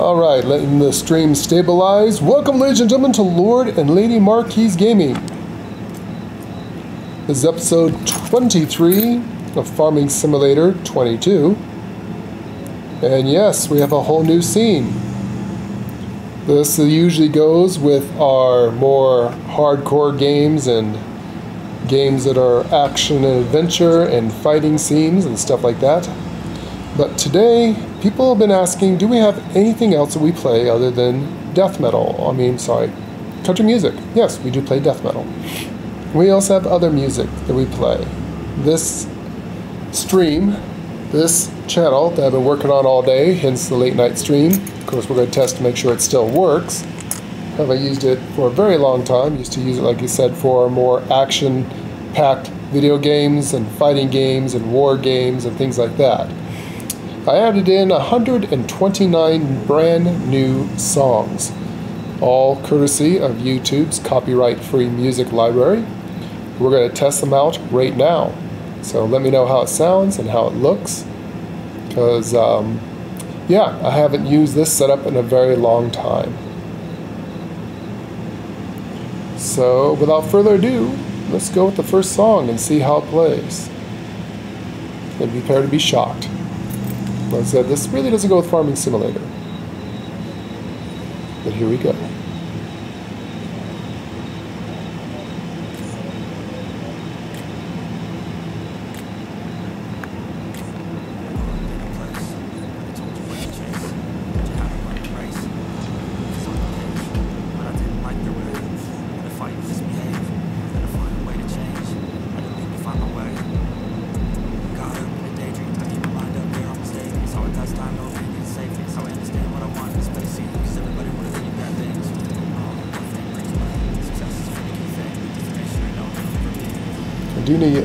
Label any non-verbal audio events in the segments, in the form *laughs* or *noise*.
All right, letting the stream stabilize. Welcome, ladies and gentlemen, to Lord and Lady Marques Gaming. This is episode 23 of Farming Simulator 22. And yes, we have a whole new scene. This usually goes with our more hardcore games and games that are action and adventure and fighting scenes and stuff like that. But today, people have been asking, do we have anything else that we play other than death metal? I mean, sorry, country music. Yes, we do play death metal. We also have other music that we play. This stream, this channel that I've been working on all day, hence the late night stream. Of course, we're going to test to make sure it still works. Have I used it for a very long time. Used to use it, like you said, for more action-packed video games and fighting games and war games and things like that. I added in 129 brand new songs, all courtesy of YouTube's copyright free music library. We're going to test them out right now. So let me know how it sounds and how it looks. Because, um, yeah, I haven't used this setup in a very long time. So without further ado, let's go with the first song and see how it plays. And prepare to be shocked. I said, uh, this really doesn't go with Farming Simulator. But here we go.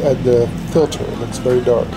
Add the filter. It looks very dark.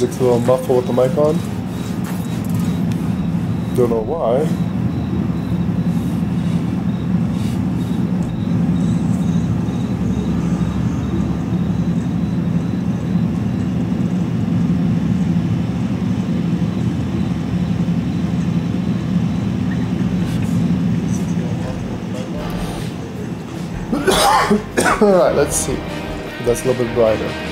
Music's a little muffled with the mic on. Don't know why. *coughs* Alright, let's see. That's a little bit brighter.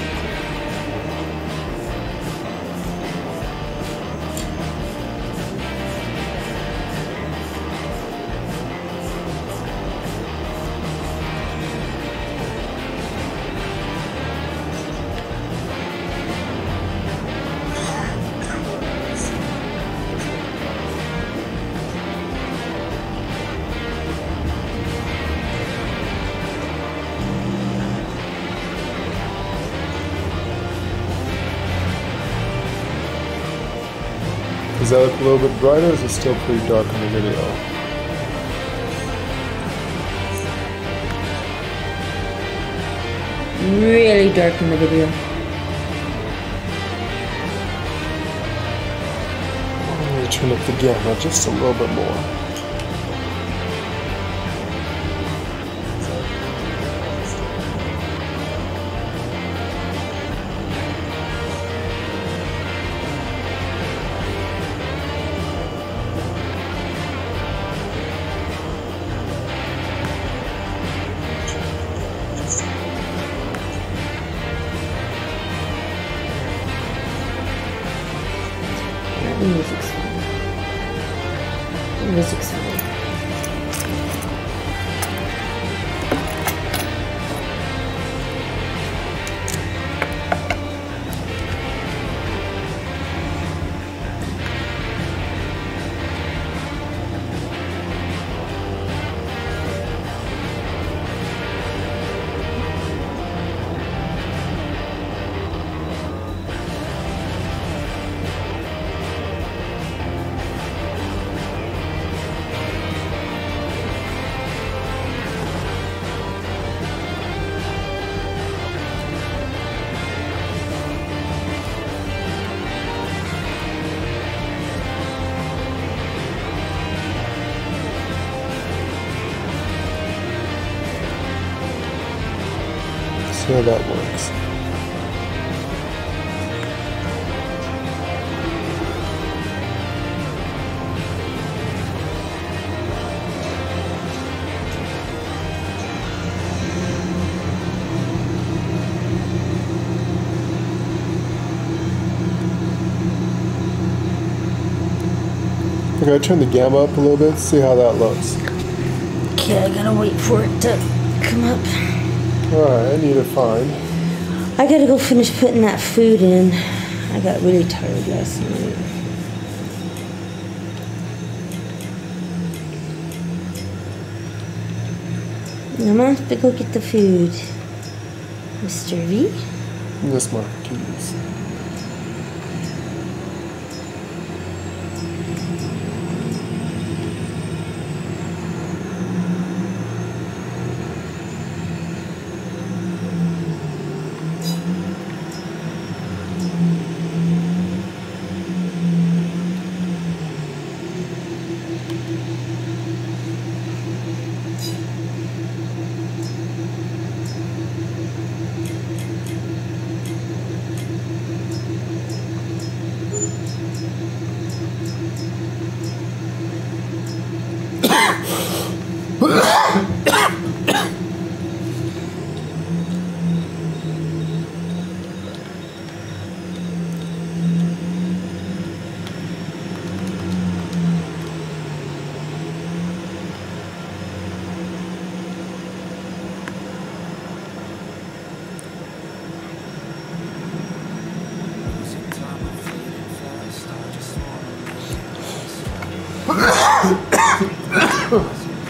Little bit brighter is it still pretty dark in the video? Really dark in the video. I'm going to turn up the gamma just a little bit more. Okay, I turn the gamma up a little bit, see how that looks. Okay, I gotta wait for it to come up. Alright, I need to find. I gotta go finish putting that food in. I got really tired last night. I'm off to go get the food. Mr. V? This mark keys.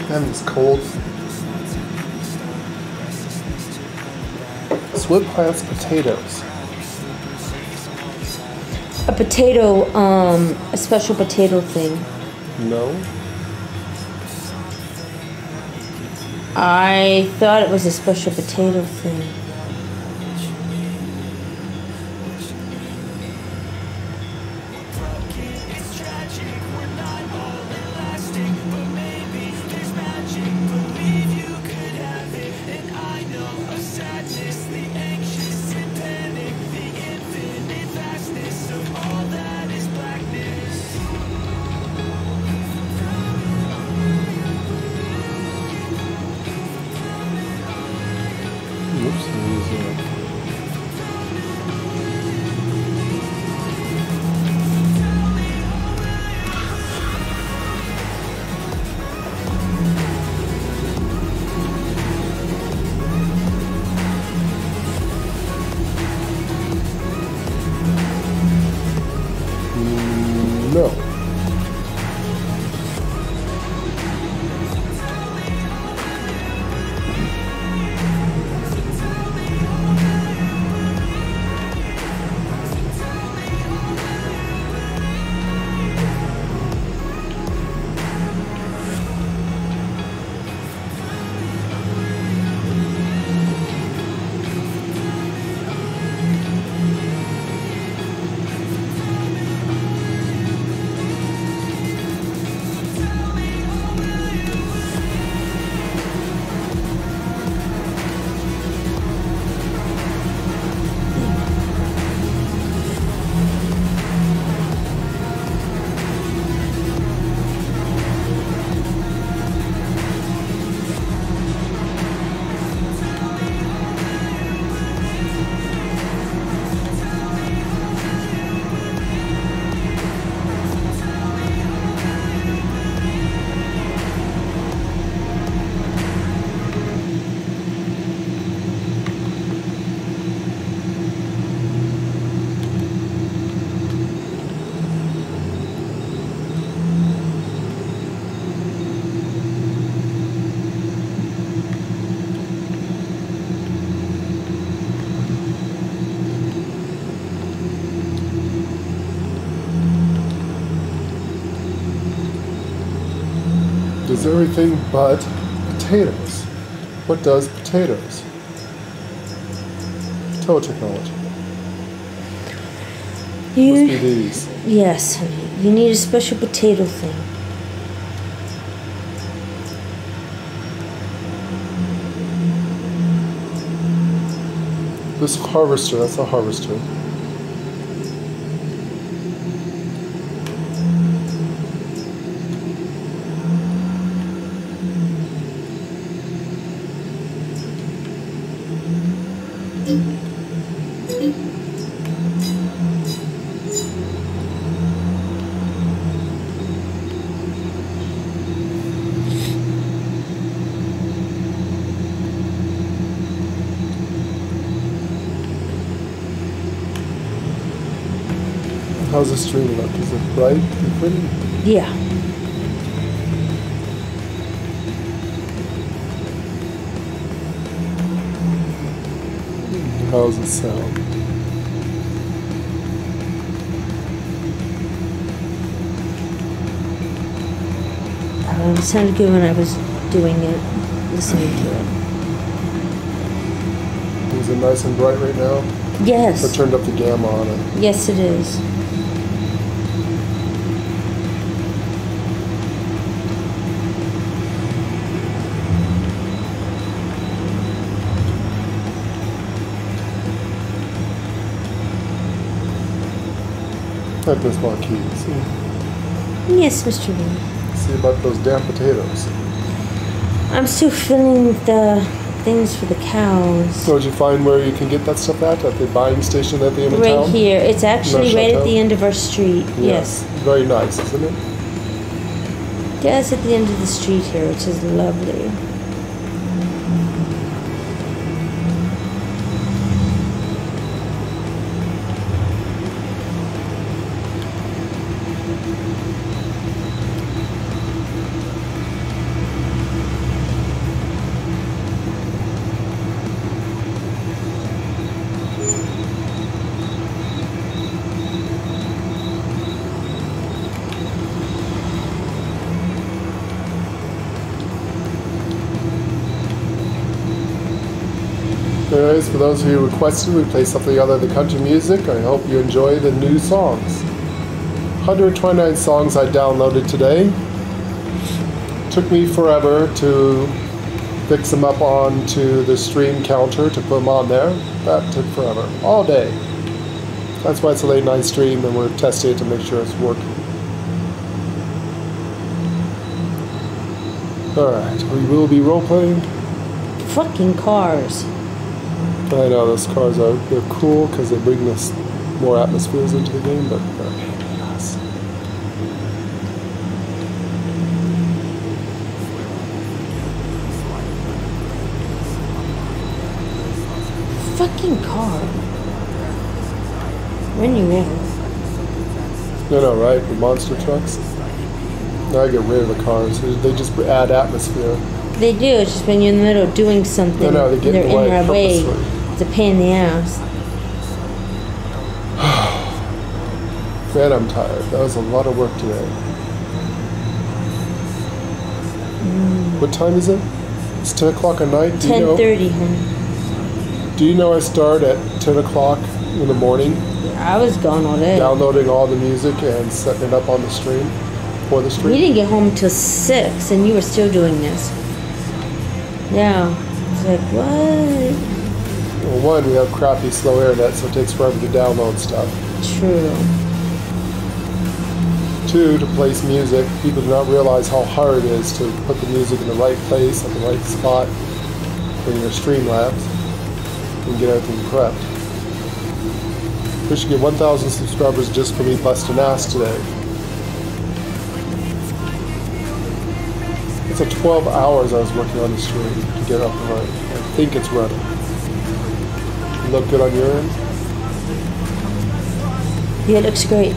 Damn, it's cold. Plants potatoes. A potato, um, a special potato thing. No. I thought it was a special potato thing. Everything but potatoes. What does potatoes? Potato technology. Must be You, these. yes, honey. You need a special potato thing. This harvester, that's a harvester. How's the stream look? Is it bright and pretty? Yeah. How's it sound? Uh, it sounded good when I was doing it, listening to it. Is it nice and bright right now? Yes. I turned up the gamma on it. Yes, it is. This marquee. See, Yes, Mr. Lee. see about those damn potatoes. I'm still filling the things for the cows. So did you find where you can get that stuff at? At the buying station at the end of Right town? here. It's actually right at the end of our street. Yes. Yes. Very nice, isn't it? Yeah, at the end of the street here, which is lovely. For those of you who requested, we play something other than country music. I hope you enjoy the new songs. 129 songs I downloaded today. Took me forever to fix them up onto the stream counter to put them on there. That took forever. All day. That's why it's a late night stream and we're testing it to make sure it's working. Alright, we will be role playing. Fucking cars. I know those cars are they're cool because they bring this more atmospheres into the game, but they're a pain in the ass. Fucking car. When you in? No, no, right? The monster trucks. Now I get rid of the cars. They just add atmosphere. They do. It's just when you're in the middle of doing something, No, no, they get they're in the way in their way. It's a pain in the ass. *sighs* Man, I'm tired. That was a lot of work today. Mm. What time is it? It's 10 o'clock at night. Do you Ten know? thirty, honey. Do you know I start at 10 o'clock in the morning, I was gone all day. downloading all the music and setting it up on the stream for the stream. We didn't get home until six, and you were still doing this. Yeah. It's like what? Well, one, we have crappy slow internet, so it takes forever to download stuff. True. Two, to place music. People do not realize how hard it is to put the music in the right place, at the right spot in your Streamlabs and get everything prepped. We should get 1,000 subscribers just for me busting ass today. It's a 12 hours I was working on the stream to get up and running. I think it's running. Look good on your end? Yeah, it looks great.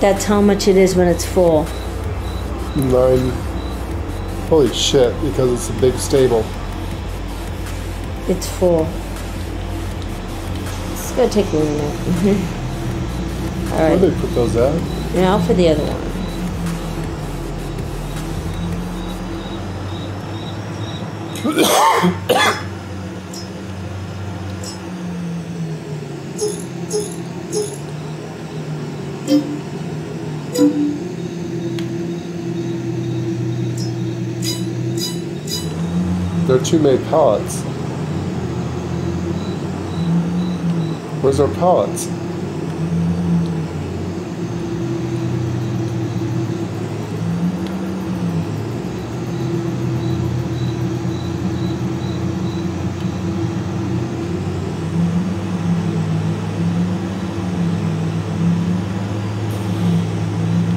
That's how much it is when it's full. Nine. Holy shit, because it's a big stable. It's full. It's gonna take a minute. *laughs* All Where right. do they put those at? Now for the other one. Two made pallets. Where's our pallets? *coughs*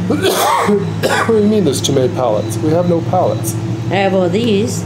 what do you mean there's two made pallets? We have no pallets. I have all these.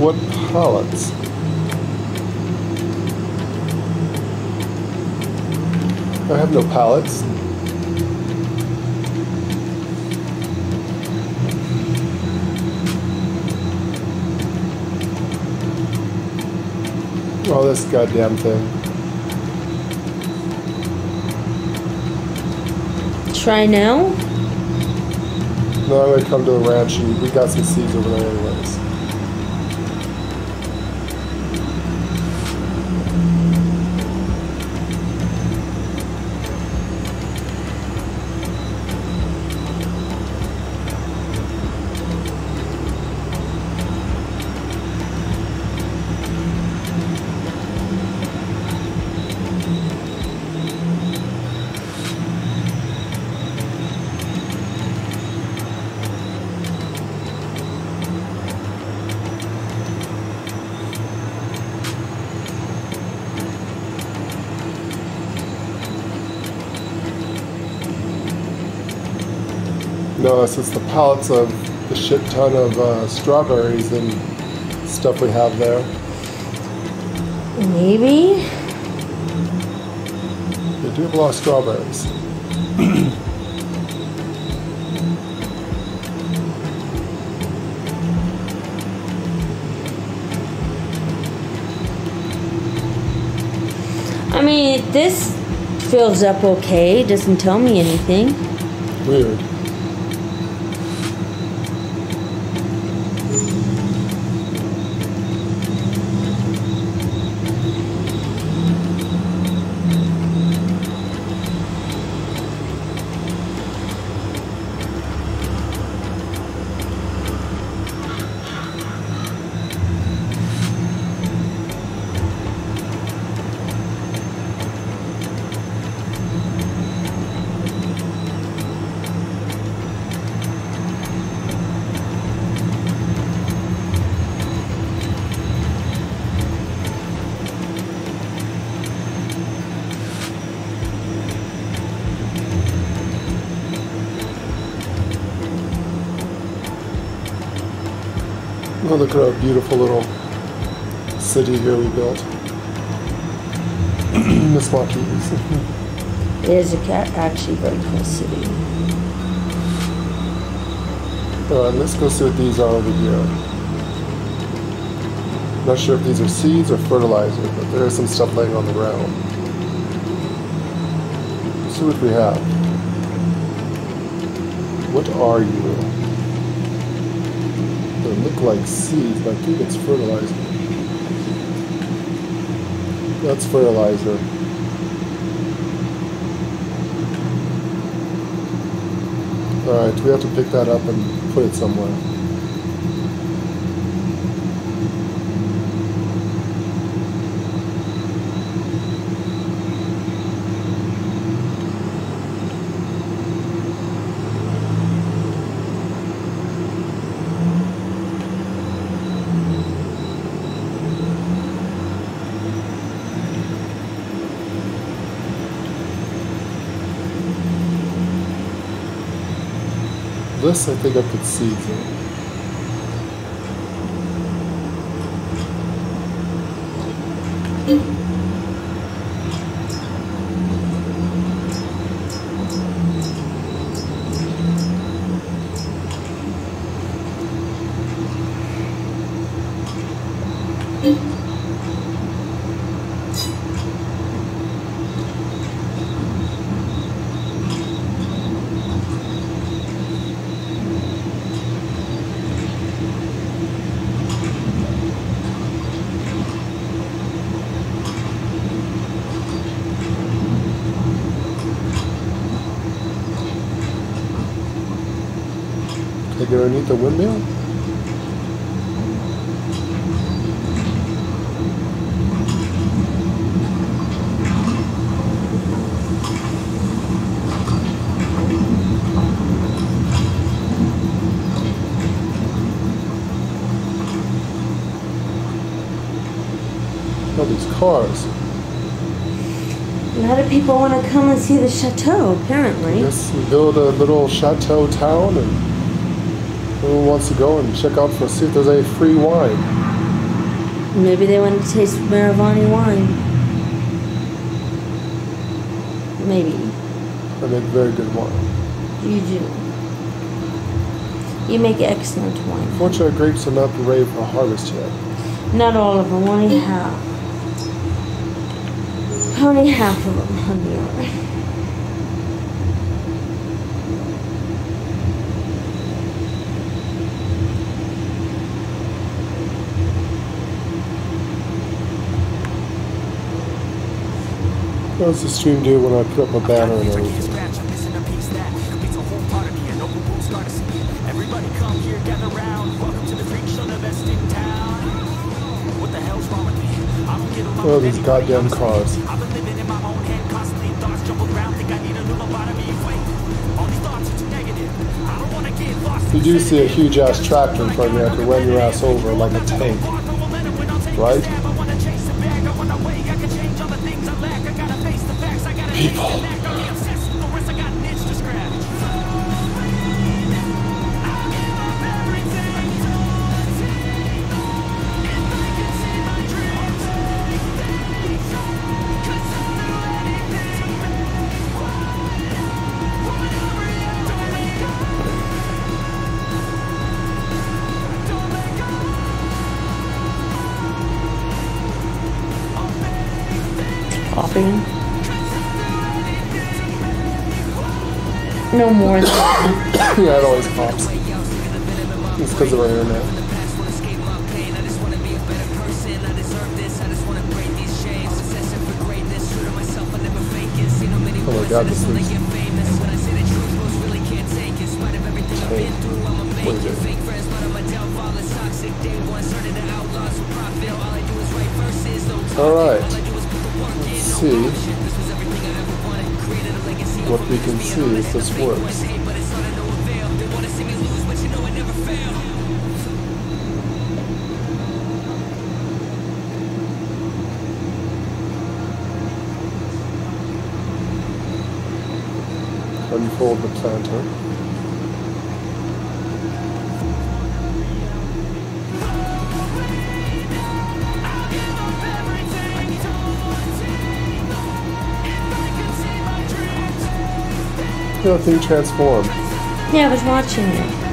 What pallets? Pallets. Oh, this goddamn thing. Try now. No, I'm gonna come to the ranch and we got some seeds over there anyways. No, it's the pallets of the shit ton of uh, strawberries and stuff we have there. Maybe. They do have a lot of strawberries. I mean, this fills up okay. Doesn't tell me anything. Weird. Look at our beautiful little city here we built. *clears throat* Miss Marquise. It is a cat actually very cool city. Alright, let's go see what these are over here. Not sure if these are seeds or fertilizer, but there is some stuff laying on the ground. Let's see what we have. What are you? Look like seeds, but I think it's fertilizer. That's fertilizer. Alright, we have to pick that up and put it somewhere. This I think I could see through. Can I get underneath the windmill? Oh, these cars. A lot of people want to come and see the chateau, apparently. Yes, we build a little chateau town and everyone wants to go and check out for see if there's any free wine. Maybe they want to taste Maravani wine. Maybe. I make very good wine. You do. You make excellent wine. Fortunately, grapes are not ready for harvest yet. Not all of them, only half. Only half of them, honey. What does the stream do when I put up a banner and everything? Everybody come here, gather. Welcome to the freak show, the best in town. Oh, these goddamn cars. You do see a huge ass tractor in front of you, I could run your ass over like a tank. Right? Pops. It's because of our internet. Oh my god, this thing's Unfold the planter. The thing transformed. Yeah, I was watching it.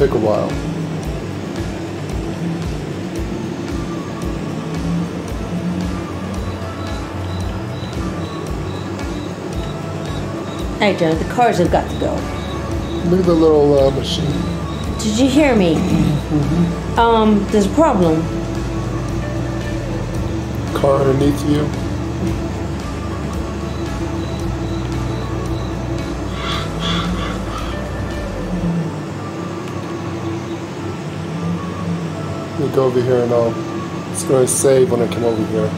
Take a while. Hey, Joe, the cars have got to go. Look at the little uh, machine. Did you hear me? Um, there's a problem. Car underneath you. Go over here and I'll. It's going to save when I come over here.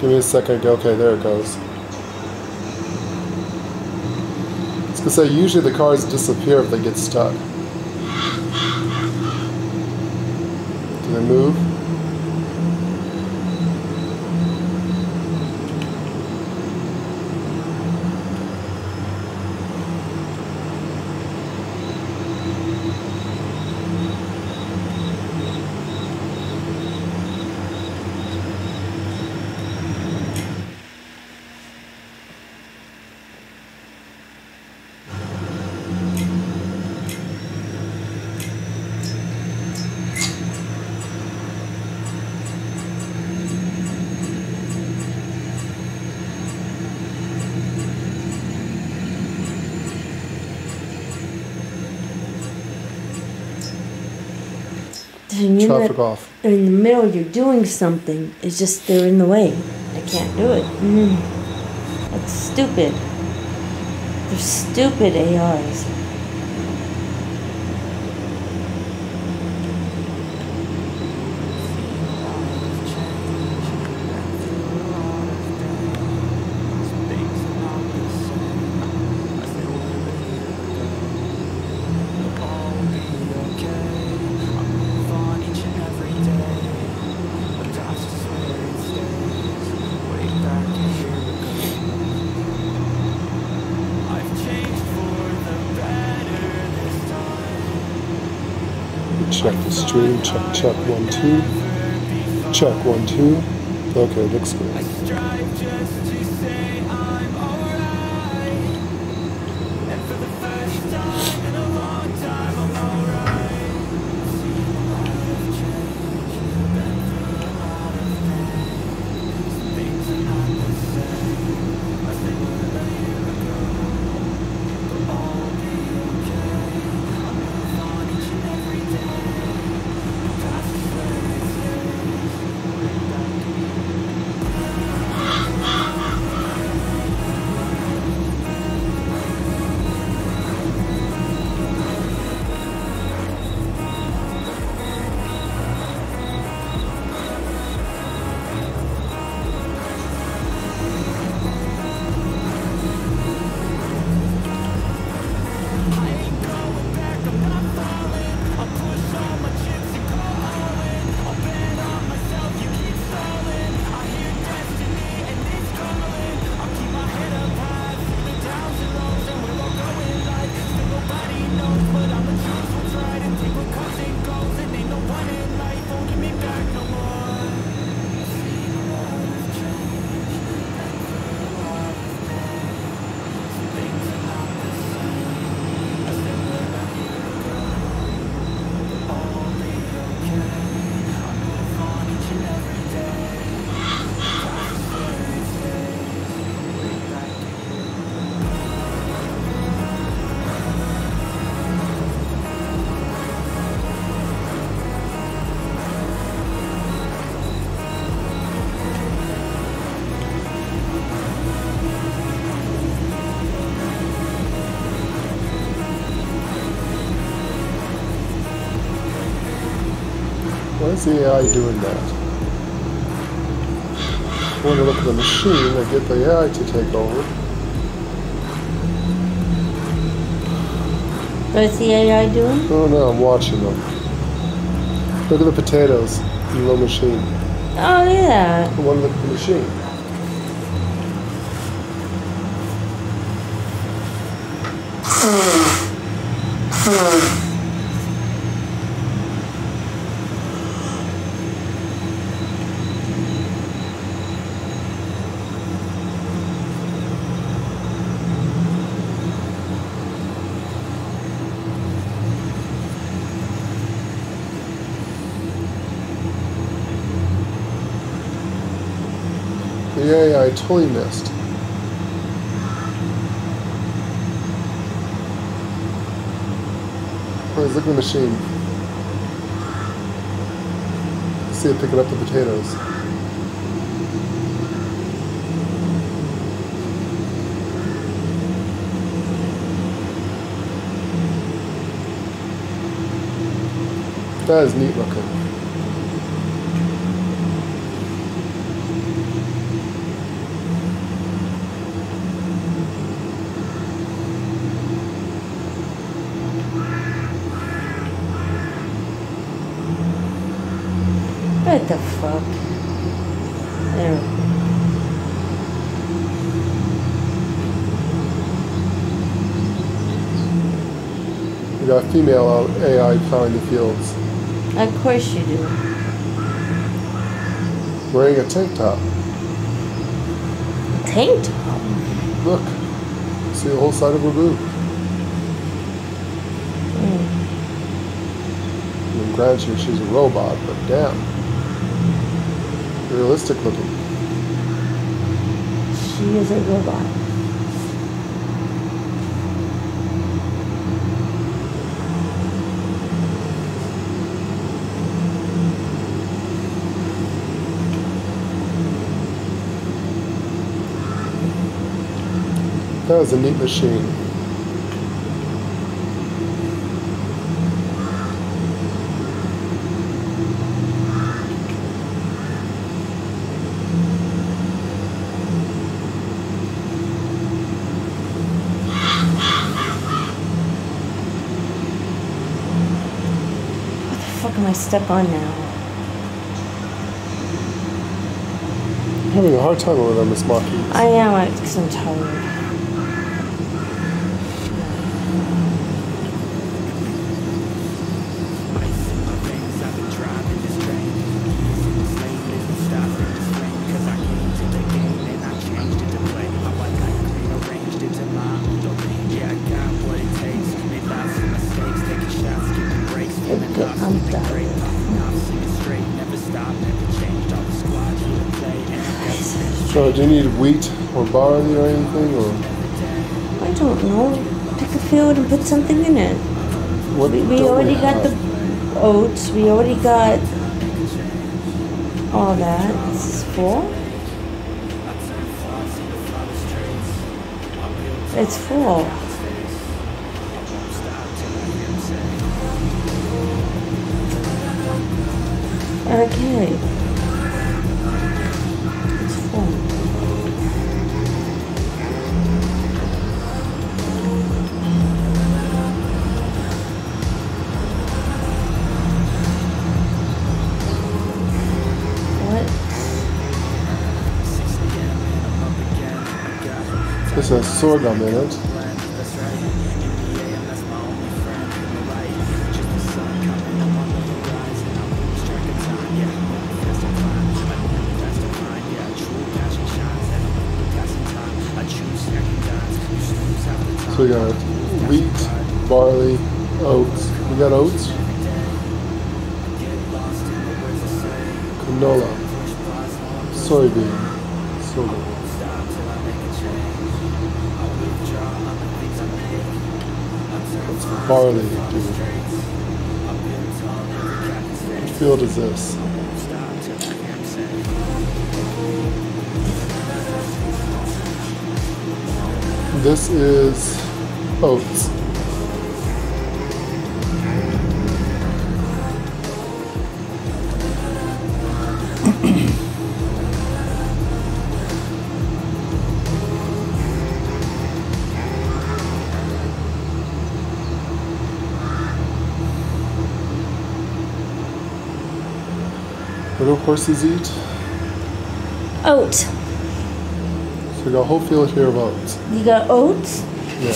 Give me a second. Okay, there it goes. I was gonna say usually the cars disappear if they get stuck. Do they move? In the, Traffic mid- off. in the middle, you're doing something. It's just they're in the way. I can't do it. Mm. That's stupid. They're stupid AIs. Check, check, one, two. Check, one, two. Okay, looks good. Is the AI doing that? I want to look at the machine and get the AI to take over. What's the AI doing? Oh no, I'm watching them. Look at the potatoes in the little machine. Oh, yeah. I want to look at the machine. Yeah, I totally missed. Please look at the machine. See it picking up the potatoes. That is neat looking. What the fuck? There. We got female AI plowing the fields, Of course you do. wearing a tank top. Tank top. Look, see the whole side of her boob. Mm. I mean, granted, she- she's a robot, but damn, realistic looking. She is a robot. That was a neat machine. What the fuck am I stuck on now? Having a hard time over there, Miss Maki. I am because I'm tired. Do you need wheat or barley or anything, or I don't know. Pick a field and put something in it. what? We, we already got the oats. We already got all that. This is full. It's full. Okay. So we got wheat, barley, oats. We got oats. Canola, soybean, sorghum. What's barley? What field is this? This is oats. Horses eat? Oat. So we got a whole field here of oats. You got oats? Yeah.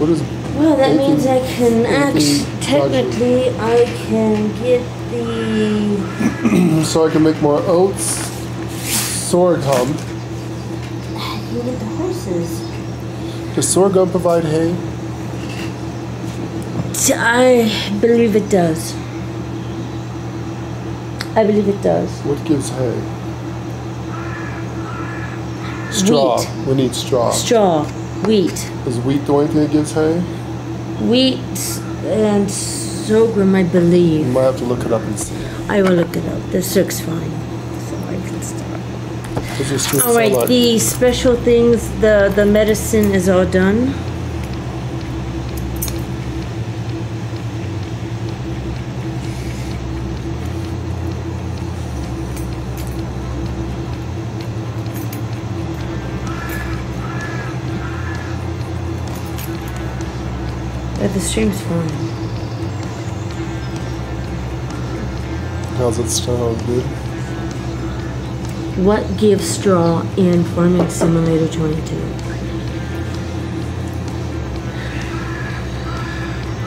What is Well, that Baking- means I can actually, technically, I can get the. *clears throat* so I can make more oats, sorghum. You get the horses. Does sorghum provide hay? I believe it does. I believe it does. What gives hay? Straw. Wheat. We need straw. Straw. Wheat. Is wheat the only thing that gives hay? Wheat and sorghum, I believe. might have to look it up and see. I will look it up. This looks fine. So I can start. What's your screen All right, the special things, the the medicine is all done. How's it sound? Good. What gives straw in Farming Simulator 22?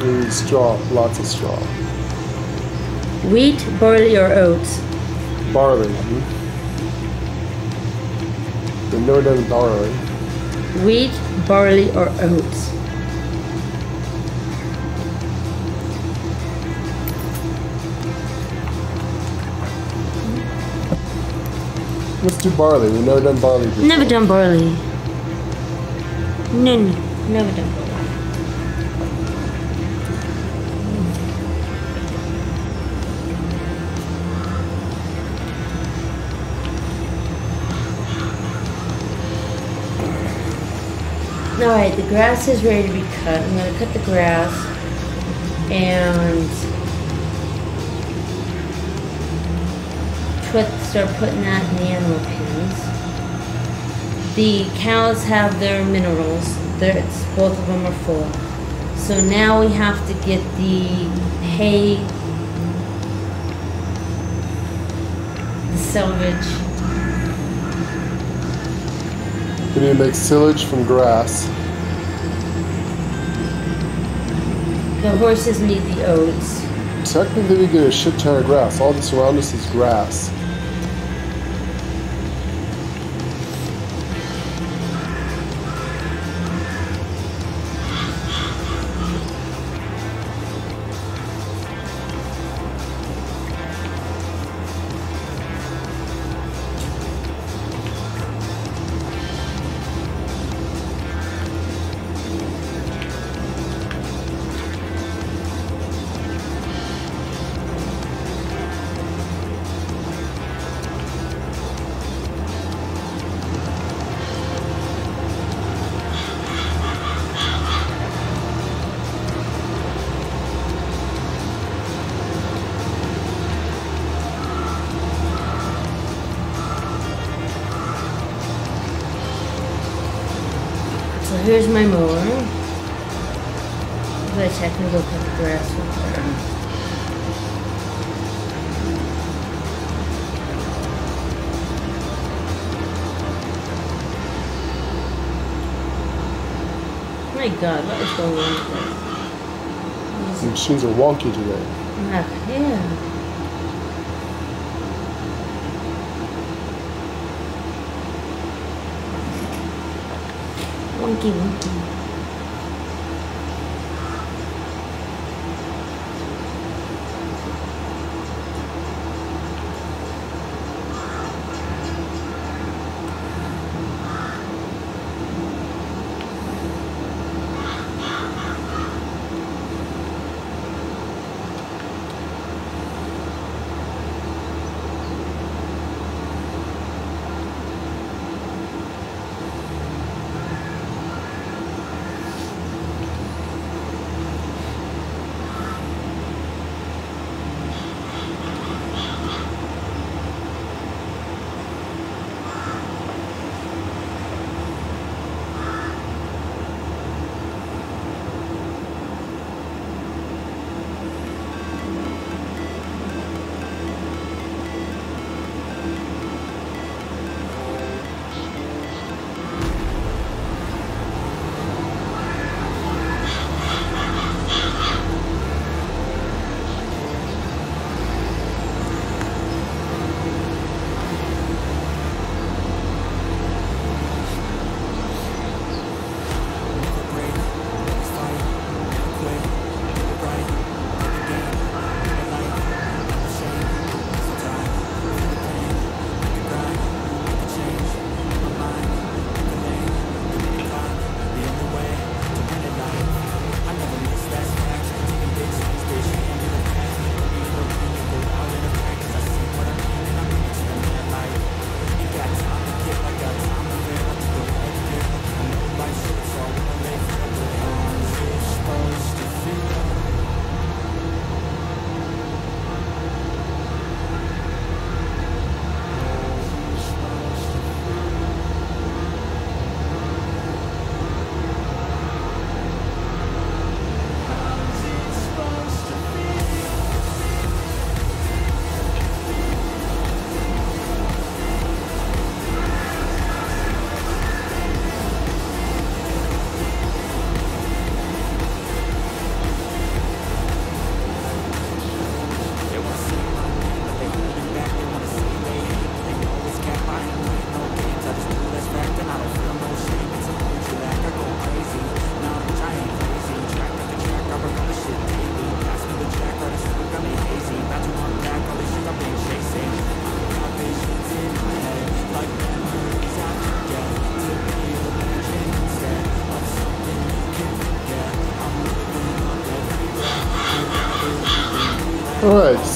We straw. Lots of straw. Wheat, barley, or oats? Barley. Hmm? Never done barley. Wheat, barley, or oats? Do barley. We've never done barley before. Never done barley. No, no, never done barley. Alright, the grass is ready to be cut. I'm gonna cut the grass and start putting that in the animal pens. The cows have their minerals. Both of them are full. So now we have to get the hay, the silage. We need to make silage from grass. The horses need the oats. Technically, we get a shit ton of grass. All that's around us is grass. Going on with The machines are wonky today. Ah, yeah. Wonky wonky.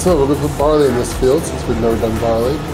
So we're gonna put barley in this field since we've never done barley.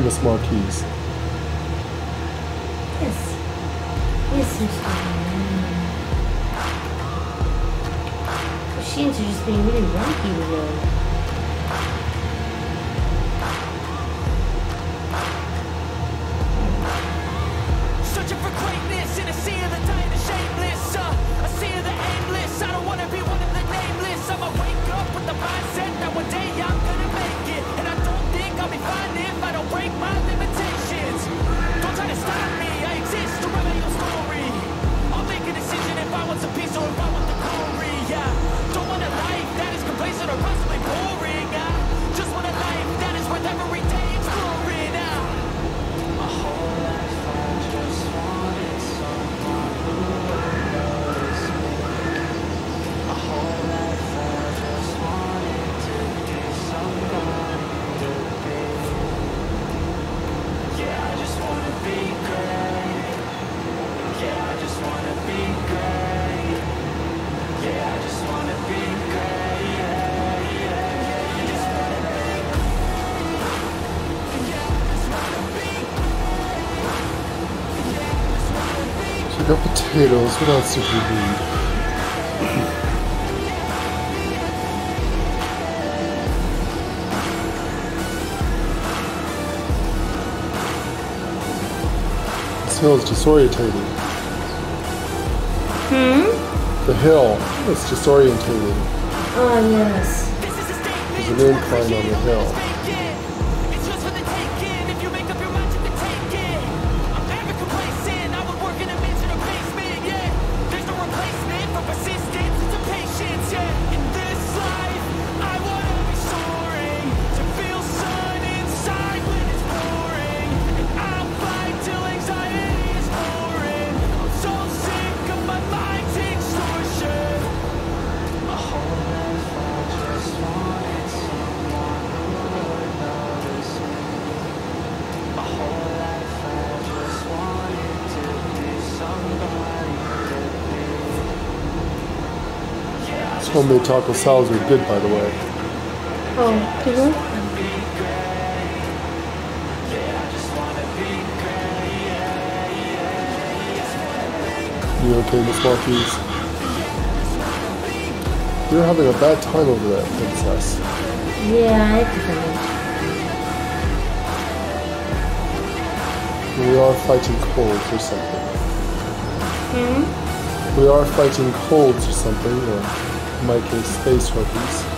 famous Marques. potatoes without superfood. hill's disorientating. Hmm? The hill is disorientating. Oh, ah, yes. There's an incline on the hill. The taco salads are good, by the way. Oh, do you? You okay, Miss Matthews? You're having a bad time over there, princess. Yeah, I think We are fighting colds or something. Hmm? We are fighting colds or something, or making space for these.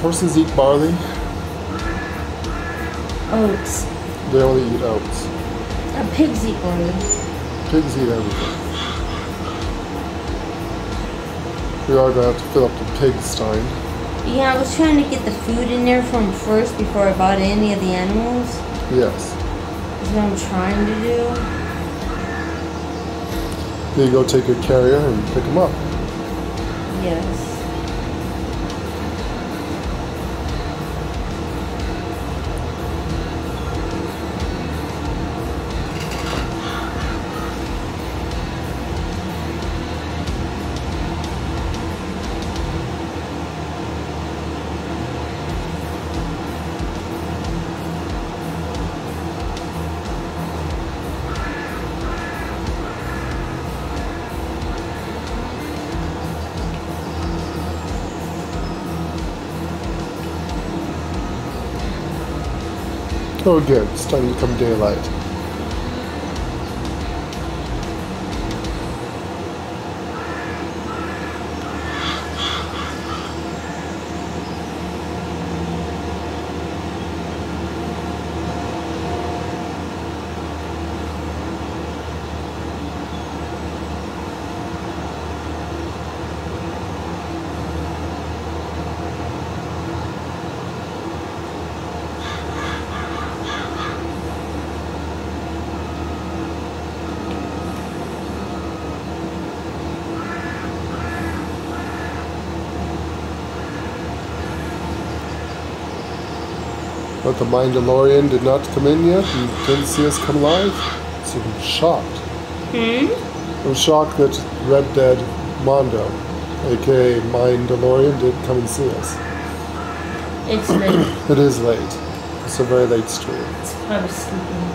Horses eat barley? Oats. They only eat oats. Uh, pigs eat barley. Pigs eat everything. We are gonna have to fill up the pigsty. Yeah, I was trying to get the food in there from first before I bought any of the animals. Yes. That's what I'm trying to do. Then you go take your carrier and pick them up. Yes. Oh, good. It's starting to become daylight. Mindalorian did not come in yet and didn't see us come live. So I'm shocked. Hmm? I'm shocked that Red Dead Mondo, aka Mindalorian, didn't come and see us. It's late. *clears throat* It is late. It's a very late stream. It's probably sleeping.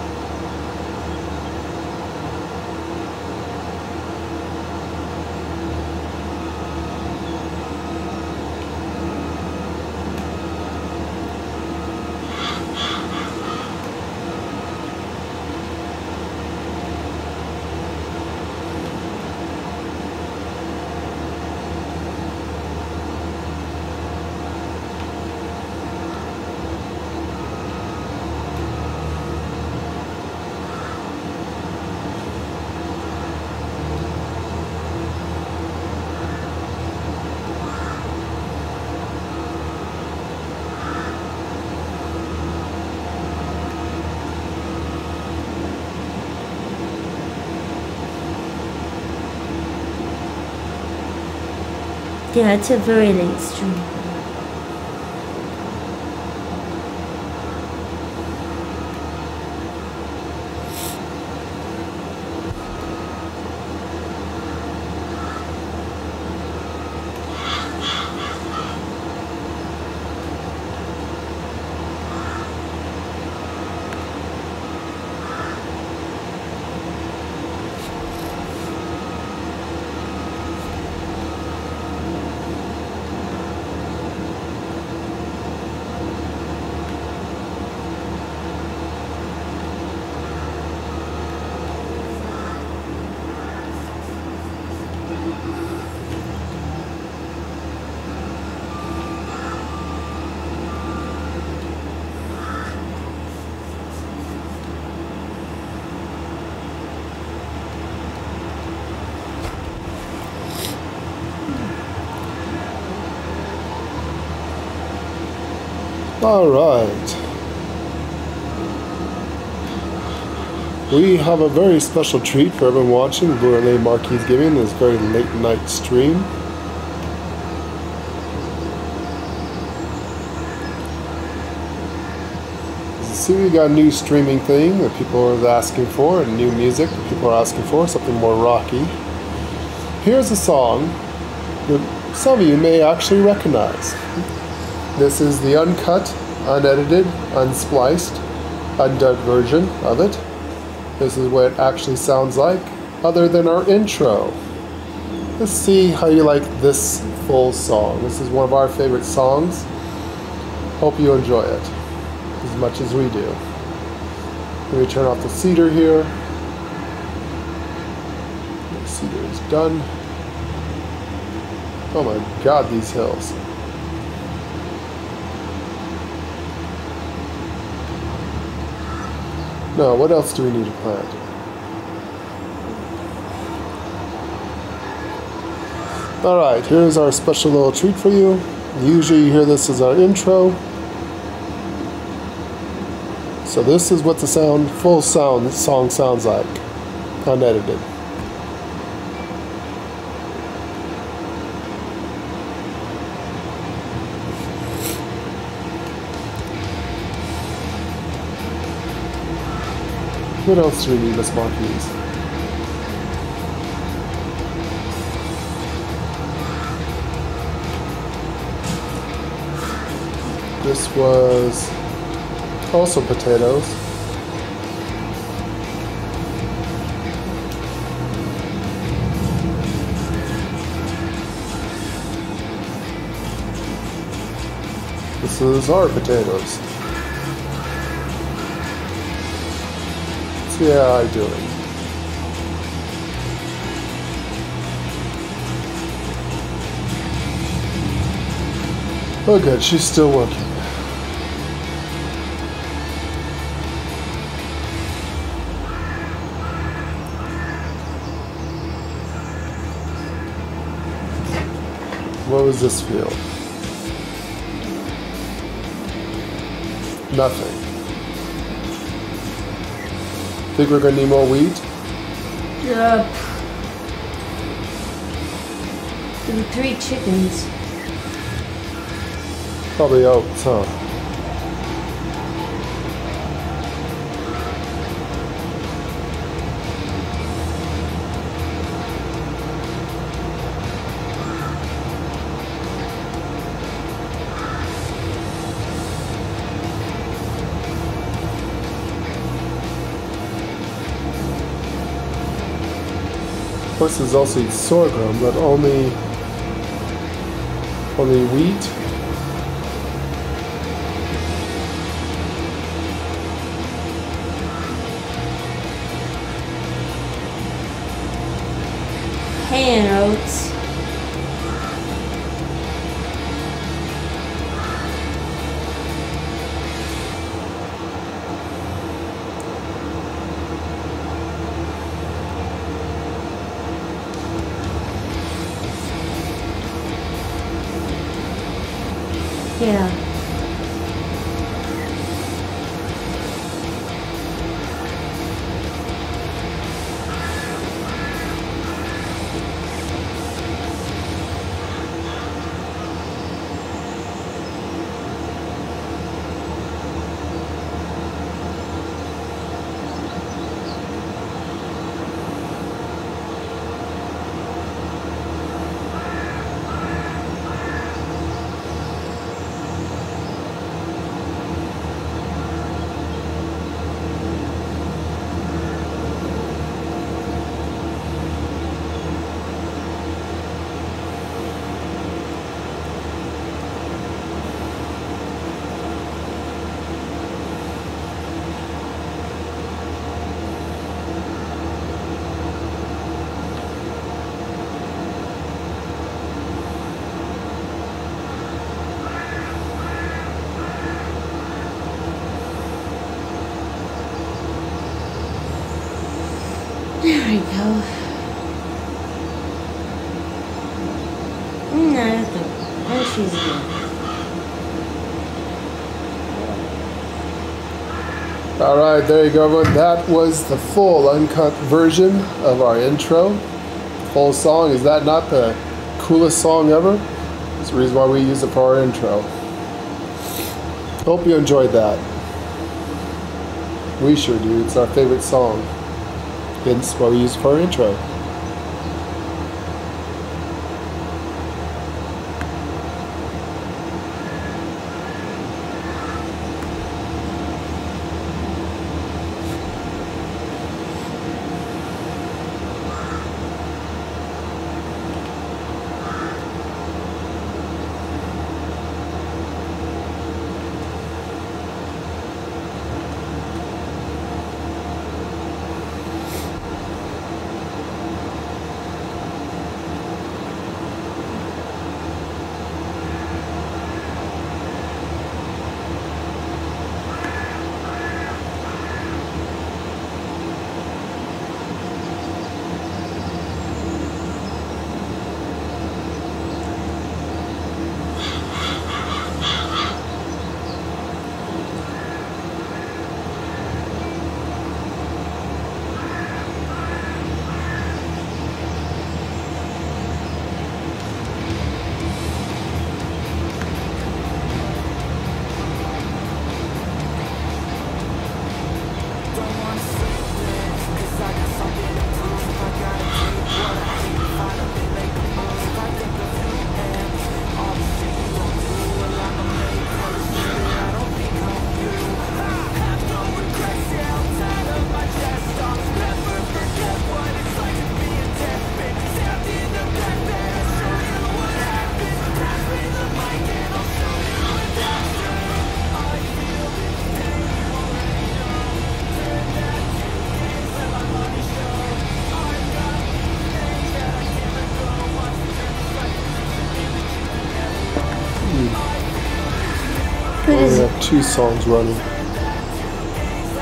Yeah, it's a very late stream. All right. We have a very special treat for everyone watching Blu-ray Marques Giving this very late night stream. See, we got a new streaming thing that people are asking for, and new music that people are asking for, something more rocky. Here's a song that some of you may actually recognize. This is the uncut, unedited, unspliced, undubbed version of it. This is what it actually sounds like, other than our intro. Let's see how you like this full song. This is one of our favorite songs. Hope you enjoy it as much as we do. Let me turn off the seeder here. The seeder is done. Oh my god, these hills. No, what else do we need to plant? Alright, here's our special little treat for you. Usually you hear this as our intro. So this is what the sound, full sound song sounds like, unedited. What else do we need, Miss Marques? This was also potatoes. This is our potatoes. How I doing. Oh good, she's still working. What was this field? Nothing. Think we're gonna need more wheat? Yup. The three chickens. Probably oats, huh? Course, there's also sorghum, but only only wheat. Hay Right, there you go, everyone. That was the full uncut version of our intro. Full song. Is that not the coolest song ever? That's the reason why we use it for our intro. Hope you enjoyed that. We sure do. It's our favorite song. Hence why we use it for our intro. Two songs running.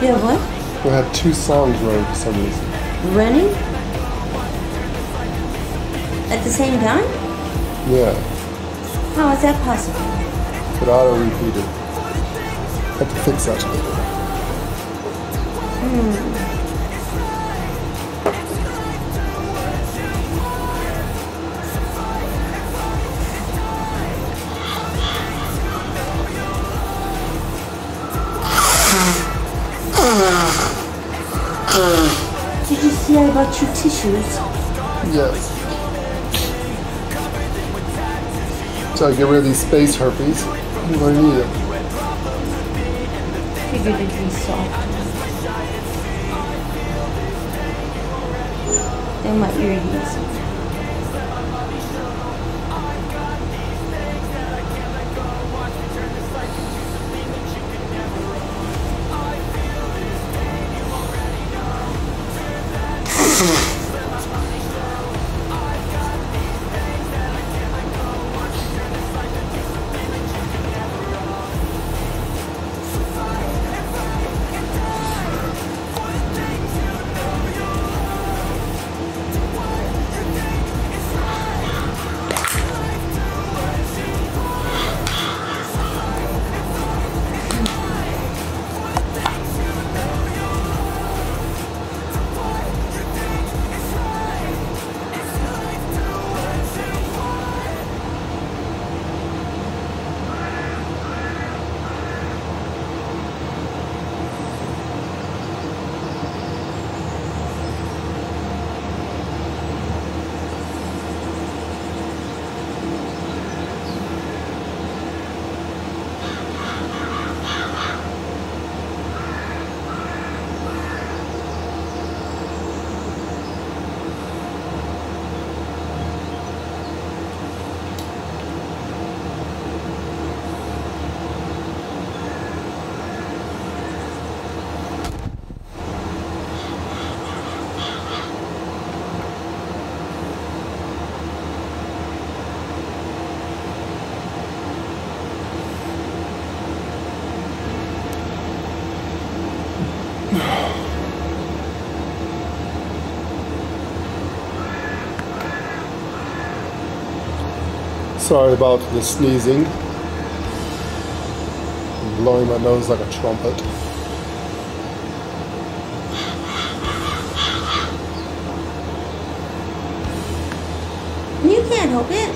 You have what? We have two songs running for some reason. Running? At the same time? Yeah, How is that possible? it auto repeated. Have to fix that tissues? Yes. So I get rid of these space herpes. You don't need it. Figured it'd be soft. They might irritate Sorry about the sneezing. I'm blowing my nose like a trumpet. You can't help it.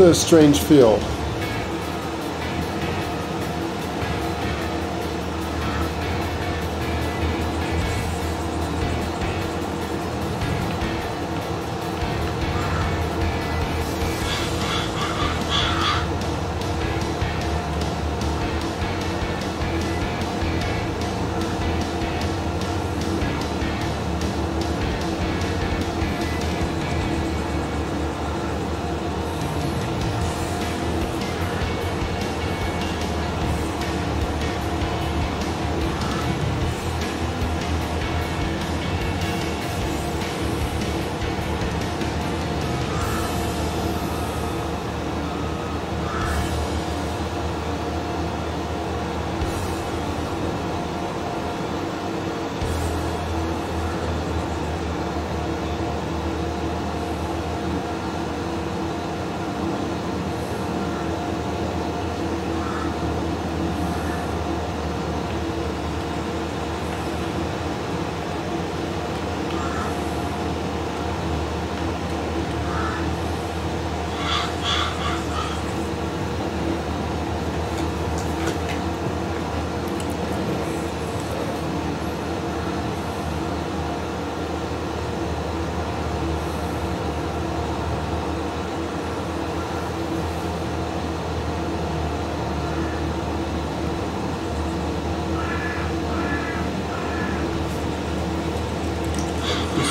A strange feel.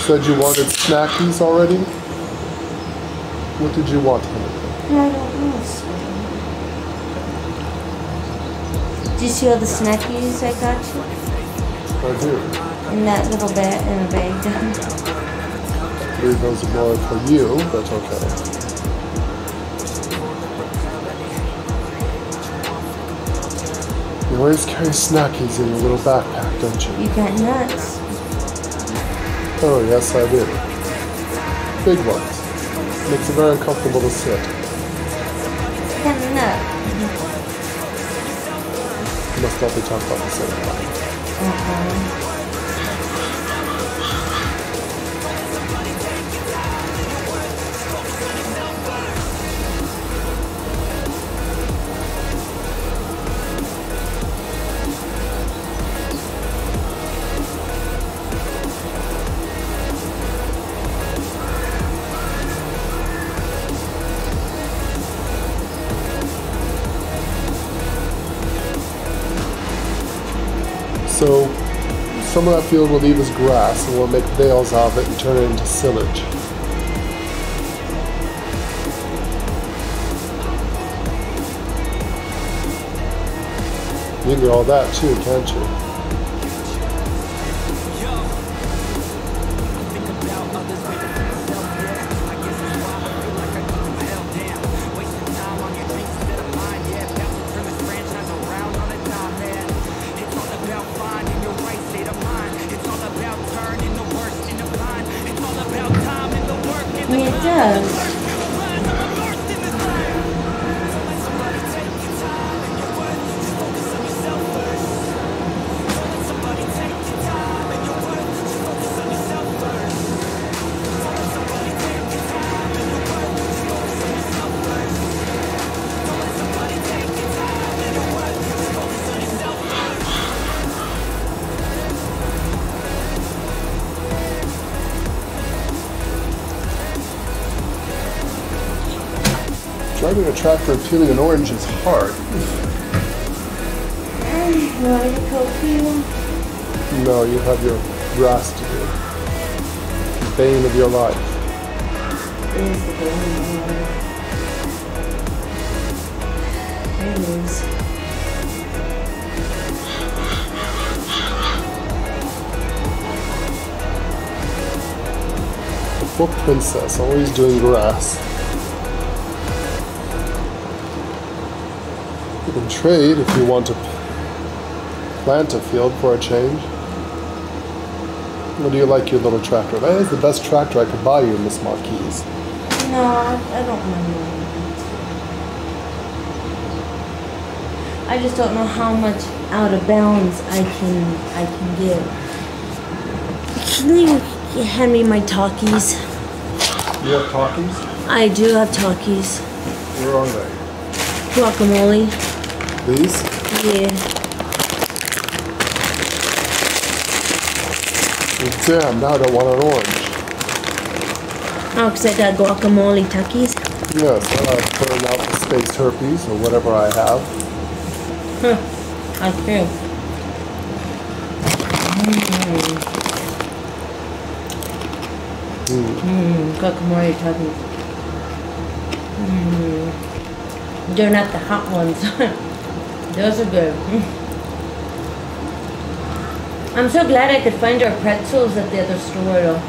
Said you wanted snackies already? What did you want? I don't know. sweetie. Do you see all the snackies I got you? I do. In that little bag, in a bag I those more for you, that's okay. You always carry snackies in your little backpack, don't you? You got nuts. Oh, yes, I do. Big ones. Makes it very uncomfortable to sit. Of? Must not be talking about the same one. Field we'll leave as grass and we'll make bales of it and turn it into silage. You can do all that too, can't you? A tractor peeling an orange is hard. No, you have your grass to do. The bane of your life. The. The poor princess, always doing grass. Trade if you want to plant a field for a change. Or do you like your little tractor? That is the best tractor I could buy you, Miss Marques. No, I, don't remember. I just don't know how much out of bounds I can I can give. Can you hand me my Takis? You have Takis? I do have Takis. Where are they? Guacamole. These? Yeah. Damn, now I don't want an orange. Oh, 'cause I got guacamole Takis. Yes, I'll burn out the space herpes or whatever I have. Huh, I feel. Mmm, hmm, guacamole Takis. Mmm. They're not the hot ones. *laughs* Those are good. I'm so glad I could find our pretzels at the other store though.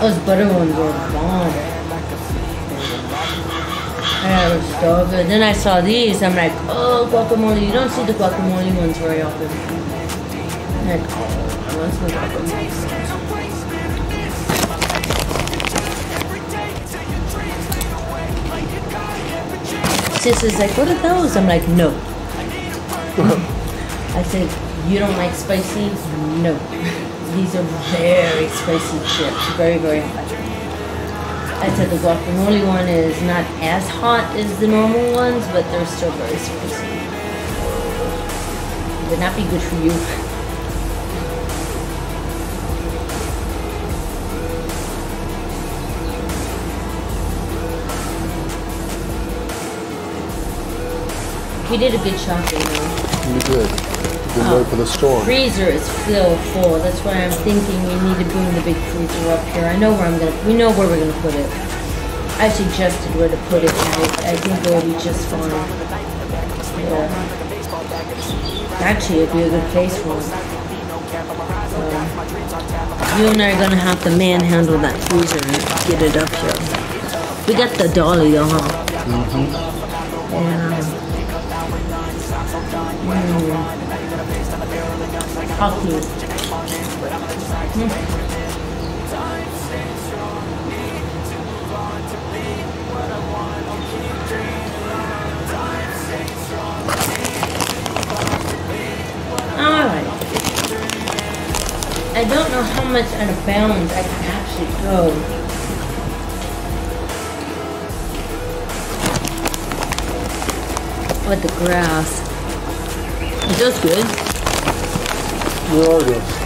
Those butter ones were bomb. It was so good. Then I saw these. I'm like, oh, guacamole. You don't see the guacamole ones very often. I'm like, oh, what's my guacamole? Sis is like, what are those? I'm like, no. I said, you don't like spicy? No. These are very spicy chips. Very, very hot. I said the guacamole one is not as hot as the normal ones, but they're still very spicy. Would not be good for you. We did a good shopping though. You did. Then Oh. for the storm. Freezer is still full. That's why I'm thinking we need to bring the big freezer up here. I know where I'm gonna. We know where we're gonna put it. I suggested where to put it. I, I think it will be just fine. Yeah. Actually, it'd be a good place for it. Um, you and I are gonna have to manhandle that freezer and get it up here. We got the dolly though, huh? Yeah. Cute. Hmm. Alright. I don't know how much out of bounds I can actually go. With the grass. It does good. Where are you?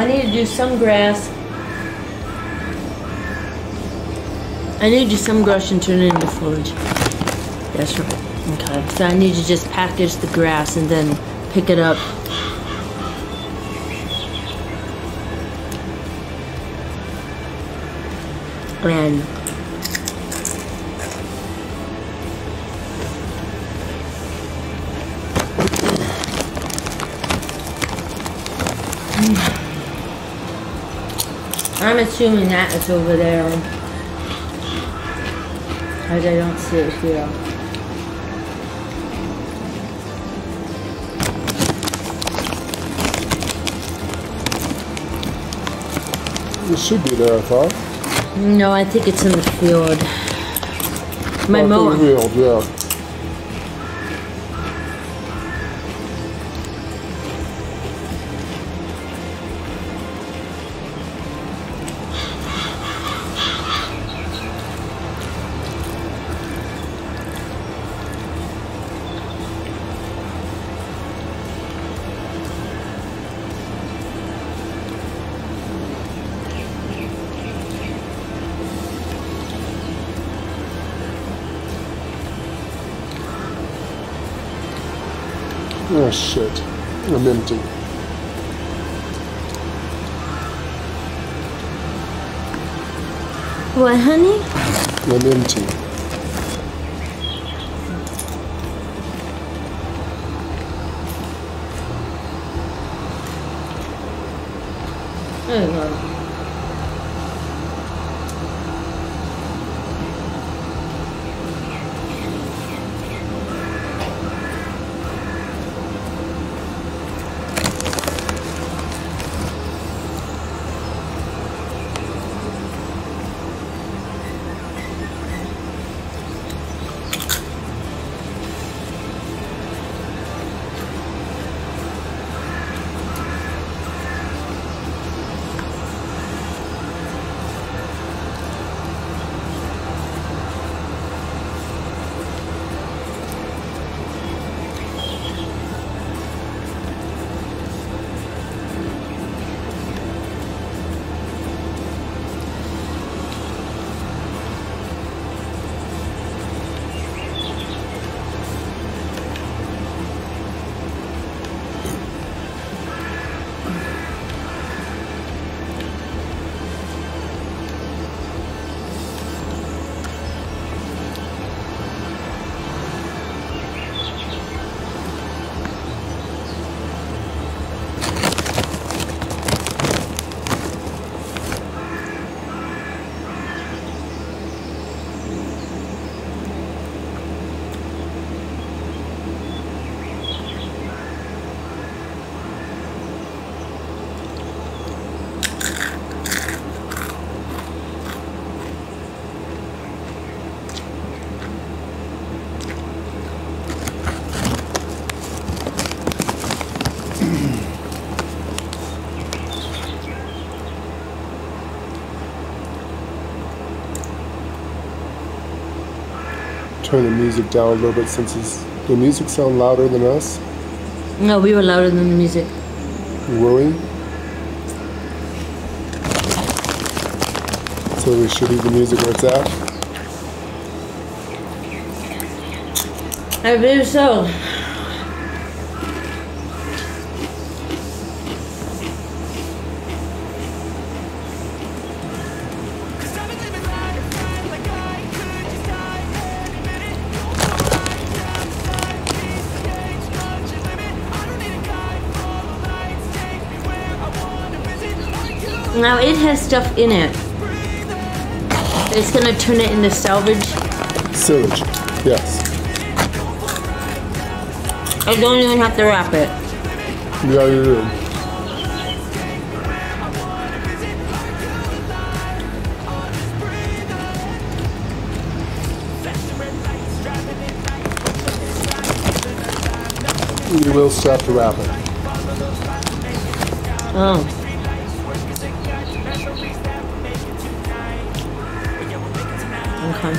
I need to do some grass. I need to do some grass and turn it into foliage. That's right. Okay. So I need to just package the grass and then pick it up. And I'm assuming that is over there. I don't see it here. It should be there, I thought. No, I think it's in the field. My Oh, mower. field, yeah. What, honey? I'm turn the music down a little bit since it's, the music sound louder than us. No, we were louder than the music. Were we? So we should leave the music where it's at. I believe so. Now it has stuff in it. It's gonna turn it into salvage. Sillage. Yes. I don't even have to wrap it. Yeah, you do. You will have to wrap it. Oh. Okay.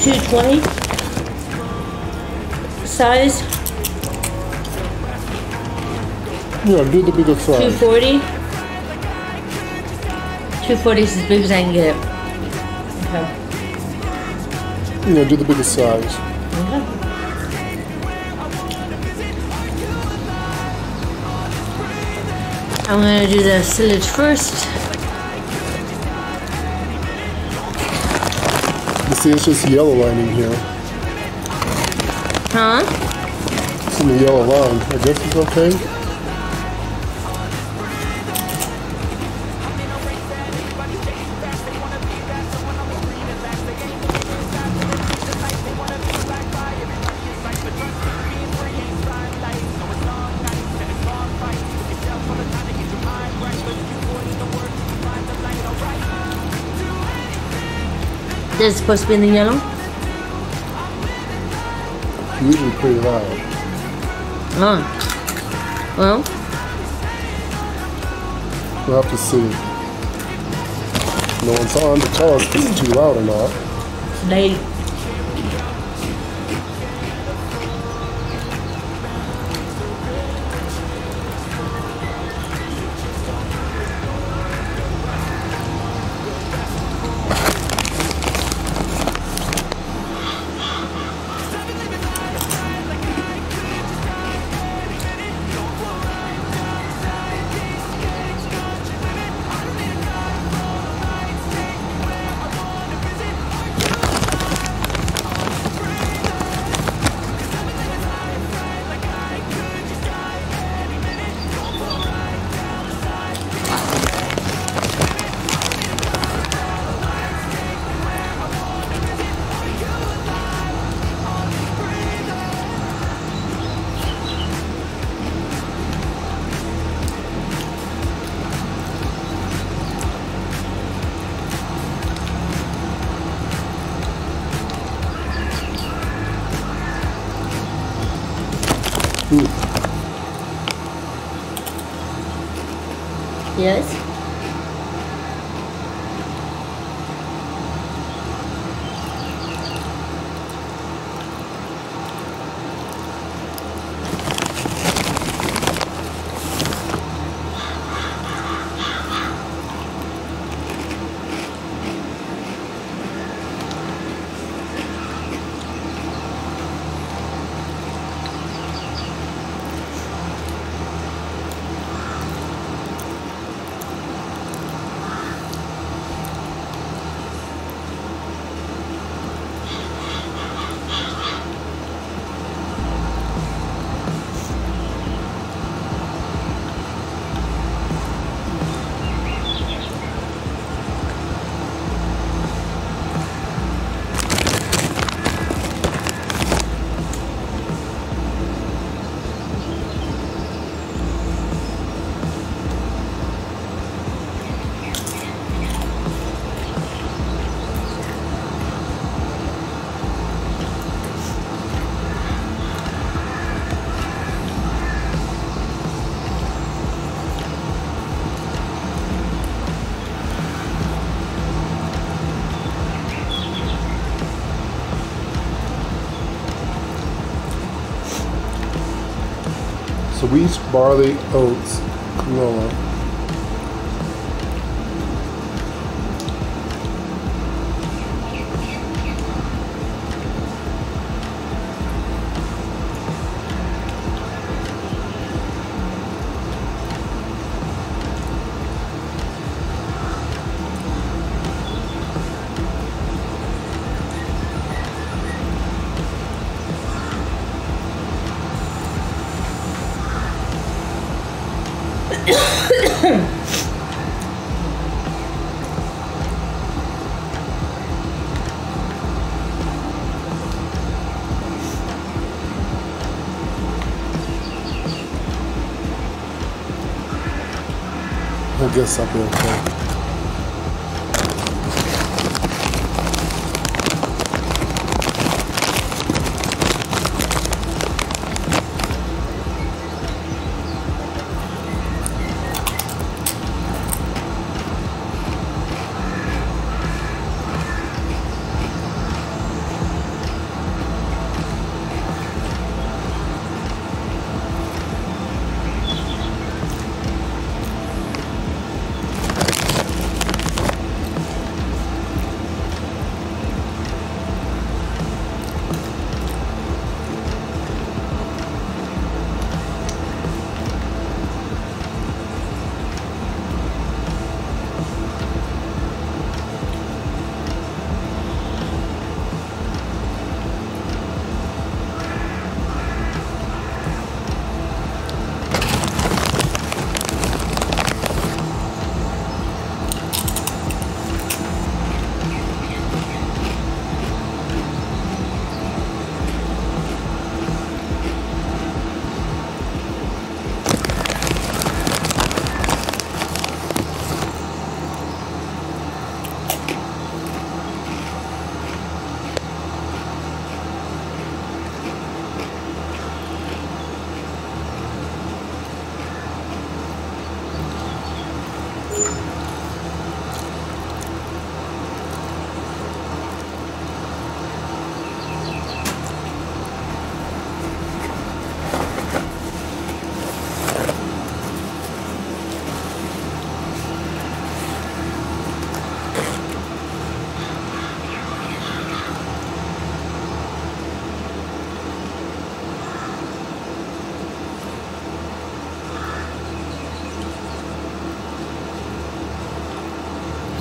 Two twenty. Size Yeah, do the bigger fry. 240. 240 is as big as I can get it. Okay. Yeah, do the biggest size. Okay. I'm gonna do the silage first. You see, it's just yellow lining here. Huh? It's in the yellow line. I guess it's okay. Supposed to be in the yellow? Usually pretty loud. Oh. Well, We'll have to see. No one's on to tell us if it's too loud or not. they. Wheat, barley, oats, canola. I guess I'll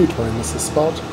trying miss a spot?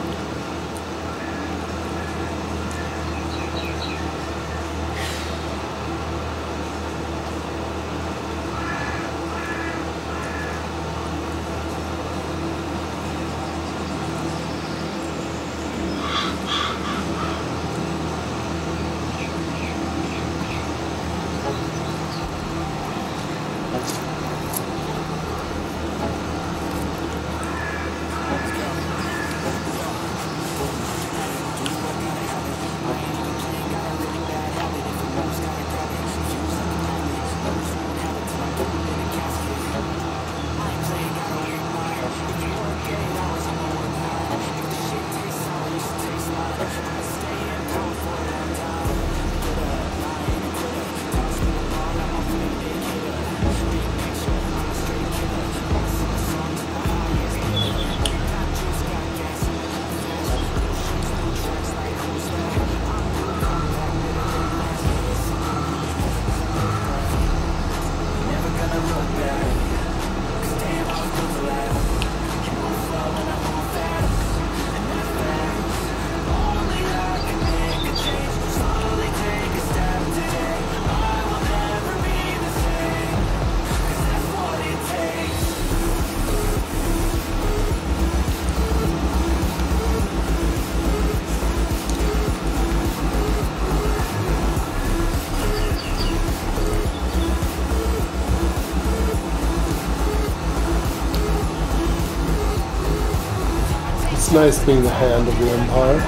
nice being the hand of the Empire.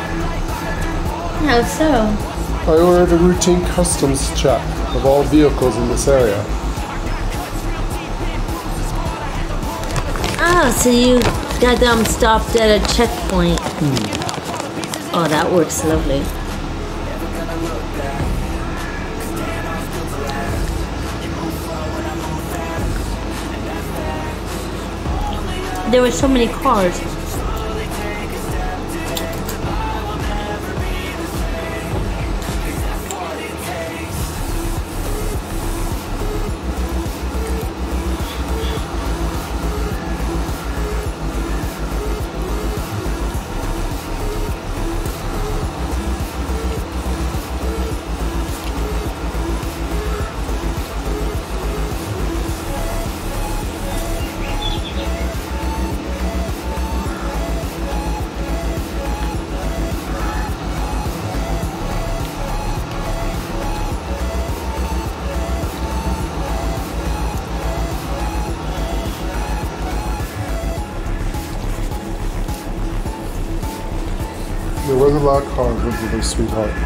How so? I ordered a routine customs check of all vehicles in this area. Ah, so you got them stopped at a checkpoint. Hmm. Oh, that works lovely. There were so many cars. Sweetheart.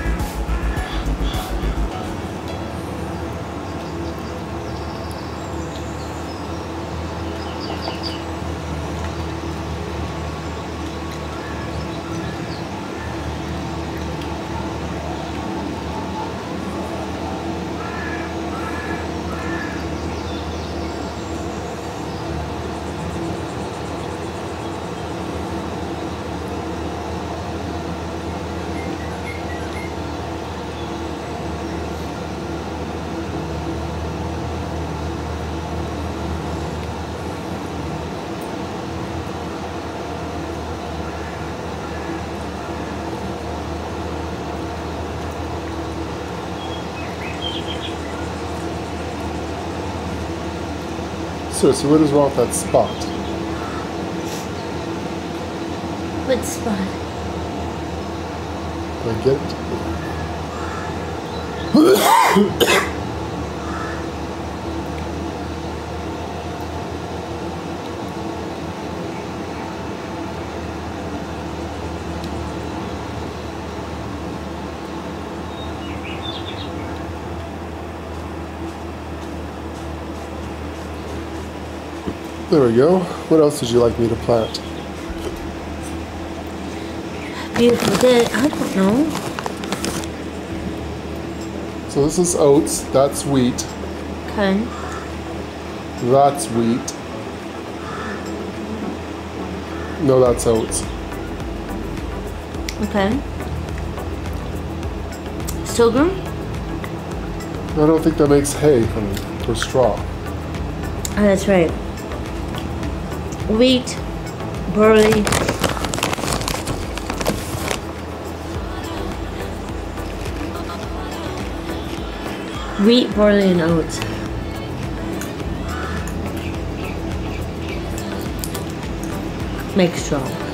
Seriously, what is wrong with that spot? What spot? Do I get it? There we go. What else would you like me to plant? Beautiful day. I don't know. So this is oats, that's wheat, Okay. that's wheat. No, that's oats. Okay. Sorghum? I don't think that makes hay for straw. Oh, that's right. Wheat, barley. Wheat, barley, and oats. Make straw.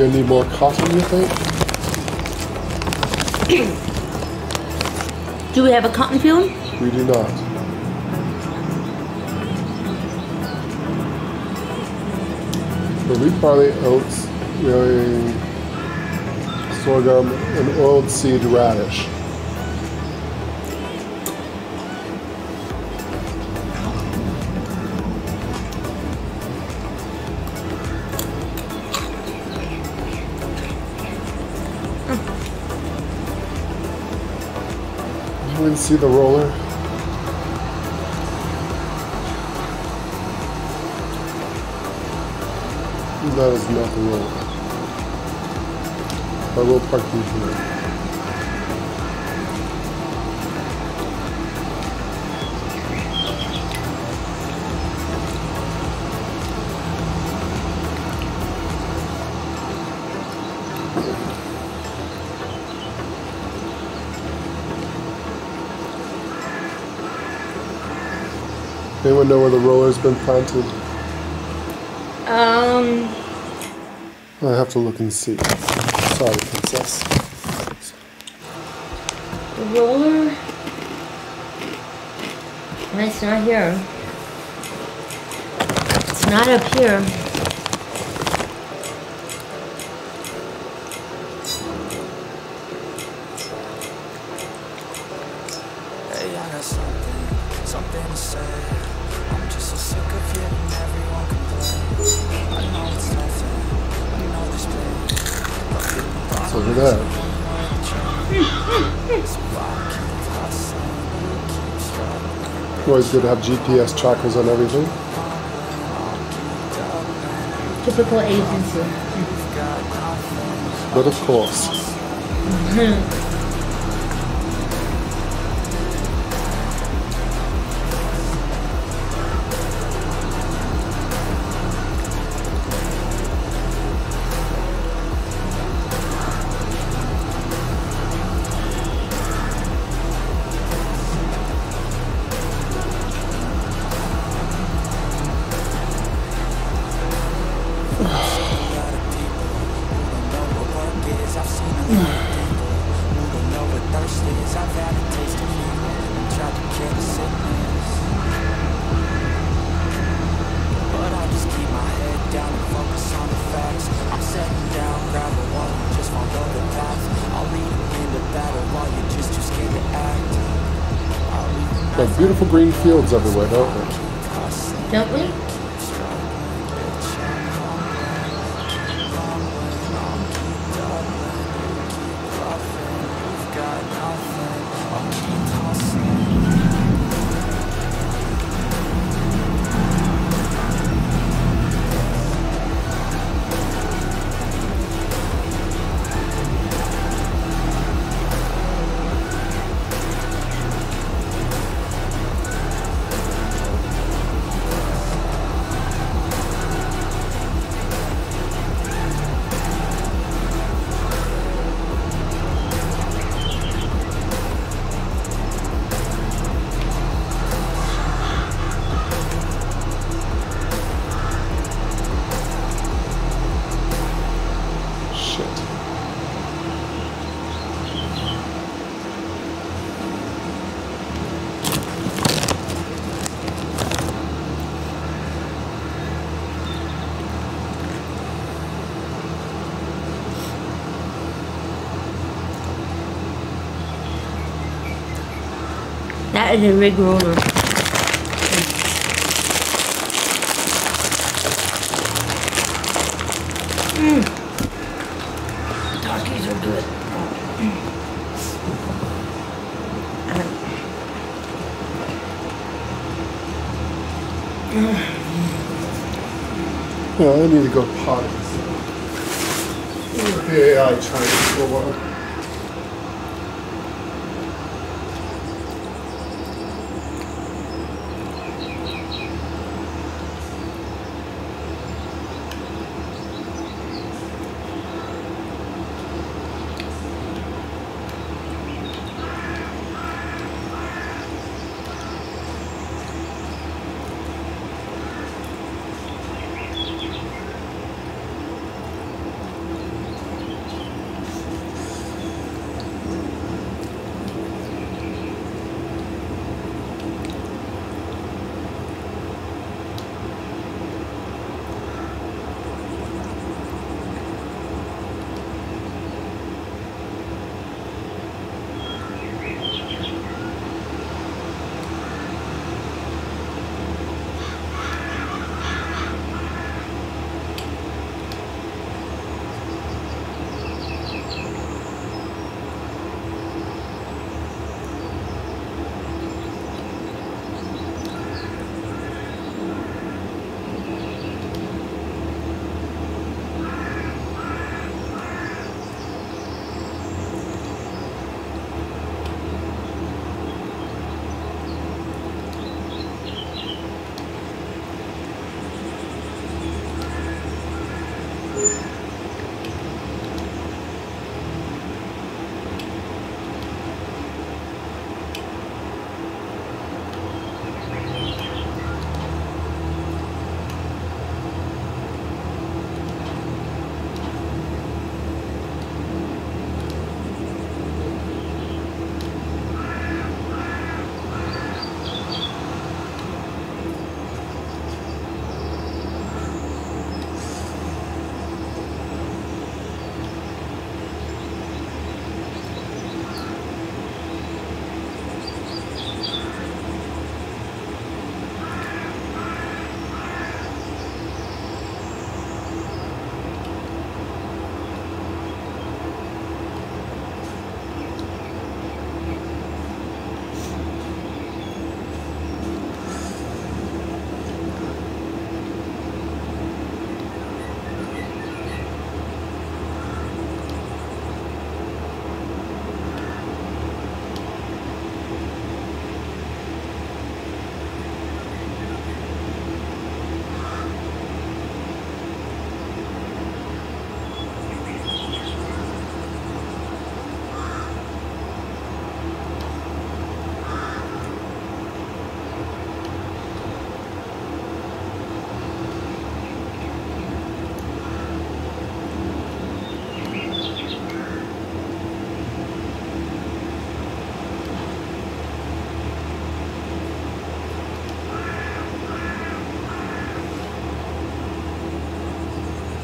Gonna need more cotton, you think? Do we have a cotton field? We do not. For wheat, barley, oats, really sorghum, and oilseed radish. You can see the roller. That is not the roller. I will park you here. Know where the roller's been planted? Um, I have to look and see. Sorry, princess. the roller. It's not here. It's not up here. always good to have GPS trackers on everything. Typical agency. But of course. *laughs* green fields everywhere, don't they? as a roller.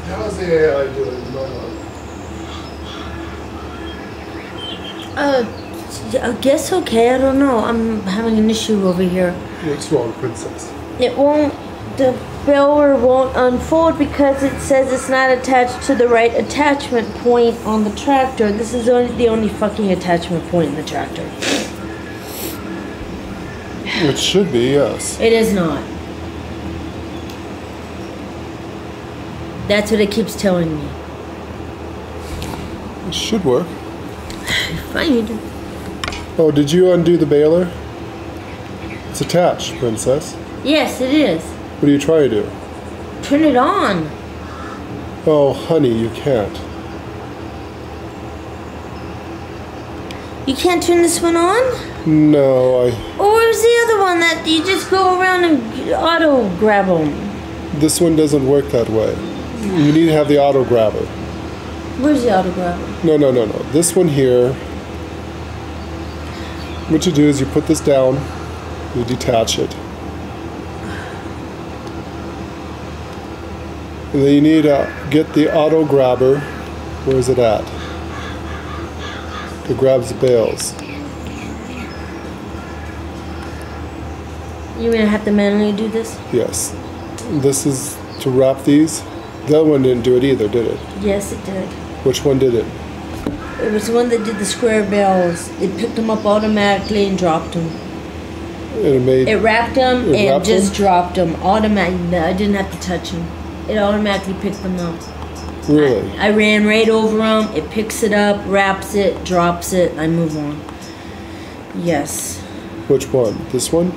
How's the AI doing? Uh, I guess okay. I don't know. I'm having an issue over here. What's wrong, princess? It won't. The baler won't unfold because it says it's not attached to the right attachment point on the tractor. This is only the only fucking attachment point in the tractor. It should be, yes. It is not. That's what it keeps telling me. It should work. *laughs* Fine. Oh, did you undo the baler? It's attached, princess. Yes, it is. What are you trying to do? Turn it on. Oh, honey, you can't. You can't turn this one on? No, I. Or is the other one that you just go around and auto grab them? This one doesn't work that way. You need to have the auto grabber. Where's the auto grabber? No, no, no, no. This one here. What you do is you put this down, you detach it. And then you need to get the auto grabber. Where is it at? It grabs the bales. You're gonna have to manually do this? Yes. This is to wrap these. The other one didn't do it either, did it? Yes, it did. Which one did it? It was the one that did the square bells. It picked them up automatically and dropped them. And it made. It wrapped them It and wrapped just them? dropped them automatically. I didn't have to touch them. It automatically picked them up. really? I ran right over them. It picks it up, wraps it, drops it. I move on. Yes. Which one? This one?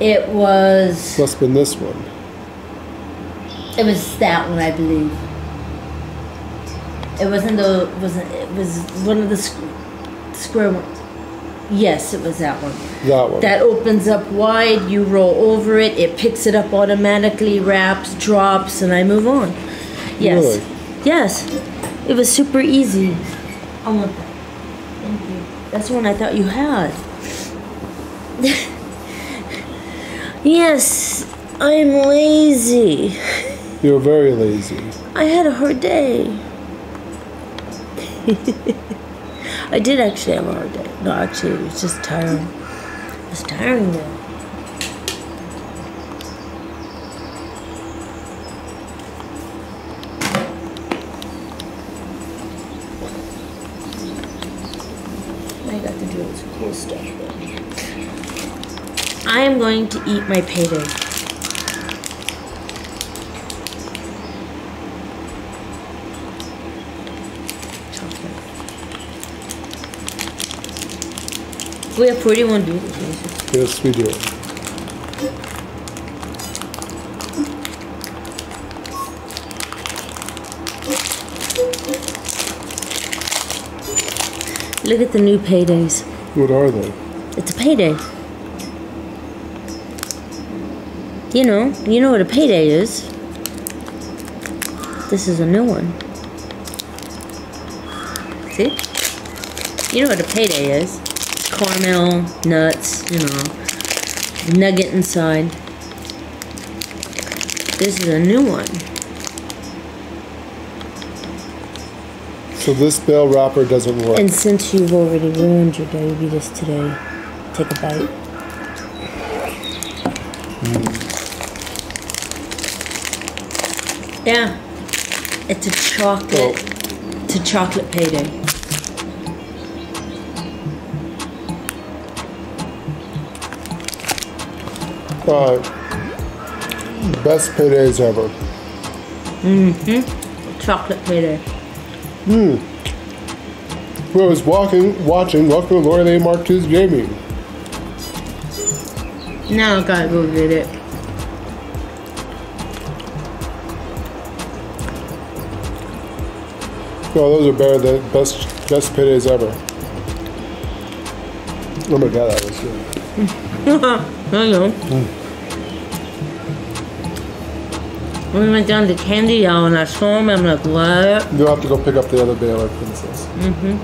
It was. Must have been this one. It was that one, I believe. It wasn't the. Wasn't it was one of the squ- square ones. Yes, it was that one. That one. That opens up wide. You roll over it. It picks it up automatically, wraps, drops, and I move on. Yes. Really? Yes. It was super easy. I want that. Thank you. That's the one I thought you had. *laughs* yes, I'm lazy. *laughs* You're very lazy. I had a hard day. I did actually have a hard day. No, actually, it was just tiring. It was tiring though. I got to do some cool stuff. I am going to eat my payday. We have 41 duties. Yes, we do. Look at the new paydays. What are they? It's a payday. You know, you know what a payday is. This is a new one. See? You know what a payday is. Caramel, nuts, you know, nugget inside. This is a new one. So this bell wrapper doesn't work. And since you've already ruined your diabetes today, take a bite. Mm. Yeah, it's a chocolate. It's a chocolate payday. Best paydays ever. Mhm. Chocolate payday. Who was walking, watching Welcome to Lord and Lady Marques Gaming. Now I gotta go get it. No, those are better than best best paydays ever. Oh my god, that was good. *laughs* I know. We went down to Candy Yell and I saw him. I'm like, what? You'll have to go pick up the other baler Princess. Mm-hmm.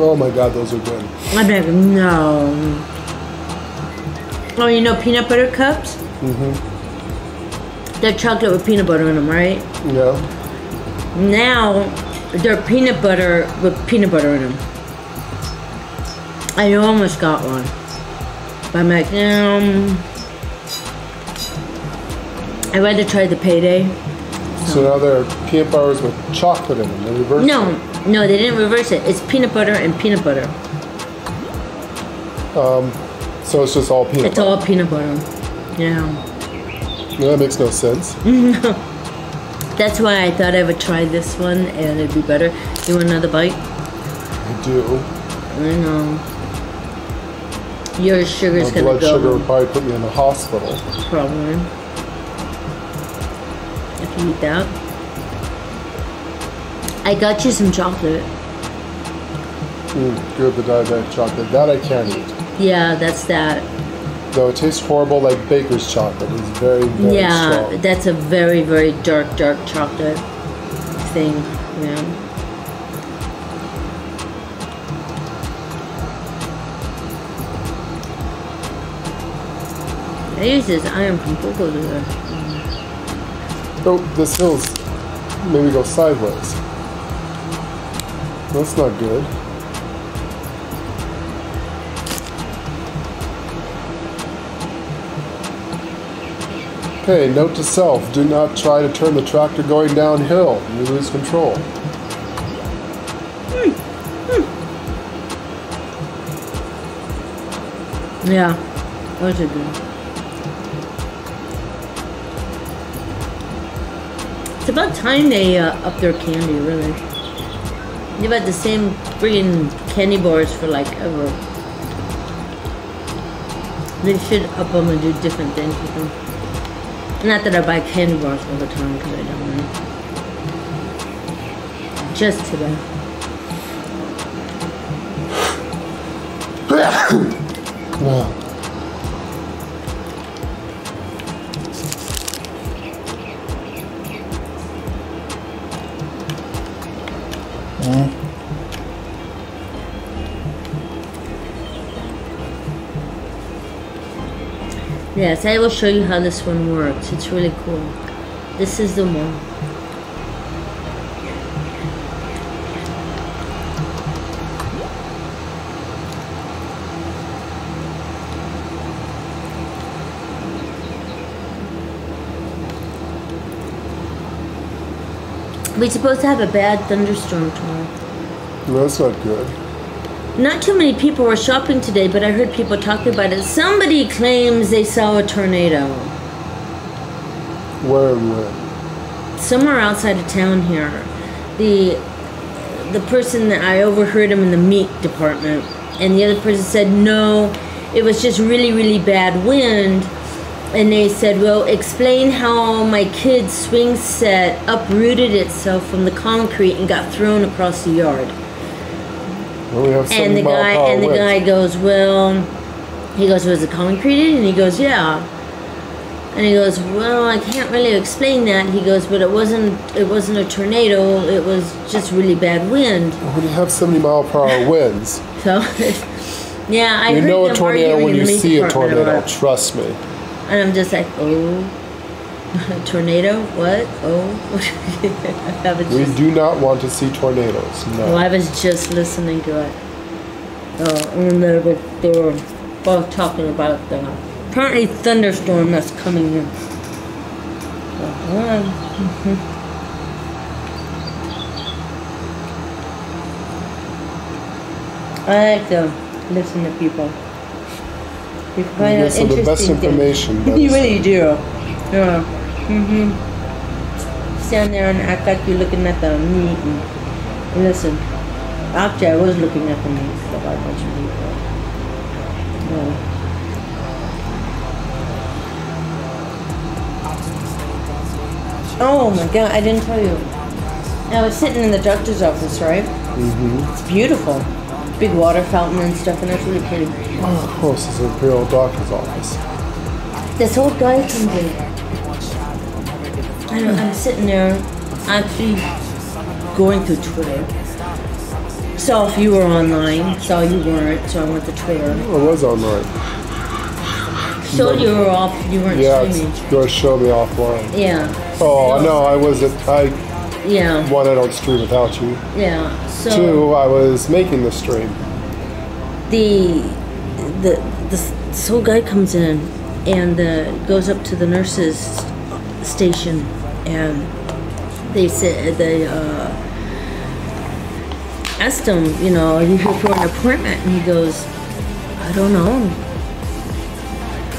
Oh my god, those are good. I'm like, no. Oh, you know peanut butter cups? Mm-hmm. They're chocolate with peanut butter in them, right? Yeah. Now they're peanut butter with peanut butter in them. I almost got one. But I'm like, um, I'd rather try the payday. So now they're peanut bars with chocolate in them. They reverse No, it. no, they didn't reverse it. It's peanut butter and peanut butter. Um, So it's just all peanut It's butter. all peanut butter. Yeah. No, that makes no sense. *laughs* That's why I thought I would try this one and it'd be better. You want another bite? I do. I know. Your sugar's My gonna blood sugar go would probably put me in the hospital. probably. If you eat that. I got you some chocolate. Mm, good, the diabetic chocolate. That I can't eat. Yeah, that's that. Though it tastes horrible like baker's chocolate. It's very, very yeah, strong. that's a very, very dark, dark chocolate thing. Yeah. I use this iron from Google today. Oh, this hill's maybe go sideways. That's not good. Okay, note to self, do not try to turn the tractor going downhill. You lose control. Hmm, hmm. Yeah, those are good. About time they uh, up their candy, really. They've had the same friggin' candy bars for like ever. They should up them and do different things with them. Not that I buy candy bars all the time because I don't know. Just today. *coughs* Well, Yes, I will show you how this one works. It's really cool. This is the one. We're supposed to have a bad thunderstorm tomorrow. that's not good. Not too many people were shopping today, but I heard people talking about it. Somebody claims they saw a tornado Where when? somewhere outside of town here. The the person that I overheard him in the meat department, and the other person said no, it was just really really bad wind. And they said, well, explain how my kid's swing set uprooted itself from the concrete and got thrown across the yard. Well, we and the guy and the guy goes well he goes was it concreted? And he goes yeah. And he goes well i can't really explain that. He goes but it wasn't it wasn't a tornado it was just really bad wind. When you have 70 mile per hour winds, so yeah i you know a tornado when you see a tornado. Trust me. and i'm just like oh *laughs* tornado what oh *laughs* I was We just- do not want to see tornadoes. No. Well, I was just listening to it. Uh, and they were, they were both talking about the apparently thunderstorm that's coming in. So, uh, *laughs* I like to listen to people. You find out get some the best information. you really do. Yeah. Mhm. Stand there and act like you're looking at the meat and, listen. Actually, I was looking at the meat, I bunch of yeah. Oh my god, I didn't tell you. I was sitting in the doctor's office, right? Mm-hmm. It's beautiful. Big water fountain and stuff, and it's really pretty. Oh, of course, it's an imperial doctor's office. This old guy comes in. I'm, I'm sitting there, actually going through Twitter. Saw if you were online, saw you weren't, so I went to Twitter. I was online. showed you were off. You weren't Yeah, streaming. it's going to show me offline. Yeah. Oh, no, I wasn't. I Yeah. one, I don't stream without you. Yeah. So Two, I was making the stream. the the this, this whole guy comes in and uh, goes up to the nurses station and they said they uh, asked him, you know, are you here for an appointment? And he goes, I don't know.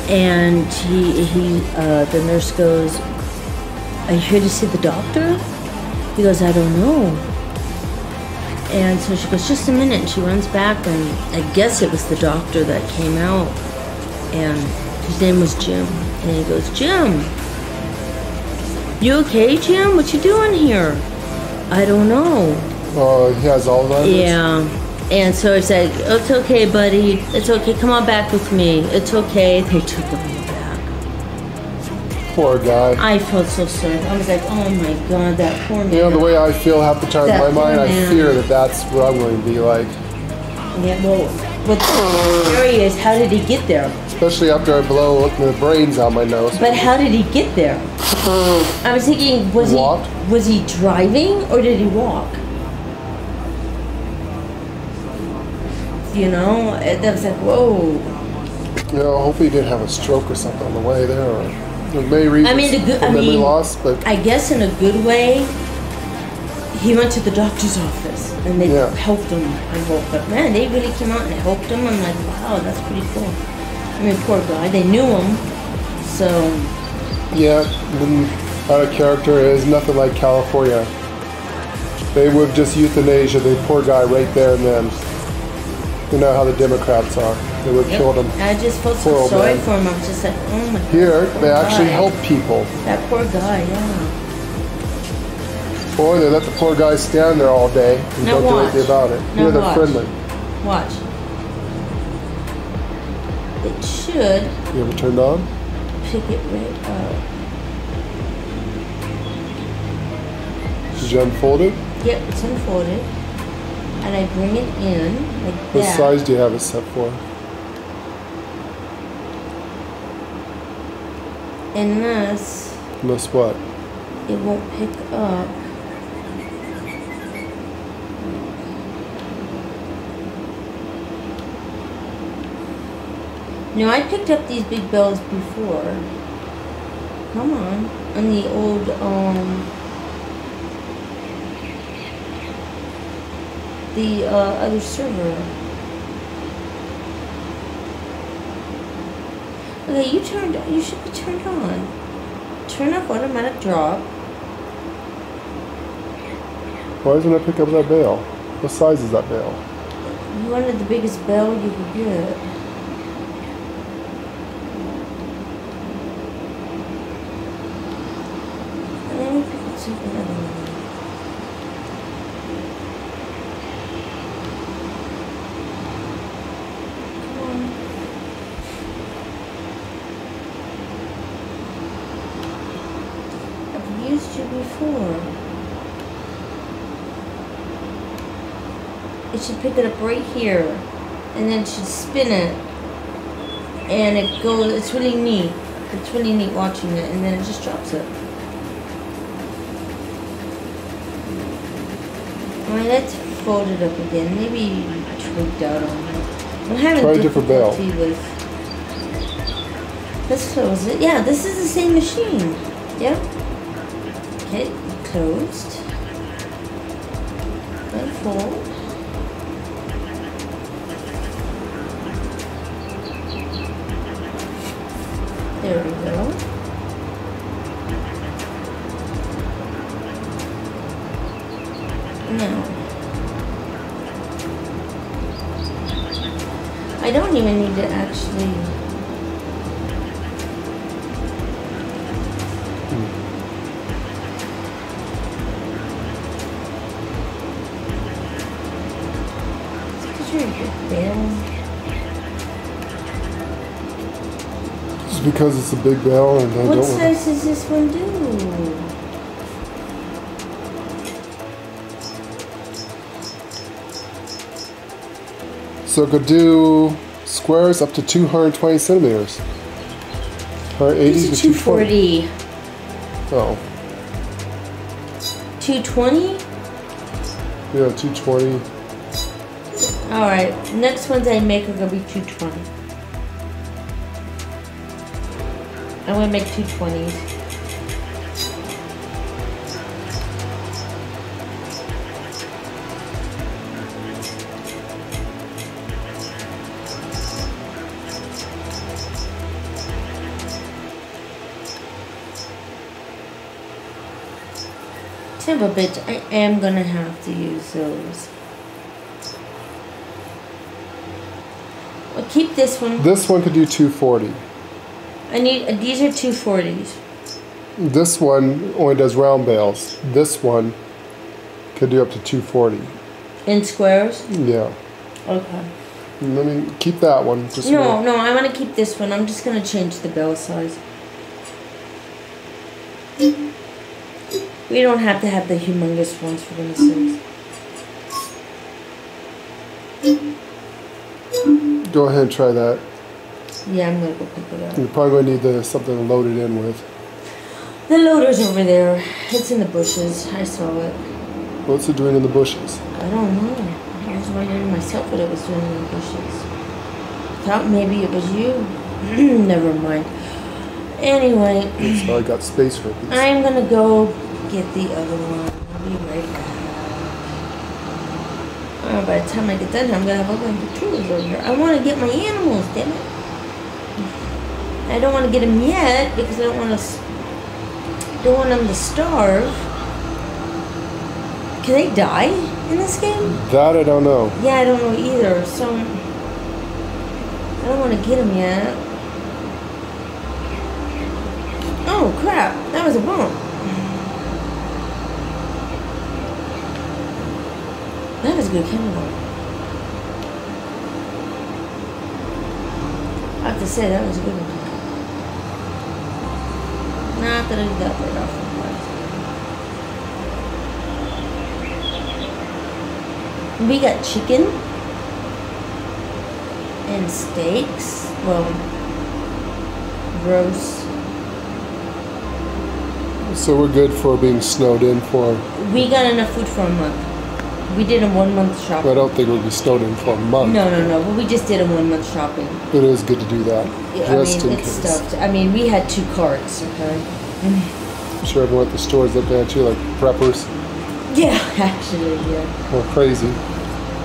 And he he uh, the nurse goes, are you here to see the doctor? He goes, I don't know. And so she goes, just a minute. And she runs back, and I guess it was the doctor that came out. And his name was Jim. And he goes, Jim, you okay, Jim? What you doing here? I don't know. Oh, he has all Alzheimer's. Yeah. And so I said, it's okay, buddy. It's okay. Come on back with me. It's okay. They took him back. Poor guy. I felt so sorry. I was like, oh my god, that poor man. You know the way I feel half the time in my mind. I fear that that's what I'm going to be like. Yeah, well, what's scary is how did he get there? Especially after I blow the brains out my nose. But how did he get there? I was thinking, was Walked. he was he driving or did he walk? You know, that was like, whoa. You know, hopefully he didn't have a stroke or something on the way there. Or may I mean, the good- I memory mean- loss, but I guess in a good way, he went to the doctor's office and they Yeah. helped him. I hope, but man, they really came out and helped him. I'm like, wow, that's pretty cool. I mean, poor guy. They knew him, so yeah, then out of character is nothing like California. They would have just euthanasia the poor guy right there and then. You know how the Democrats are. They would have Yep. killed him. I just felt so sorry man. for him. I was just like, oh my god. Here, they actually help people. That poor guy, yeah. Or they let the poor guy stand there all day and Now don't do anything about it. Now Here they're watch. friendly. Watch. It should You ever turned on? Pick it right up. Did you unfold it? Yep, it's unfolded. And I bring it in like What that. size do you have it set for? And this, Miss what? it won't pick up. No, I picked up these big bells before. Come on. On the old, um... The, uh, other server. Okay, you turned, you should be turned on. Turn off automatic drop. Why doesn't it pick up that bell? What size is that bell? You wanted the biggest bell you could get. Let me pick up something another one. Come on. I've used you before. it should pick it up right here and then should spin it and it goes it's really neat. It's really neat watching it and then it just drops it. Alright let's fold it up again. Maybe you tweaked out on it. I'm having Try a different bell. with let's close. It yeah this is the same machine. Yep. Okay closed. Unfold There we go. Because it's a big bale and I What don't size does this one do? So it could do squares up to 220 centimeters. Or 80 This to 240. 240. Oh, 220? yeah, 220. Alright, next ones I make are gonna be 220. I'm gonna make 220s. Son of a bitch, I am gonna have to use those. Well, keep this one. This one could do 240. I need, these are 240s. This one only does round bales. This one could do up to 240. In squares? Yeah. Okay. Let me keep that one. Just No, no, I want to keep this one. I'm just going to change the bell size. We don't have to have the humongous ones for goodness sakes. Go ahead and try that. Yeah, I'm going to go pick it up. You're probably to need the, something loaded in with. The loader's over there. It's in the bushes. I saw it. What's it doing in the bushes? I don't know. I was wondering myself what it was doing in the bushes. Thought maybe it was you. *clears throat* Never mind. Anyway, So I got space for these. *clears throat* I'm gonna go get the other one. I'll be right back. Oh, by the time I get done, I'm gonna have a bunch of tools over here. I want to get my animals, damn it. I don't want to get them yet because I don't want to. Don't want them to starve. Can they die in this game? That I don't know. Yeah, I don't know either. So I don't want to get them yet. Oh crap! That was a bomb. That was a good camera. I have to say that was a good one. Not that I did that very often. We got chicken and steaks. Well, roast. So we're good for being snowed in for. We got enough food for a month. We did a one month shopping. I don't think we'll be in for a month. No, no, no. But we just did a one month shopping. It is good to do that, Yeah, just I mean, in it's case. stuffed. I mean, we had two carts. Okay. I'm sure everyone at the stores looked at you like preppers Yeah, *laughs* actually, yeah. or crazy.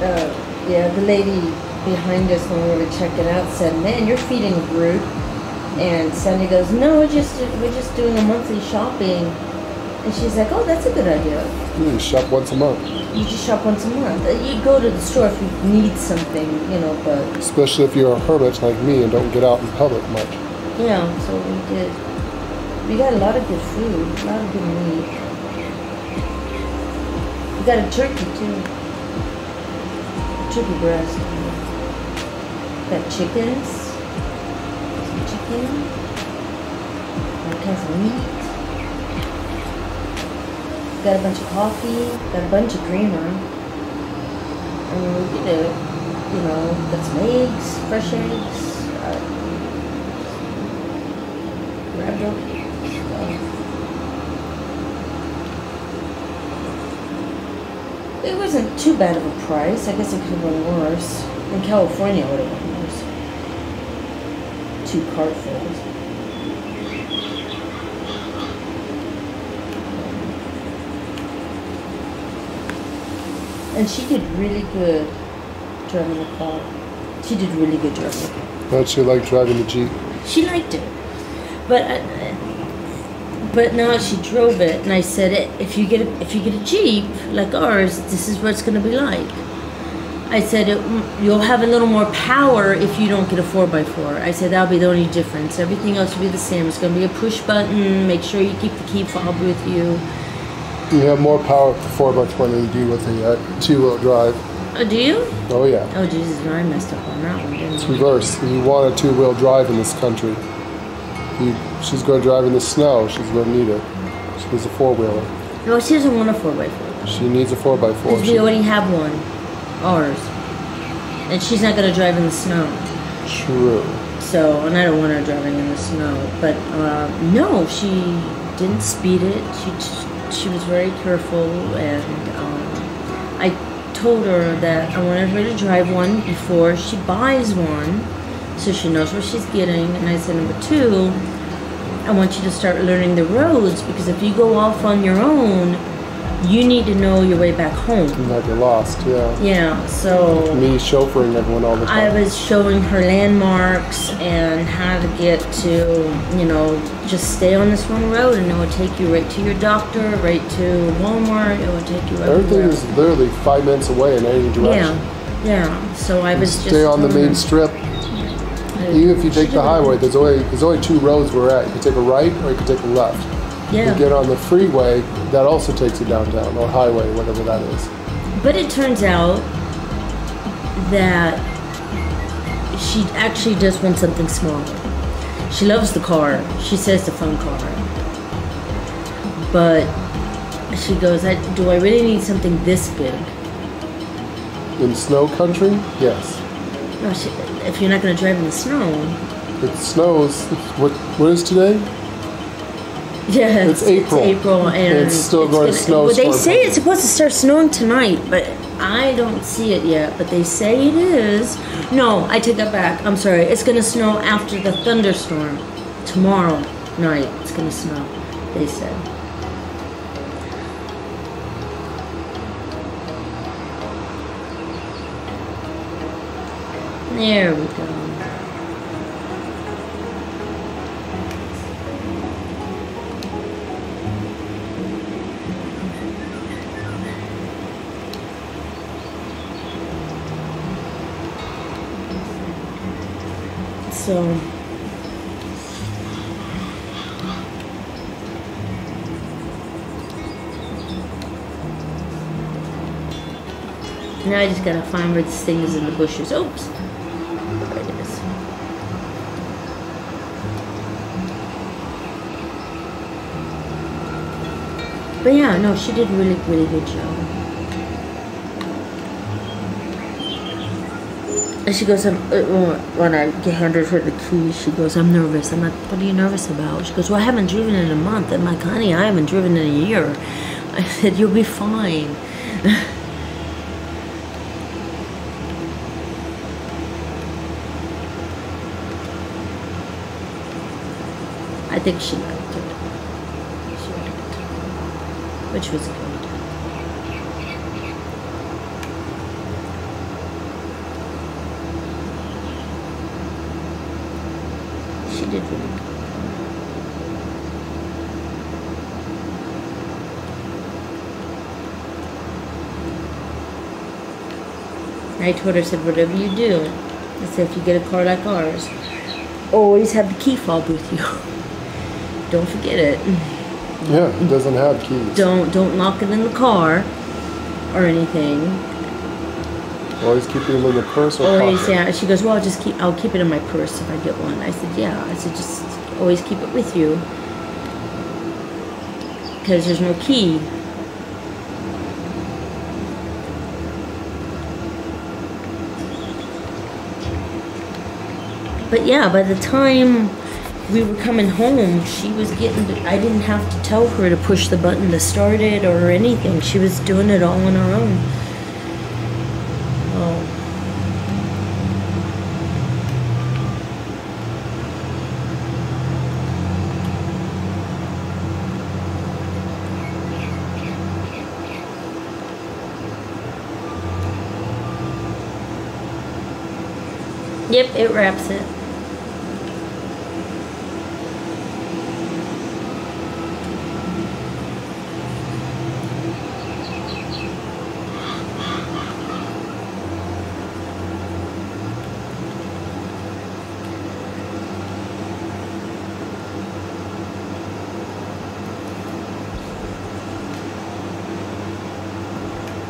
Uh, yeah, the lady behind us when we were checking out said, "Man, you're feeding a brute." And Sandy goes, "No, we're just we're just doing a monthly shopping." And she's like, "Oh, that's a good idea. You shop once a month, You just shop once a month. Uh, You go to the store if you need something, you know." But especially if you're a hermit like me and don't get out in public much. yeah, so we did. We got a lot of good food, a lot of good meat. We got a turkey too. Turkey breast. Got chickens. Some chicken. All kinds of meat. Got a bunch of coffee. Got a bunch of creamer. And we did it. You know, got some eggs, fresh eggs. Uh, grabbed up. It wasn't too bad of a price. I guess it could have been worse. In California, it would have been worse. Two cartfuls. And she did really good driving the car. She did really good driving the car. How'd you like driving the Jeep? She liked it, but uh, but now she drove it, and I said, eh, if you get a, if you get a Jeep like ours, this is what it's going to be like. I said it, you'll have a little more power if you don't get a four x four. I said that'll be the only difference. Everything else will be the same. It's going to be a push button. Make sure you keep the key fob with you. You have more power for the 4x4 than you do with a uh, two-wheel drive. Oh, do you? Oh yeah. Oh Jesus, I messed up on that one. Didn't It's I? reverse. You want a two-wheel drive in this country. You, she's going to drive in the snow. She's going to need it. She needs a four-wheeler. No, she doesn't want a four x four. She needs a 4x4. Because we already have one, ours, and she's not going to drive in the snow. true. So, and I don't want her driving in the snow. But uh, no, she didn't speed it. She she was very careful, and um, I told her that I wanted her to drive one before she buys one, so she knows what she's getting. And I said, number two, I want you to start learning the roads because if you go off on your own, you need to know your way back home. You might lost, yeah. Yeah, so Me chauffeuring everyone all the time. I was showing her landmarks and how to get to, you know, just stay on this one road and it would take you right to your doctor, right to Walmart, it would take you right Everything is literally five minutes away in any direction. Yeah, yeah. So I was just Stay on the main strip. Even if you take the highway, there's only there's only two roads we're at. You can take a right or you can take a left. Yeah. You get on the freeway, that also takes you downtown, or highway, whatever that is. But it turns out that she actually does want something smaller. She loves the car. She says the fun car. But she goes, I, Do I really need something this big? In snow country, yes. No, she, if you're not going to drive in the snow. It snows. What what is today? Yeah, It's April. April, and It's still going to snow Well, they say it's supposed to start snowing tonight, but I don't see it yet. But they say it is. No, I take that back. I'm sorry. It's going to snow after the thunderstorm tomorrow night. It's going to snow. They said. There we go. So now I just gotta find where this thing is in the bushes. Oops. There it is. But yeah, no, she did really, really good job. And she goes, uh, when I handed her the keys, she goes, I'm nervous. I'm like, what are you nervous about? She goes, well, I haven't driven in a month. I'm like, honey, I haven't driven in a year. *laughs* I said, you'll be fine. *laughs* I think she liked it. She liked it. Which was good. She did really good. I told her, I said, whatever you do, I said, if you get a car like ours, always have the key fob with you. *laughs* Don't forget it. Yeah, it doesn't have keys. Don't don't lock it in the car or anything. Always keep them in the purse or Always, pocket. yeah. She goes, well, I'll just keep. I'll keep it in my purse if I get one. I said, yeah. I said, just always keep it with you because there's no key. But yeah, by the time we were coming home, she was getting. I didn't have to tell her to push the button to start it or anything. She was doing it all on her own. Yep, it wraps it.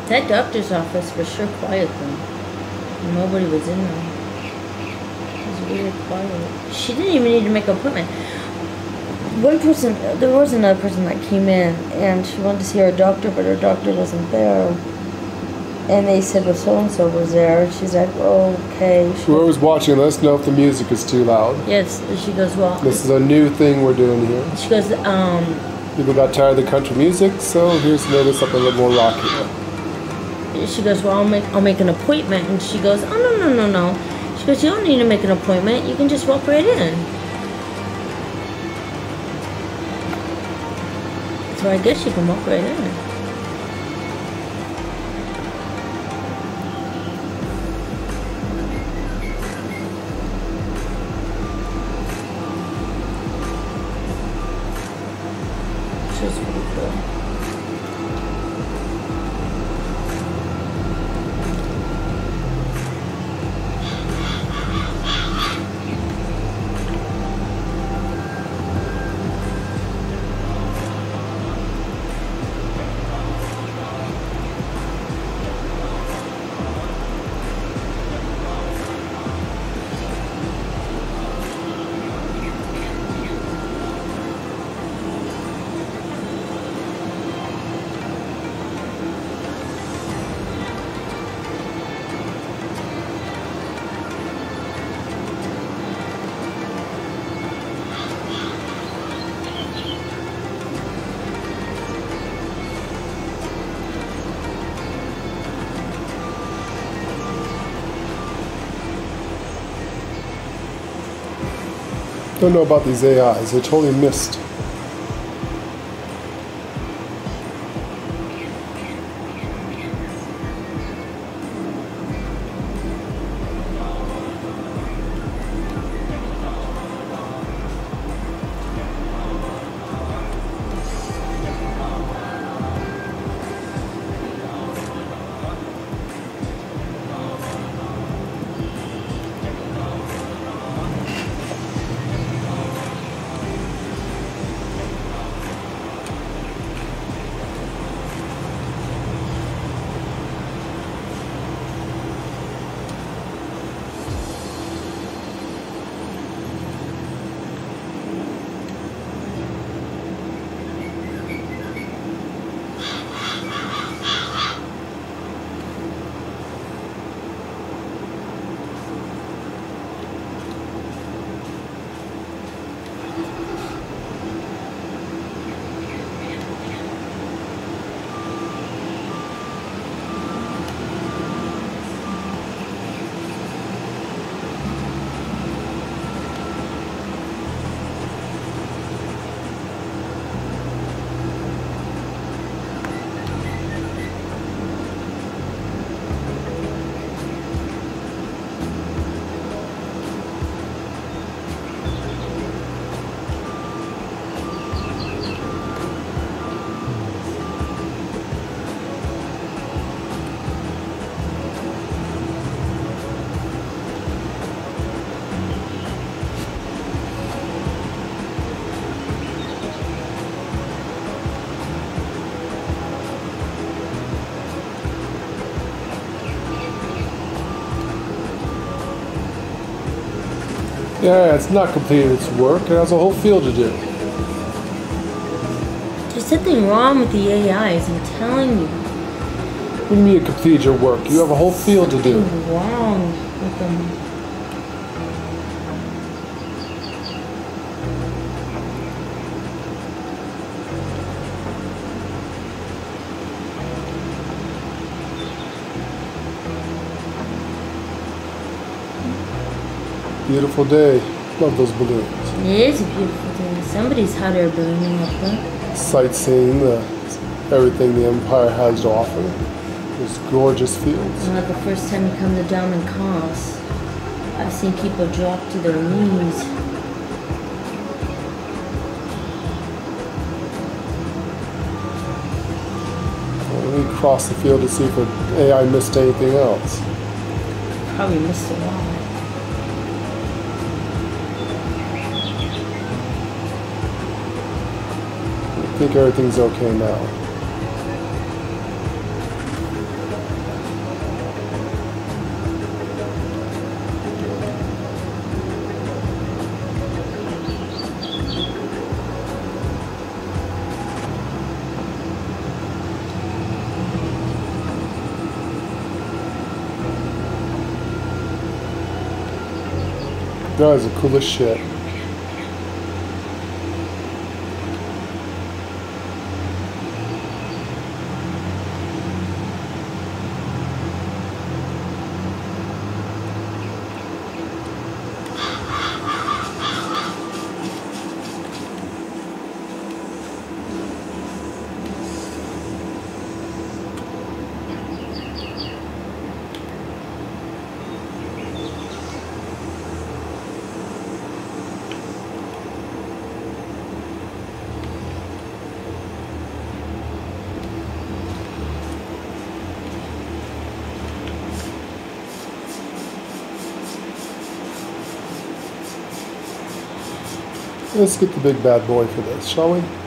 That doctor's office was sure quiet though. Nobody was in there. She didn't even need to make an appointment. One person, there was another person that came in and she wanted to see her doctor, but her doctor wasn't there. And they said, well, so and so was there. She's like, oh, okay. She Whoever's watching, let us know if the music is too loud. yes. She goes, well, This is a new thing we're doing here. she goes, um, People got tired of the country music, so here's make something a little more rocky. she goes, well, I'll make, I'll make an appointment. And she goes, oh, no, no, no, no. She goes, you don't need to make an appointment. You can just walk right in. So I guess you can walk right in. Don't know about these AIs. They totally missed. Yeah, it's not completed its work. It has a whole field to do. There's something wrong with the AIs, I'm telling you. What do you completed your work? You have a whole field to do. Wrong with them. Beautiful day. Love those balloons. It is a beautiful day. Somebody's hot air ballooning up there. Sightseeing the everything the Empire has to offer. Those gorgeous fields. Not the first time you come to Diamond Cross. I've seen people drop to their knees. We cross the field to see if AI missed anything else. Probably missed a lot. think everything's okay now. That is the coolest shit. Let's get the big bad boy for this, shall we?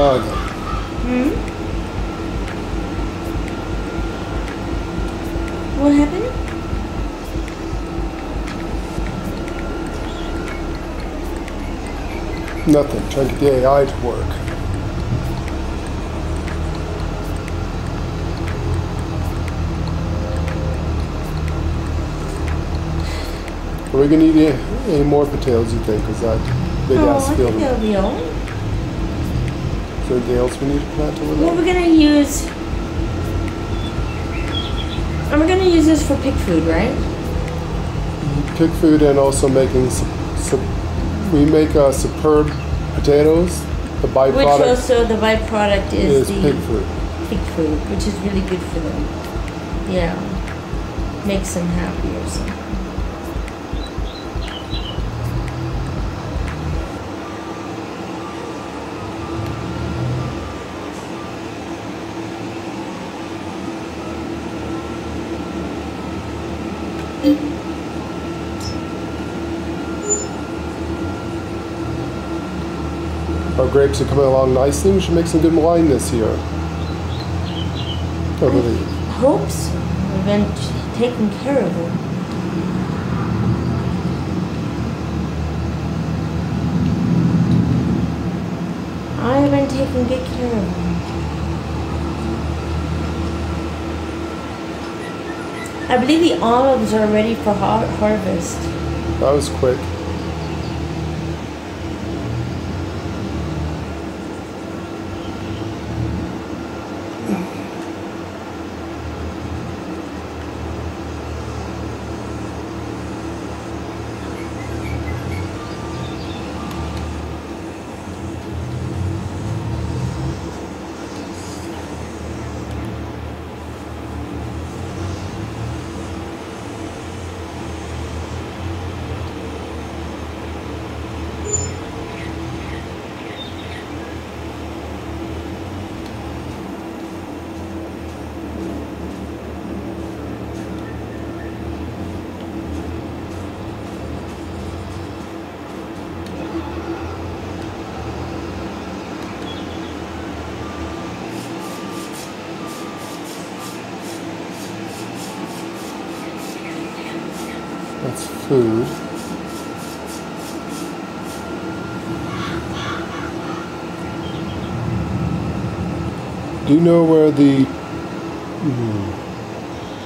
None. Hmm? What happened? Nothing. Trying to get the AI to work. Are we gonna eat any, more potatoes? You think? Is that big oh, ass I field? think that'll be all. Is there anything else we need to plant over What there? we're gonna use. And we're gonna use this for pig food, right? Pig food and also making. We make uh, superb potatoes. The byproduct. Which also the byproduct is, is the pig food. pig food, which is really good for them. Yeah. Makes them happy or something. Our grapes are coming along nicely. We should make some good wine this year. I believe. Hope so. We've been t- taking care of them. I've been taking good care of them. I believe the olives are ready for har- harvest. That was quick. That's food. Do you know where the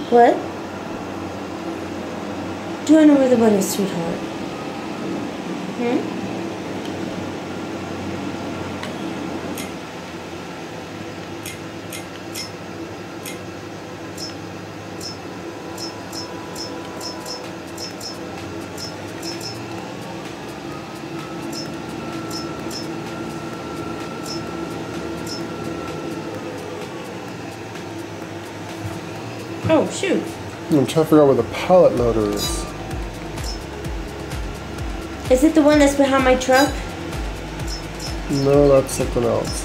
What? Do I know where the what is, sweetheart? Hmm? Oh, shoot. I'm trying to figure out where the pallet loader is. Is it the one that's behind my truck? No, that's something else.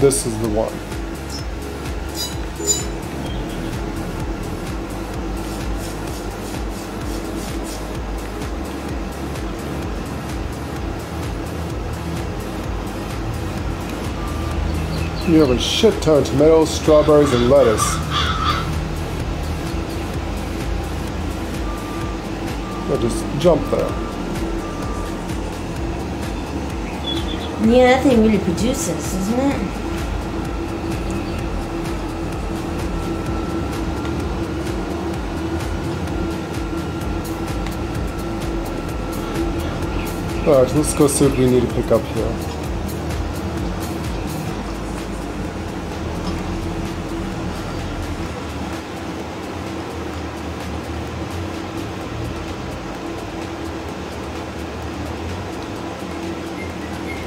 This is the one. You have a shit ton of tomatoes, strawberries, and lettuce. I'll just jump there. Yeah, that thing really produces, isn't it? Alright, let's go see what we need to pick up here.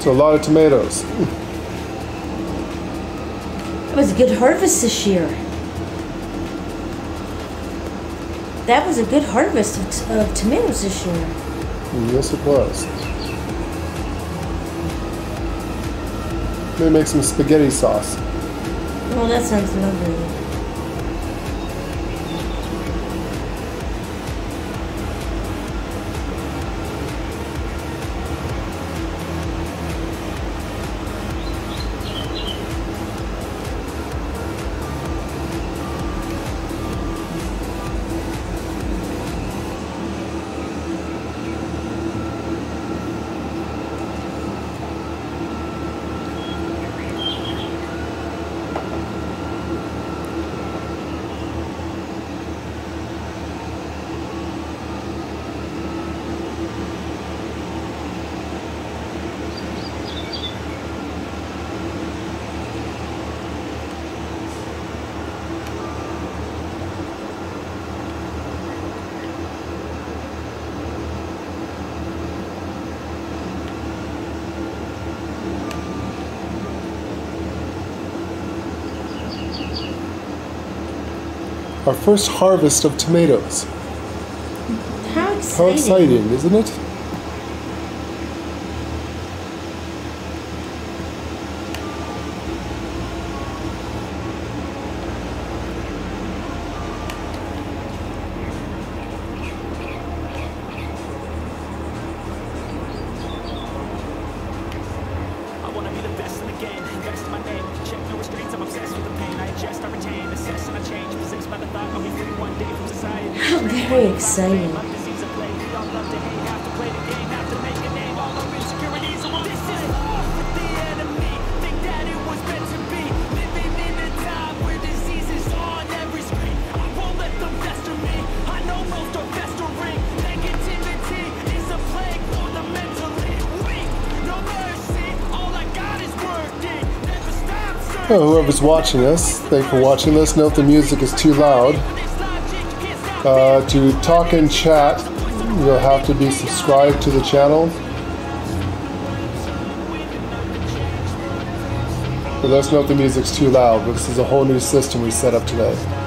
So a lot of tomatoes. It was a good harvest this year. That was a good harvest of, t- of tomatoes this year. Yes, it was. Maybe make some spaghetti sauce. Oh, that sounds lovely. Our first harvest of tomatoes. How exciting. How exciting, isn't it? Whoever's watching us, thank you for watching this. Note the music is too loud. Uh, to talk and chat, you'll have to be subscribed to the channel. But let's note the music's too loud. This is a whole new system we set up today.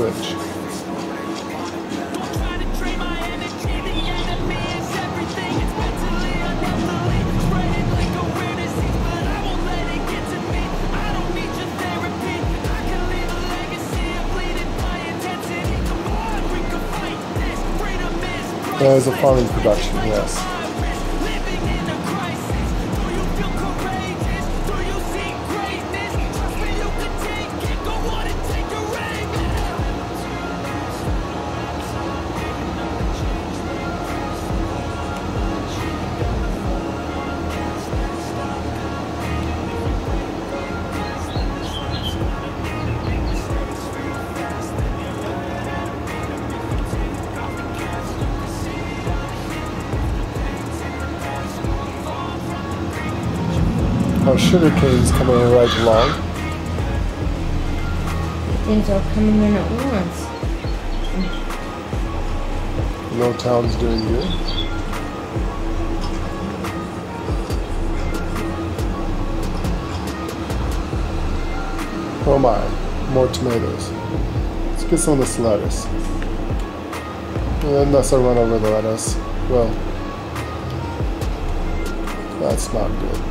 Is a priceless. farming production, yes. Sugar cane's coming right along. Things are coming in at once. No town's doing good. Oh my, more tomatoes. Let's get some of this lettuce. Unless I run over the lettuce. Well, that's not good.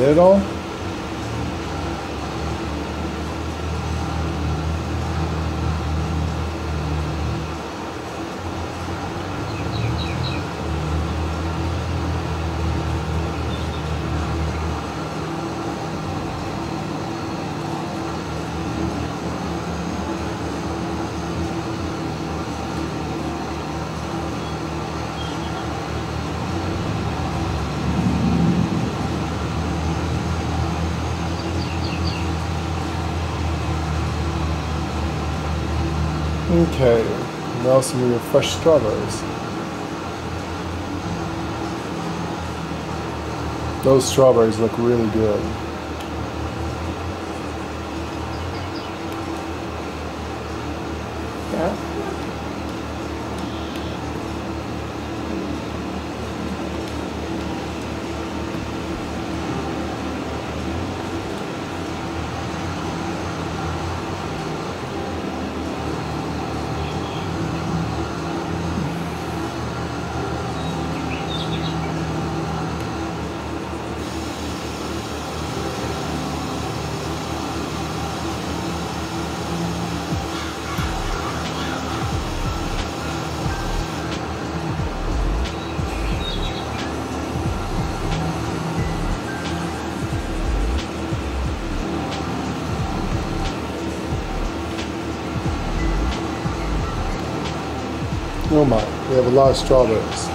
Did I get it all? Okay, some of fresh strawberries. Those strawberries look really good. Of strawberries.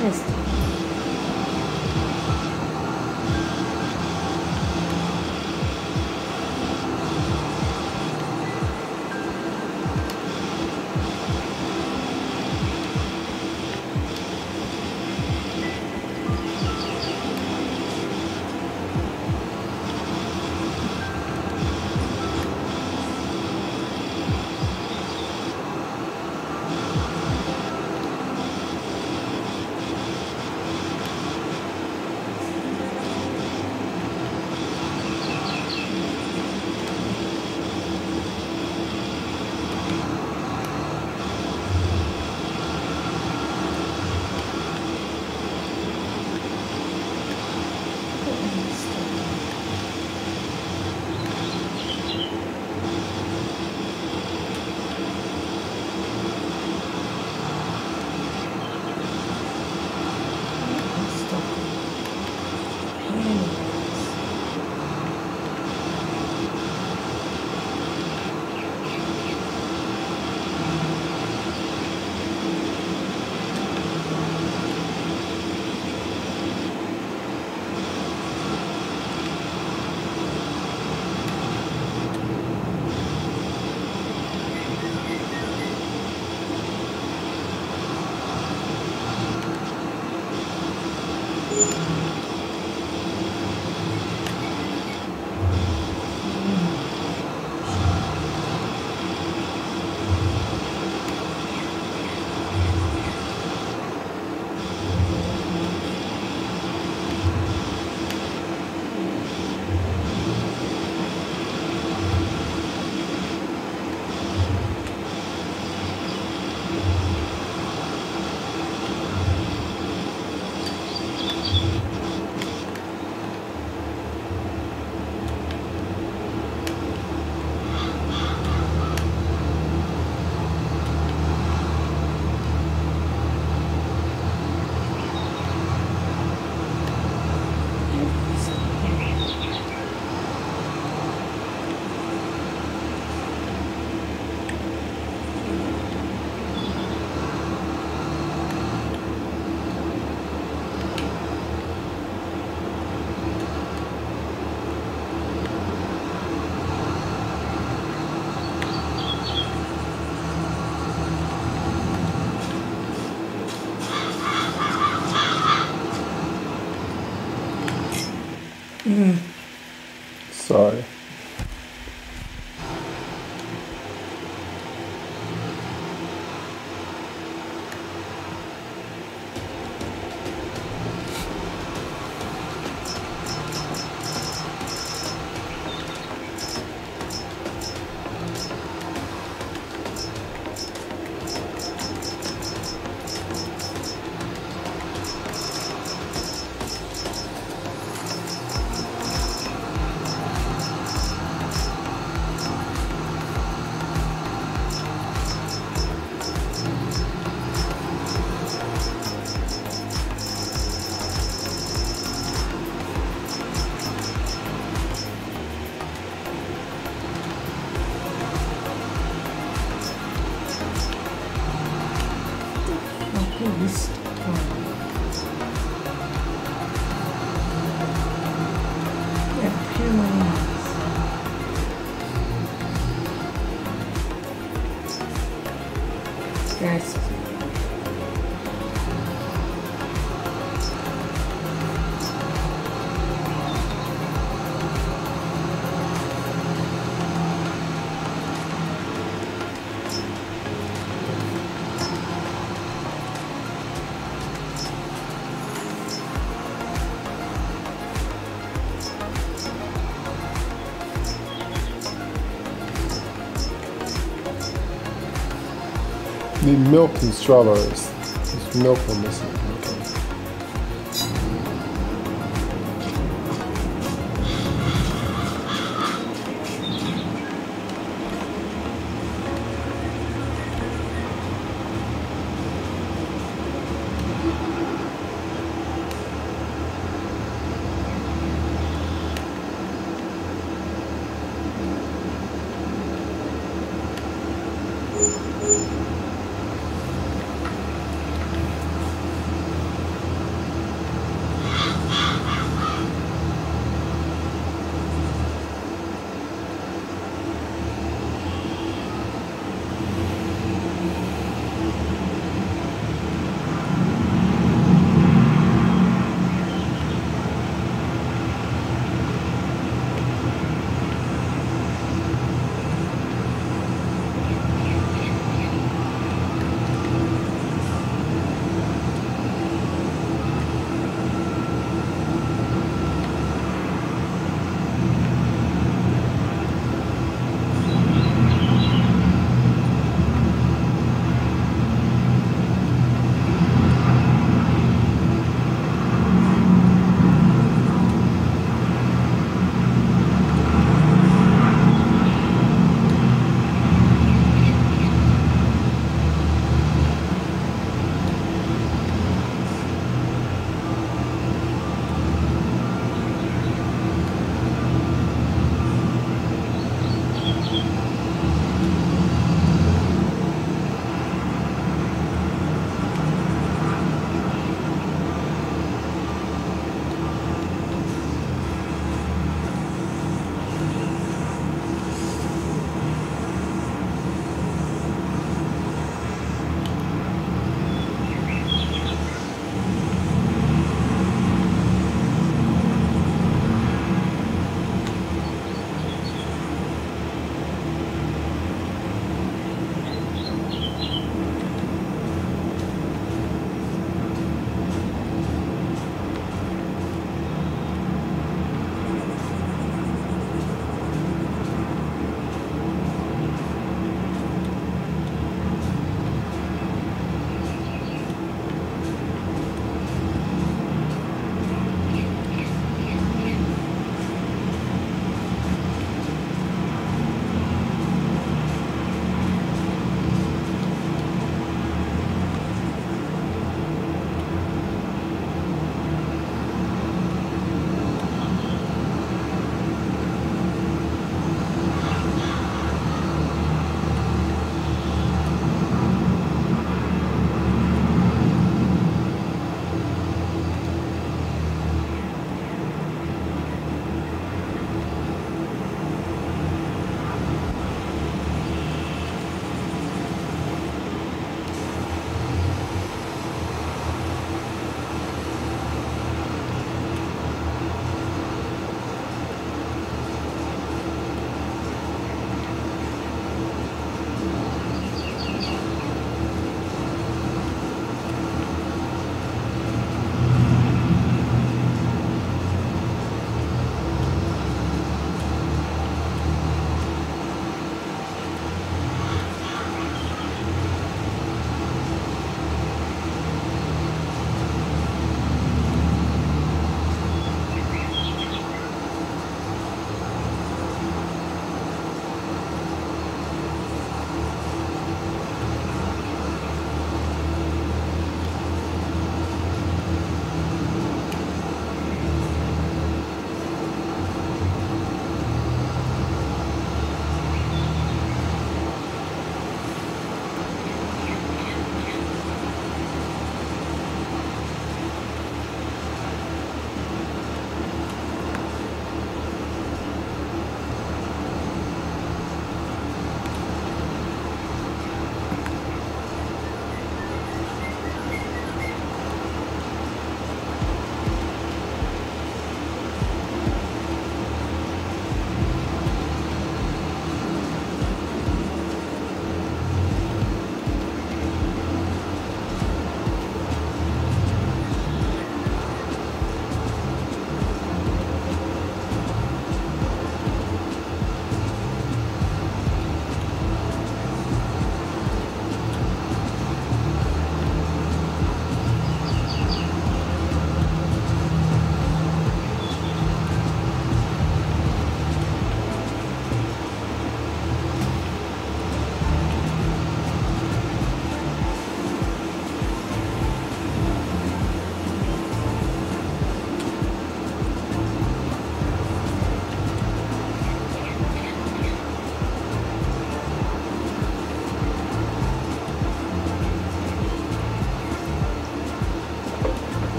возможность milk and strawberries. There's milk we're missing.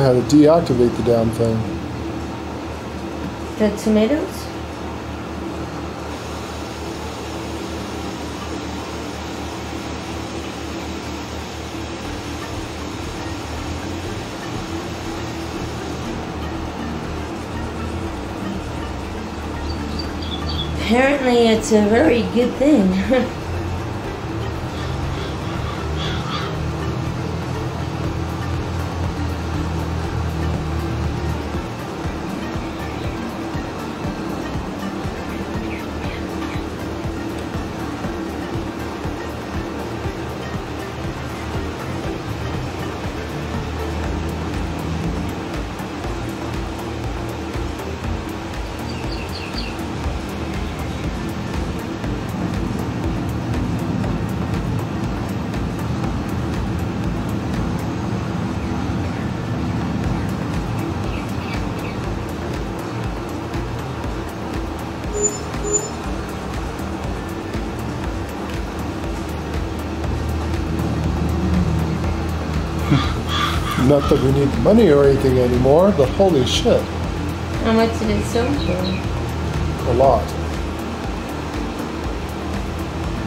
I had to deactivate the damn thing. The tomatoes? Apparently, it's a very good thing. *laughs* Not that we need money or anything anymore, but holy shit, How much did it sell for? a lot.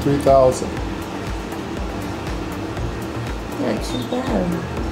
3,000. Not too bad.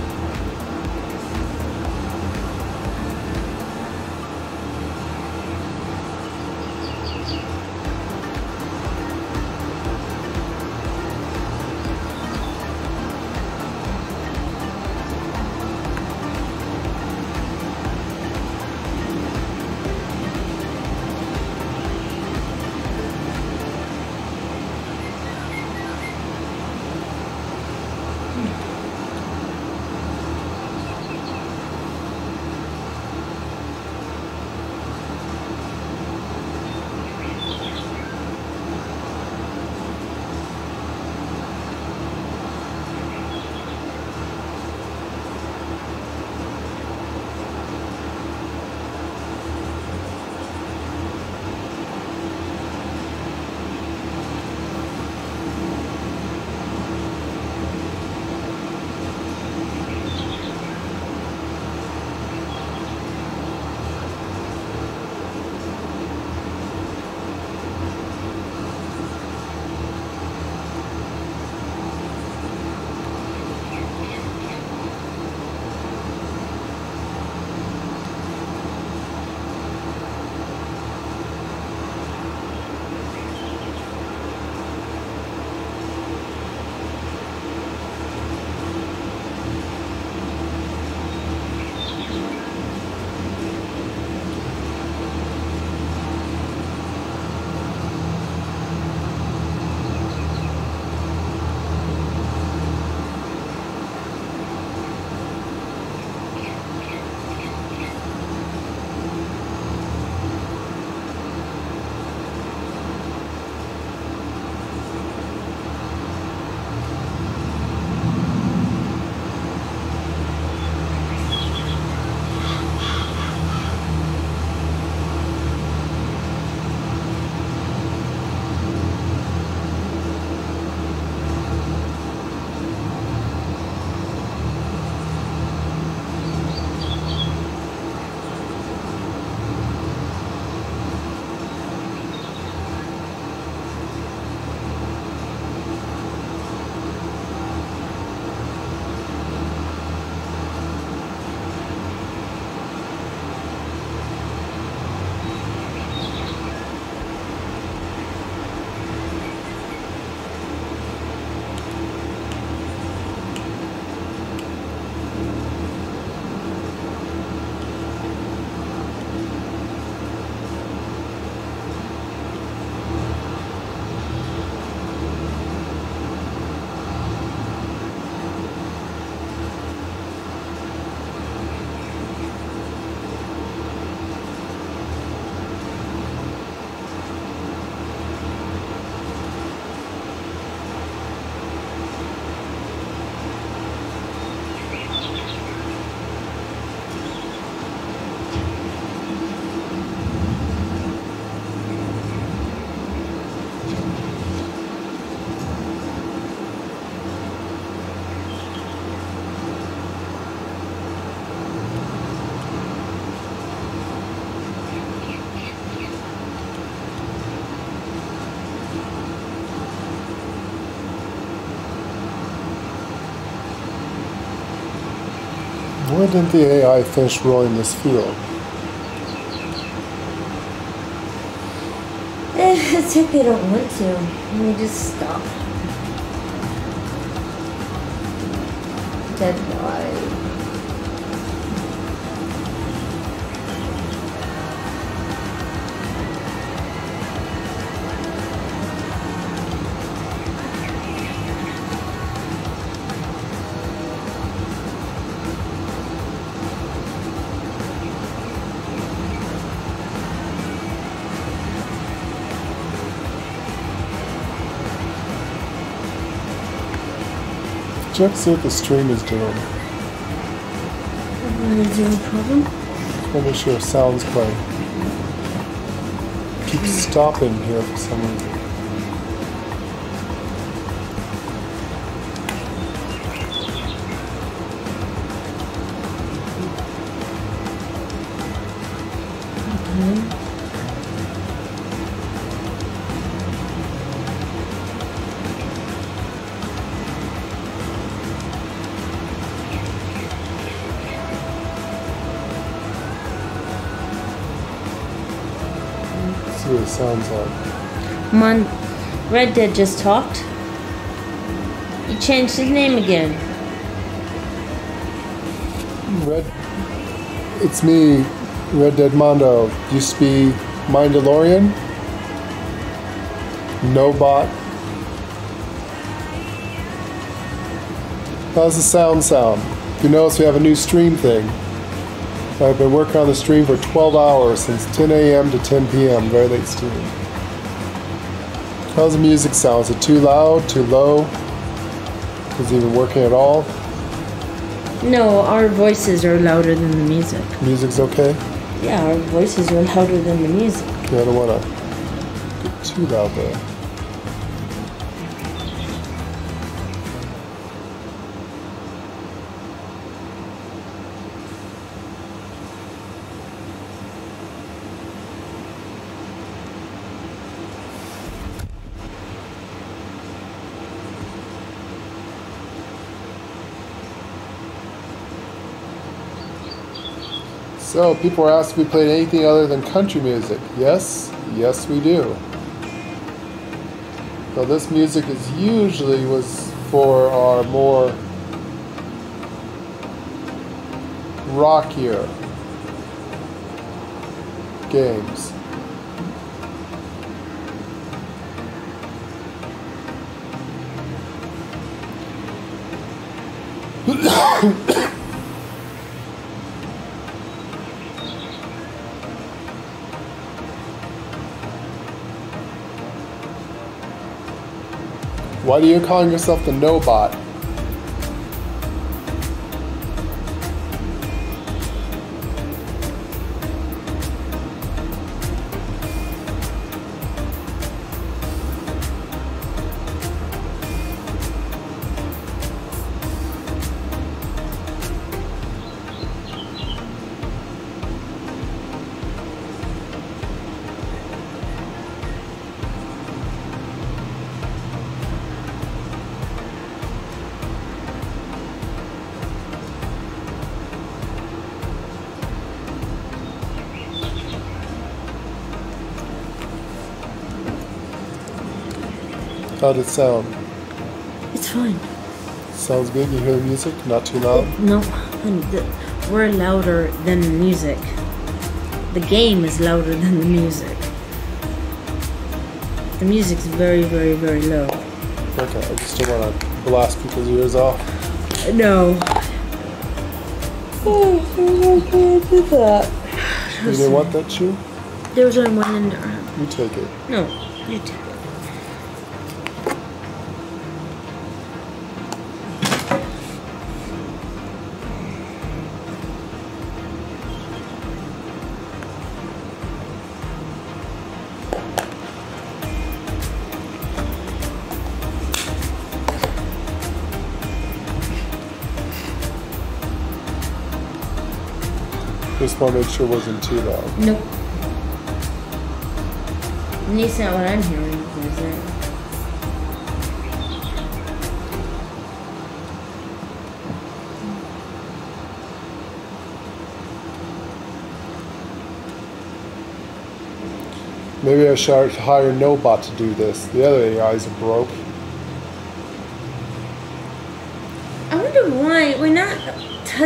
Why didn't the AI finish rolling this field? It's if they don't want to. They just stop. Check see what the stream is doing. Is there a problem? Let me sure sounds playing. Keeps stopping here for some reason. Sounds like. Mon Red Dead just talked. He changed his name again. Red. It's me, Red Dead Mondo. Used to be Mindalorian. No bot. How's the sound sound? You notice we have a new stream thing. I've been working on the stream for 12 hours since 10 a.m. to 10 p.m. Very late stream. How's the music sound? Is it too loud? Too low? Is it even working at all? No, our voices are louder than the music. Music's okay? Yeah, our voices are *laughs* louder than the music. Yeah, I don't want to get too loud there. So, people are asked if we played anything other than country music. Yes, yes, we do. So this music is usually was for our more rockier games. *coughs* Why do you calling yourself the no How'd it sound? It's fine. Sounds good? You hear the music? Not too loud? No, we're louder than the music. The game is louder than the music. The music's very, very, very low. Okay, I just don't want to blast people's ears off. No. Oh, I can't do that. You didn't want that shoe? There's only one in there. You take it. No, you take it. want to make sure it wasn't too loud. Nope. At least not what I'm hearing. Is it? Maybe I should hire Nobot to do this. The other AIs are broke.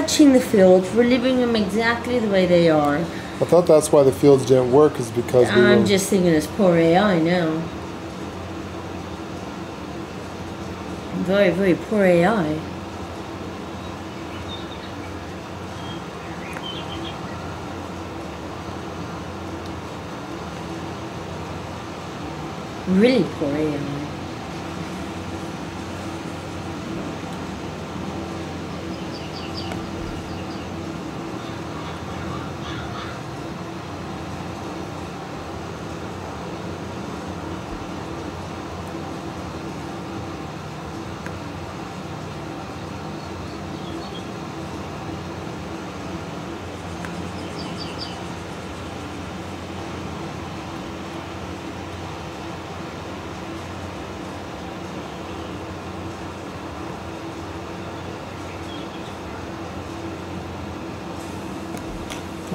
Touching the fields. We're leaving them exactly the way they are. I thought that's why the fields didn't work, is because we I'm were. just thinking it's poor AI now. Very, very poor AI. Really poor AI.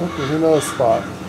Oh, there's another spot.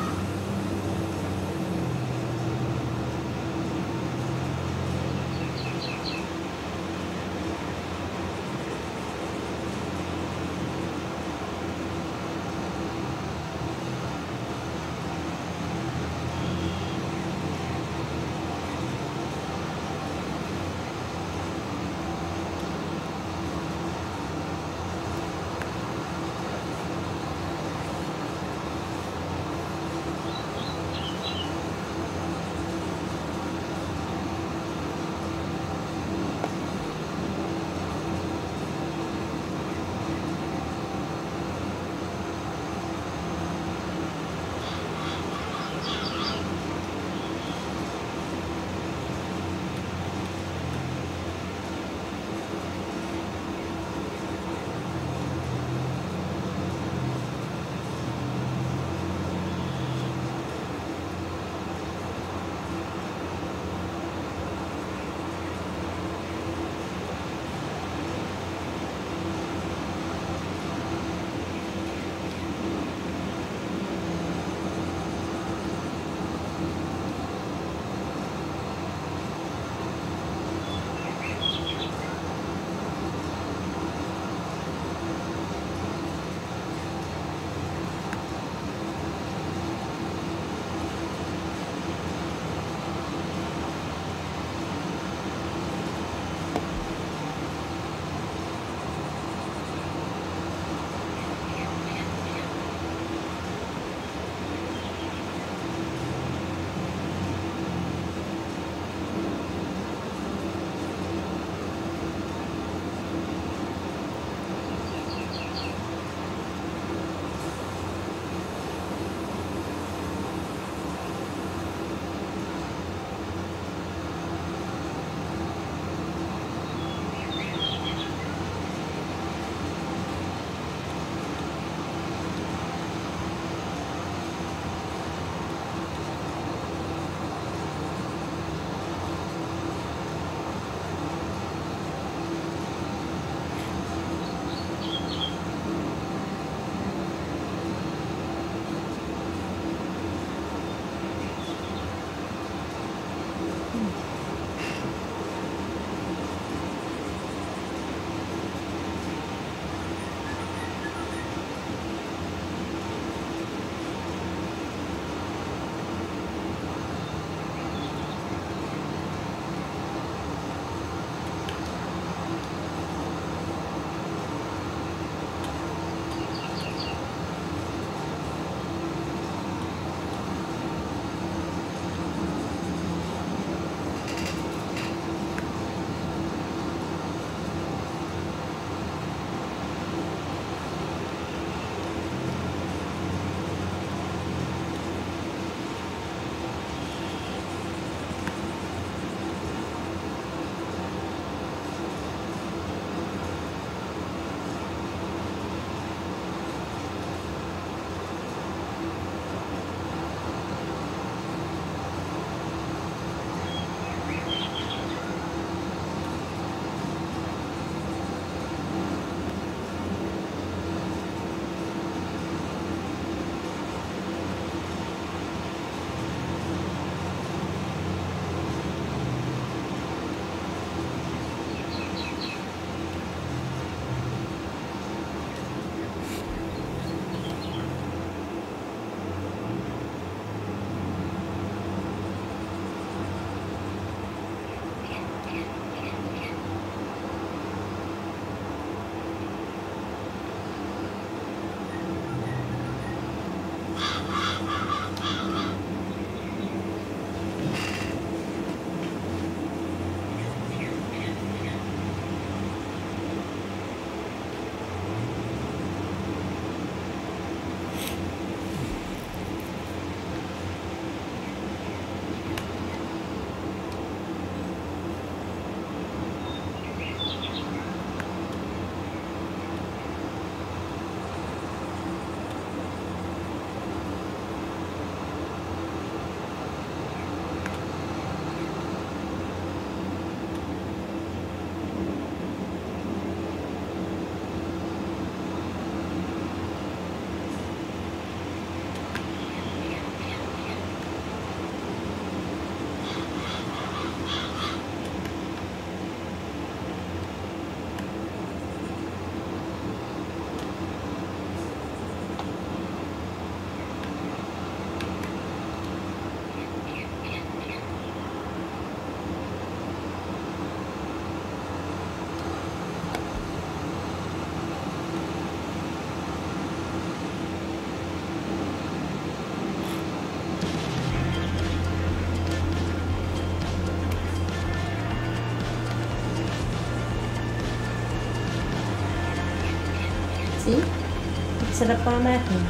It's set up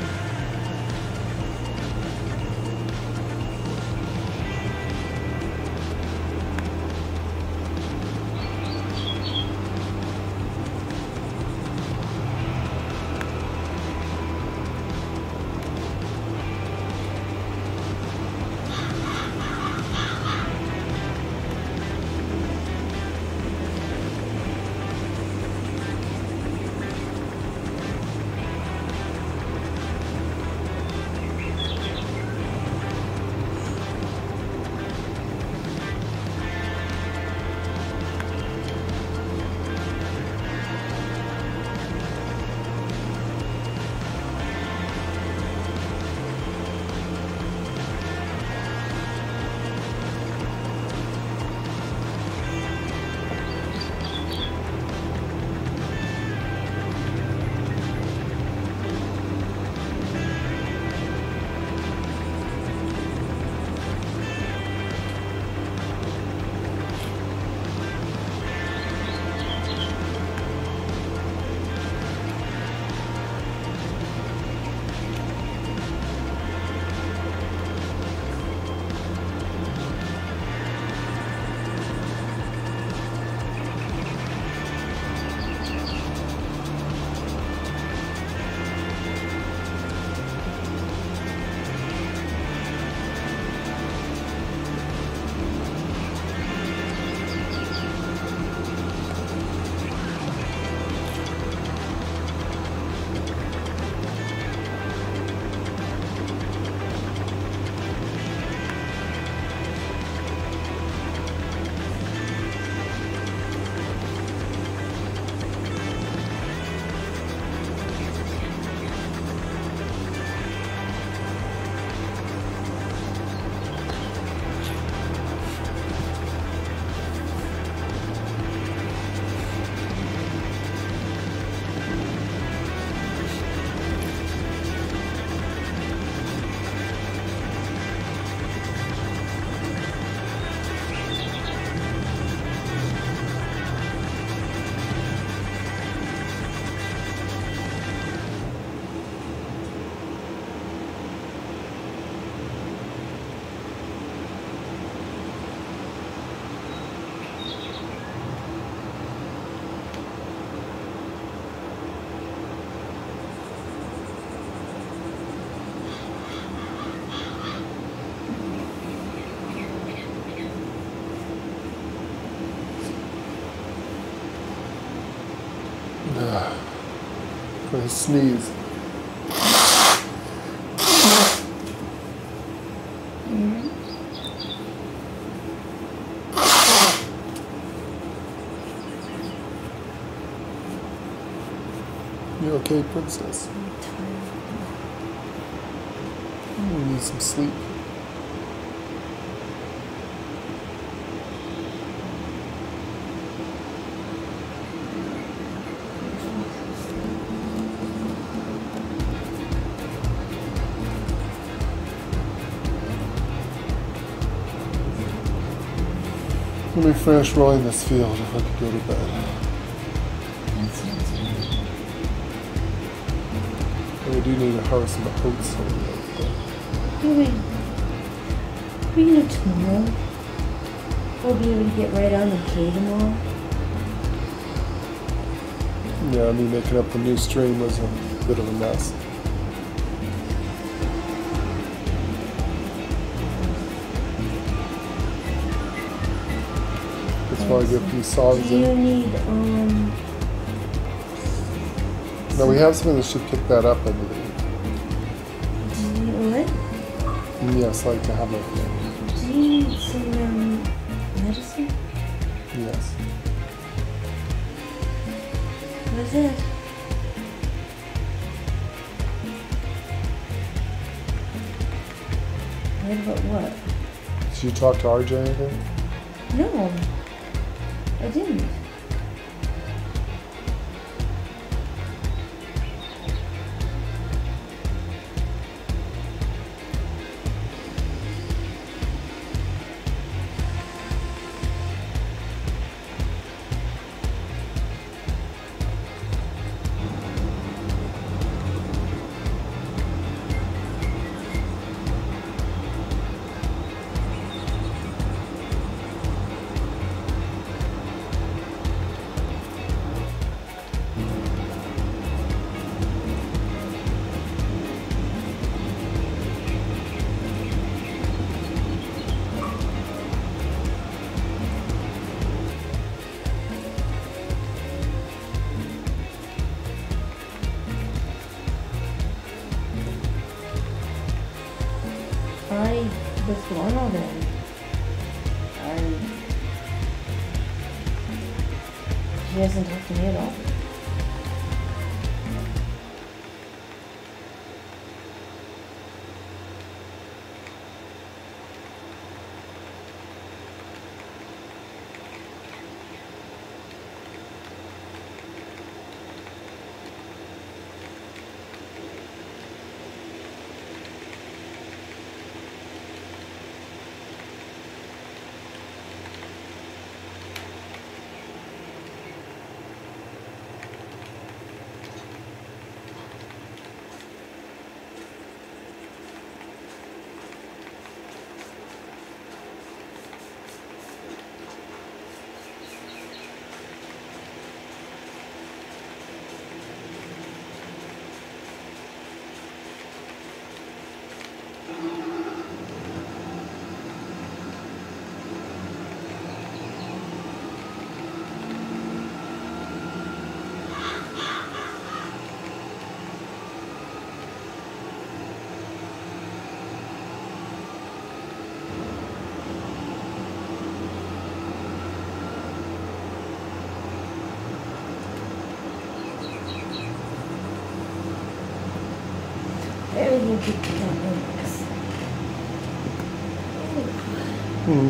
gonna sneeze. You okay, princess? Let me finish rolling this field if I could go to bed. And we do need to harvest some oats over there. Wait. We do tomorrow. We'll be able to get right on the K tomorrow. Yeah, I mean, making up the new stream was a bit of a mess. Why I get these songs Do you need, um, Now we have something that should pick that up, I believe. do you need what? Yes, like to have thing. Do you need some, um, medicine? Yes. What is it? What about what? Did you talk to RJ or anything? No,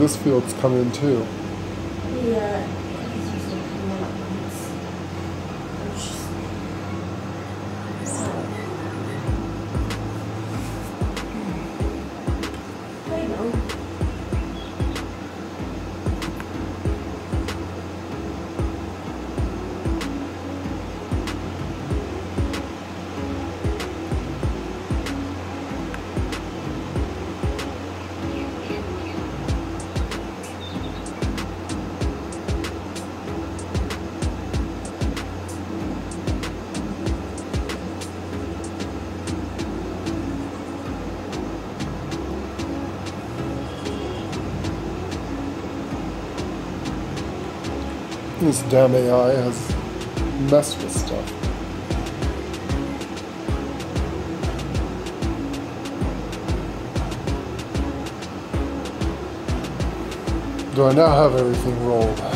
this field's coming too. This damn AI has messed with stuff. Do I now have everything rolled?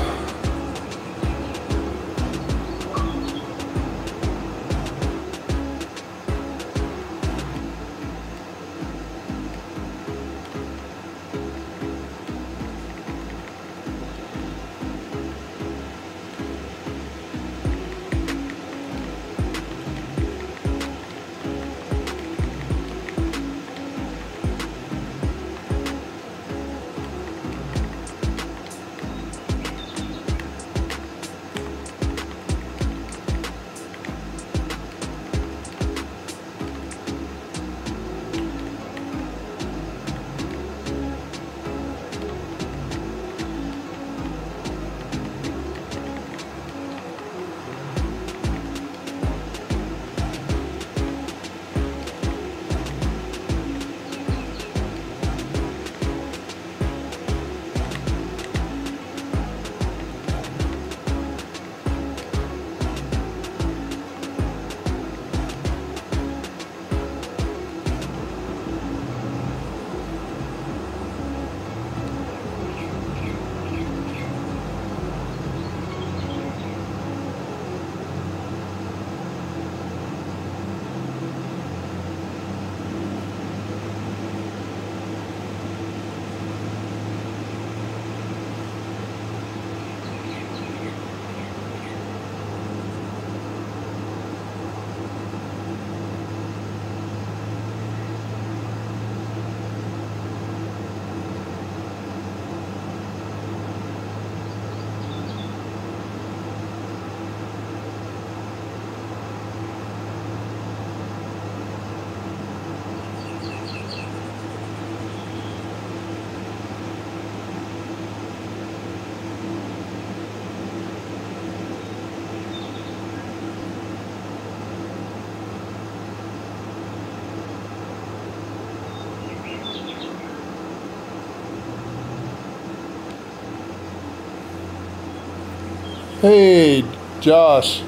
Josh.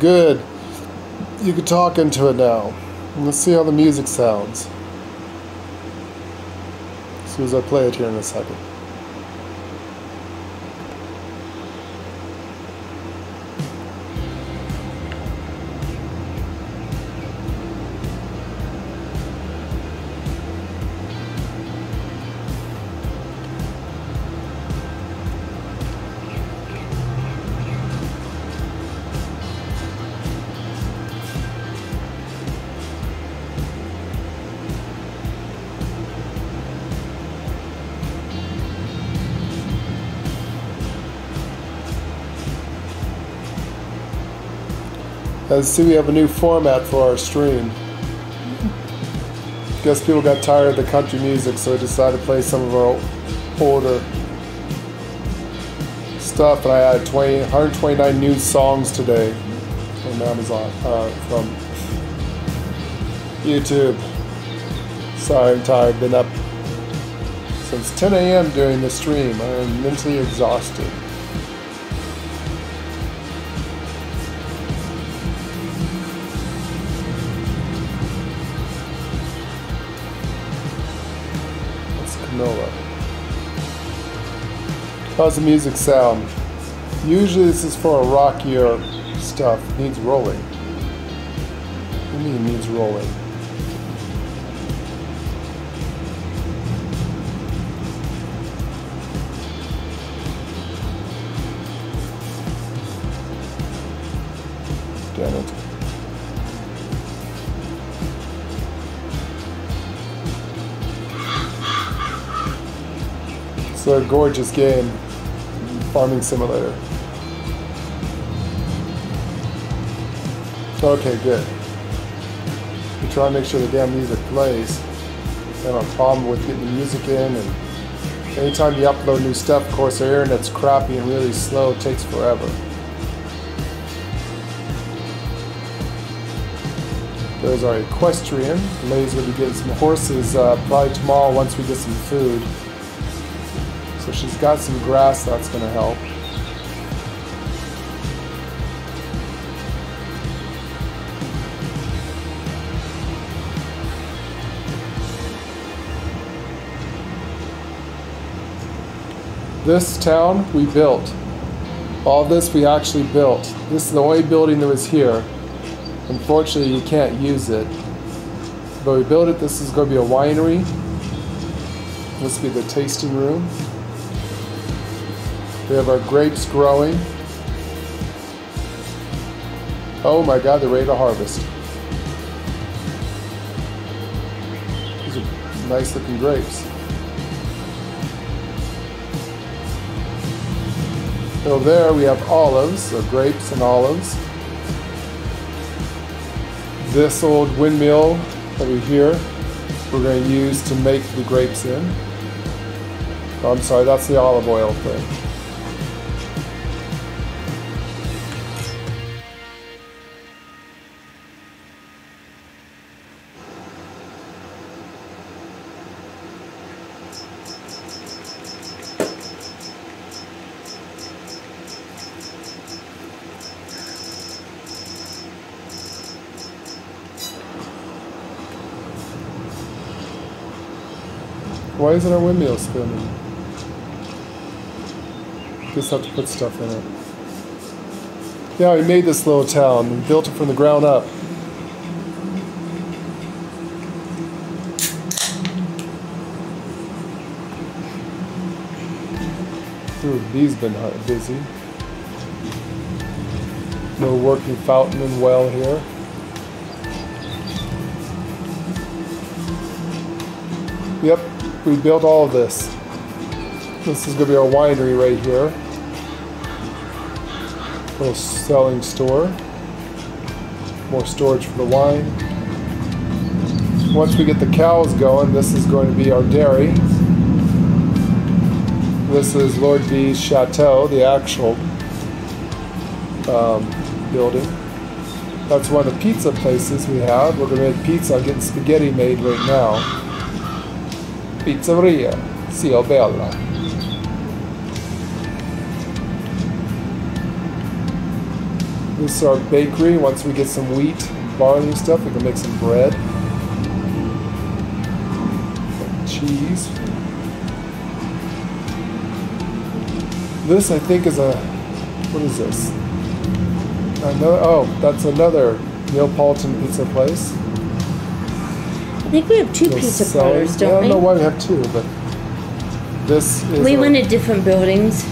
Good. You can talk into it now. Let's see how the music sounds. As soon as I play it here in a second. As see, we have a new format for our stream. Guess people got tired of the country music, so we decided to play some of our older stuff. And I had 20, 129 new songs today from Amazon, uh, from YouTube. Sorry, I'm tired. Been up since 10 a.m. during the stream. I am mentally exhausted. How's the music sound? Usually this is for a rockier stuff. It needs rolling. What do you mean needs rolling? Damn it. It's a gorgeous game. Farming Simulator. Okay, good. We try to make sure the damn music plays. I have a problem with getting the music in, and anytime you upload new stuff, of course, our internet's crappy and really slow. It takes forever. There's our equestrian. Going to be getting some horses uh, probably tomorrow once we get some food. She's got some grass that's going to help. This town we built. All this we actually built. This is the only building that was here. Unfortunately, you can't use it. But we built it. This is going to be a winery. This will be the tasting room. We have our grapes growing. Oh my god, they're ready to harvest. These are nice looking grapes. Over there we have olives, or grapes and olives. This old windmill over here we're going to use to make the grapes in. Oh, I'm sorry, that's the olive oil thing. Isn't our windmill spinning? Just have to put stuff in it. Yeah, we made this little town. We built it from the ground up. Ooh, bees been busy. No working fountain and well here. We built all of this. This is going to be our winery right here. Little selling store. More storage for the wine. Once we get the cows going, this is going to be our dairy. This is Lord B's chateau, the actual um, building. That's one of the pizza places we have. We're going to make pizza. I'm getting spaghetti made right now. Pizzeria Zio Bella. This is our bakery. Once we get some wheat, barley stuff, we can make some bread. Cheese. This, I think, is a... What is this? Another, oh, that's another Neapolitan pizza place. I think we have 2 They'll pizza sell- parlors, yeah, I don't don't know why we have two, but this is We a, went to different buildings.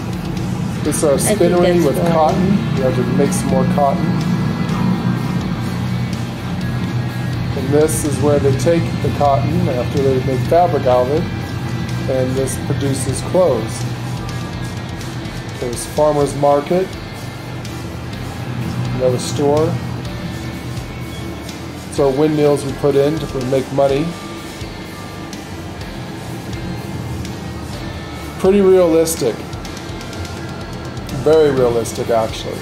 this is our spinnery with why. cotton. You have to make some more cotton. And this is where they take the cotton after they make fabric out of it, and this produces clothes. There's farmers market, another store. So windmills we put in to make money. Pretty realistic. Very realistic, actually.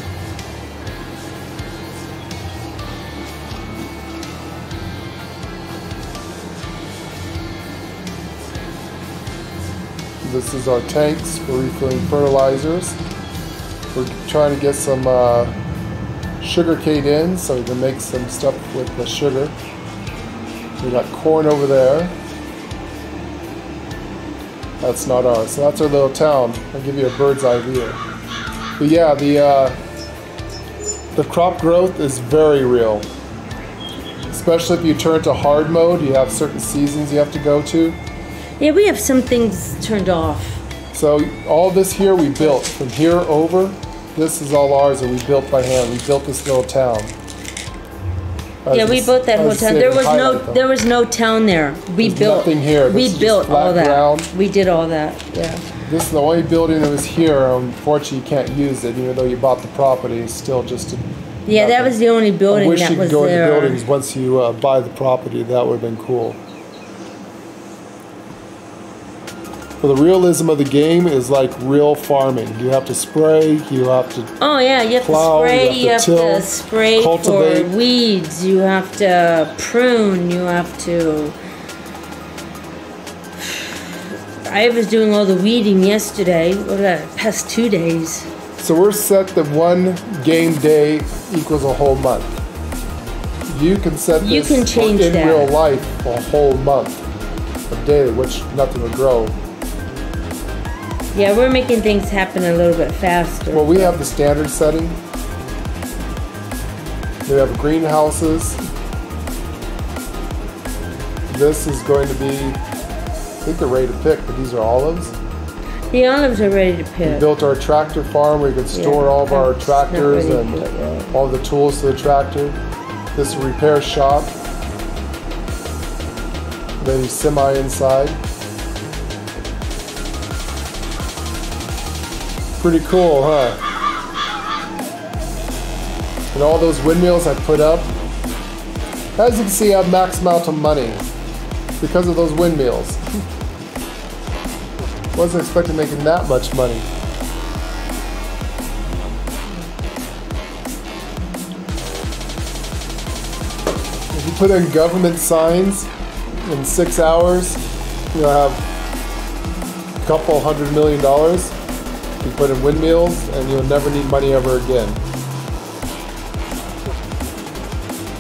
This is our tanks for refilling fertilizers. We're trying to get some uh, sugar cane in so we can make some stuff with the sugar. We got corn over there. That's not ours. So that's our little town. I'll give you a bird's eye view. But yeah, the uh, the crop growth is very real. Especially if you turn to hard mode, you have certain seasons you have to go to. Yeah, we have some things turned off. So all this here we built from here over. This is all ours that we built by hand. We built this little town. As yeah, we built that town. There was no them. there was no town there. We There's built nothing here. We This is just built all that. ground. We did all that. Yeah. This is the only building that was here. Unfortunately, you can't use it, even though you bought the property. It's still just a. Yeah, that was the only building I wish that you could was go there. into buildings once you uh, buy the property. That would have been cool. But the realism of the game is like real farming. You have to spray. You have to Oh yeah, you have plow, to spray. you You have have, to till, to spray cultivate. for weeds. You have to prune. You have to. *sighs* I was doing all the weeding yesterday. What I? Past two days. So we're set that one game day equals a whole month. You can set this You can change in that. real life a whole month of day, which nothing would grow. Yeah, we're making things happen a little bit faster. Well, we have the standard setting. We have greenhouses. This is going to be, I think they're ready to pick, but these are olives. the olives are ready to We pick. built our tractor farm where you could store Yeah, all of our tractors and all the tools to the tractor. This repair shop. Maybe semi inside. Pretty cool, huh? And all those windmills I put up. As you can see, I've maxed amount of money because of those windmills. Wasn't expecting making that much money. If you put in government signs in six hours, you'll have a couple hundred million dollars. You put in windmills, and you'll never need money ever again.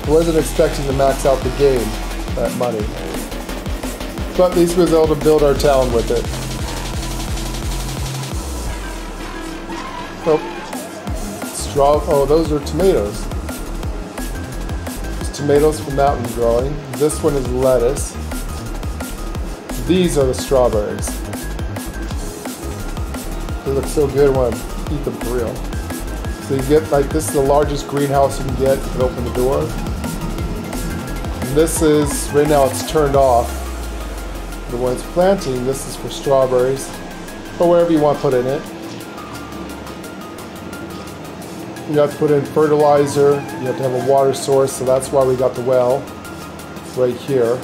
Wasn't expecting to max out the game, that money. But at least we was able to build our town with it. Oh, straw. Oh, those are tomatoes. It's tomatoes from one growing. This one is lettuce. These are the strawberries. Look so good when I eat them for real. So you get like this is the largest greenhouse you can get. You can open the door. And this is right now it's turned off. The ones planting, this is for strawberries, or whatever you want to put in it. You have to put in fertilizer. You have to have a water source, so that's why we got the well right here.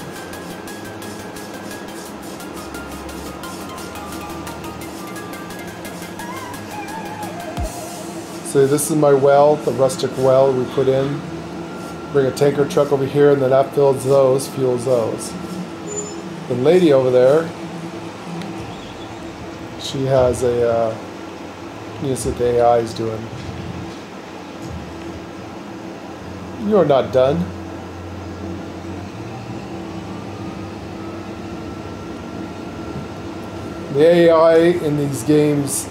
So this is my well, the rustic well we put in. Bring a tanker truck over here, and then that fills those, fuels those. The lady over there, she has a. Uh, you know, what the AI is doing. You are not done. The AI in these games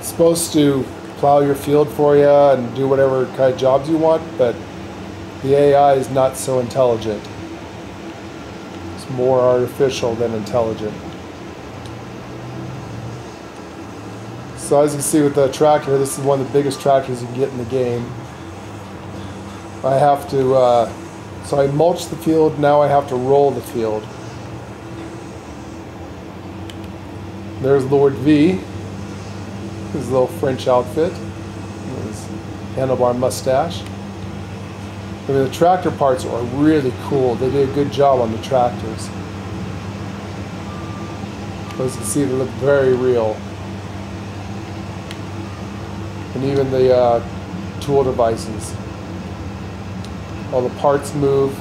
is supposed to plow your field for you and do whatever kind of jobs you want, but the AI is not so intelligent. It's more artificial than intelligent. So as you can see with the tractor, this is one of the biggest tractors you can get in the game. I have to, uh, so I mulch the field, now I have to roll the field. There's Lord V, his little French outfit, his handlebar mustache. I mean, the tractor parts are really cool. They did a good job on the tractors. As you can see, they look very real. And even the uh, tool devices. All the parts move.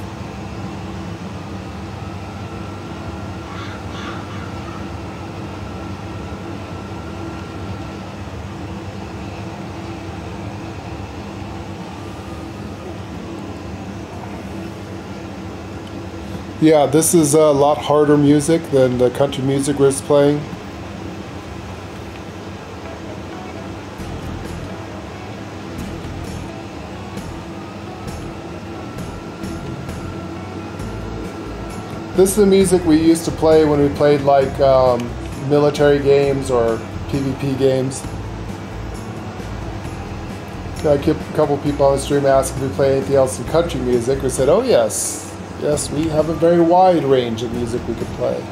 Yeah, this is a lot harder music than the country music we're playing. This is the music we used to play when we played like um, military games or PvP games. I kept a couple people on the stream asking if we play anything else in country music. We said, oh yes, yes, we have a very wide range of music we could play.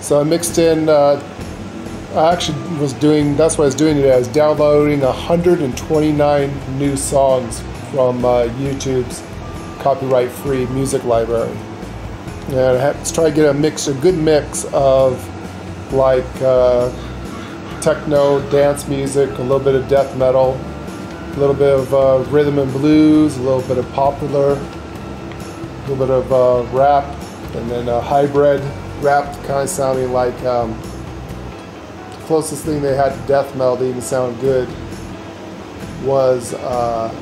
So I mixed in, uh, I actually was doing, that's what I was doing today. I was downloading 129 new songs from uh, YouTube's copyright free music library. And to try to get a mix, a good mix of like uh, techno, dance music, a little bit of death metal, a little bit of uh, rhythm and blues, a little bit of popular, a little bit of uh, rap, and then a hybrid rap, kind of sounding like um, the closest thing they had to death metal that even sound good was uh,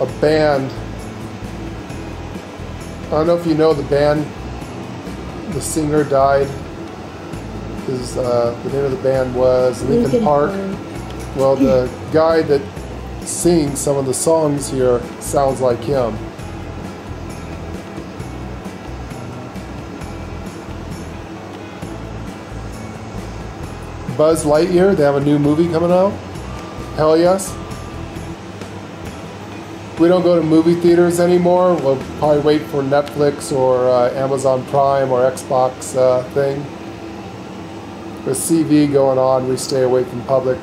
a band I don't know if you know the band. The singer died. His, uh, the name of the band was Linkin. Park. Well, the guy that sings some of the songs here sounds like him. Buzz Lightyear, they have a new movie coming out. Hell yes. We don't go to movie theaters anymore. We'll probably wait for Netflix or uh, Amazon Prime or Xbox uh, thing. With CV going on, we stay away from public,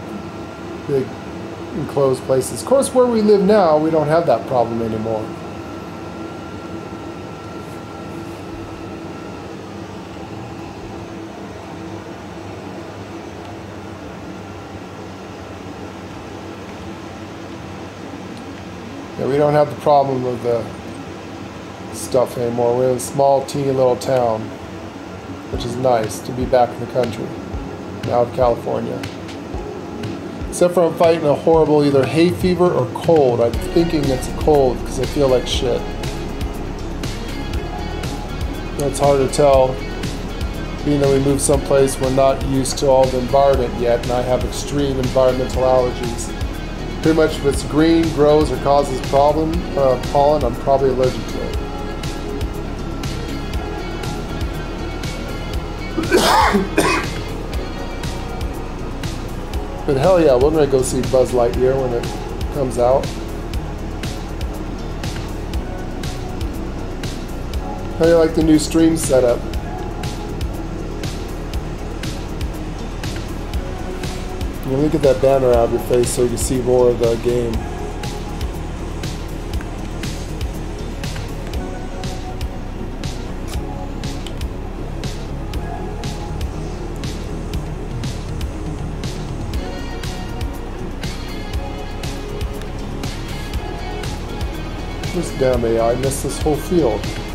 big, enclosed places. Of course, where we live now, we don't have that problem anymore. We don't have the problem of the stuff anymore. We're in a small, teeny little town, which is nice to be back in the country, out of California. Except for I'm fighting a horrible either hay fever or cold. I'm thinking it's a cold because I feel like shit. It's hard to tell, being that we moved someplace we're not used to all the environment yet, and I have extreme environmental allergies. Pretty much if it's green, grows, or causes problem, uh, pollen, I'm probably allergic to it. *coughs* but hell yeah, we're gonna go see Buzz Lightyear when it comes out. How do you like the new stream setup? Let me get that banner out of your face so you can see more of the game. This damn AI missed this whole field.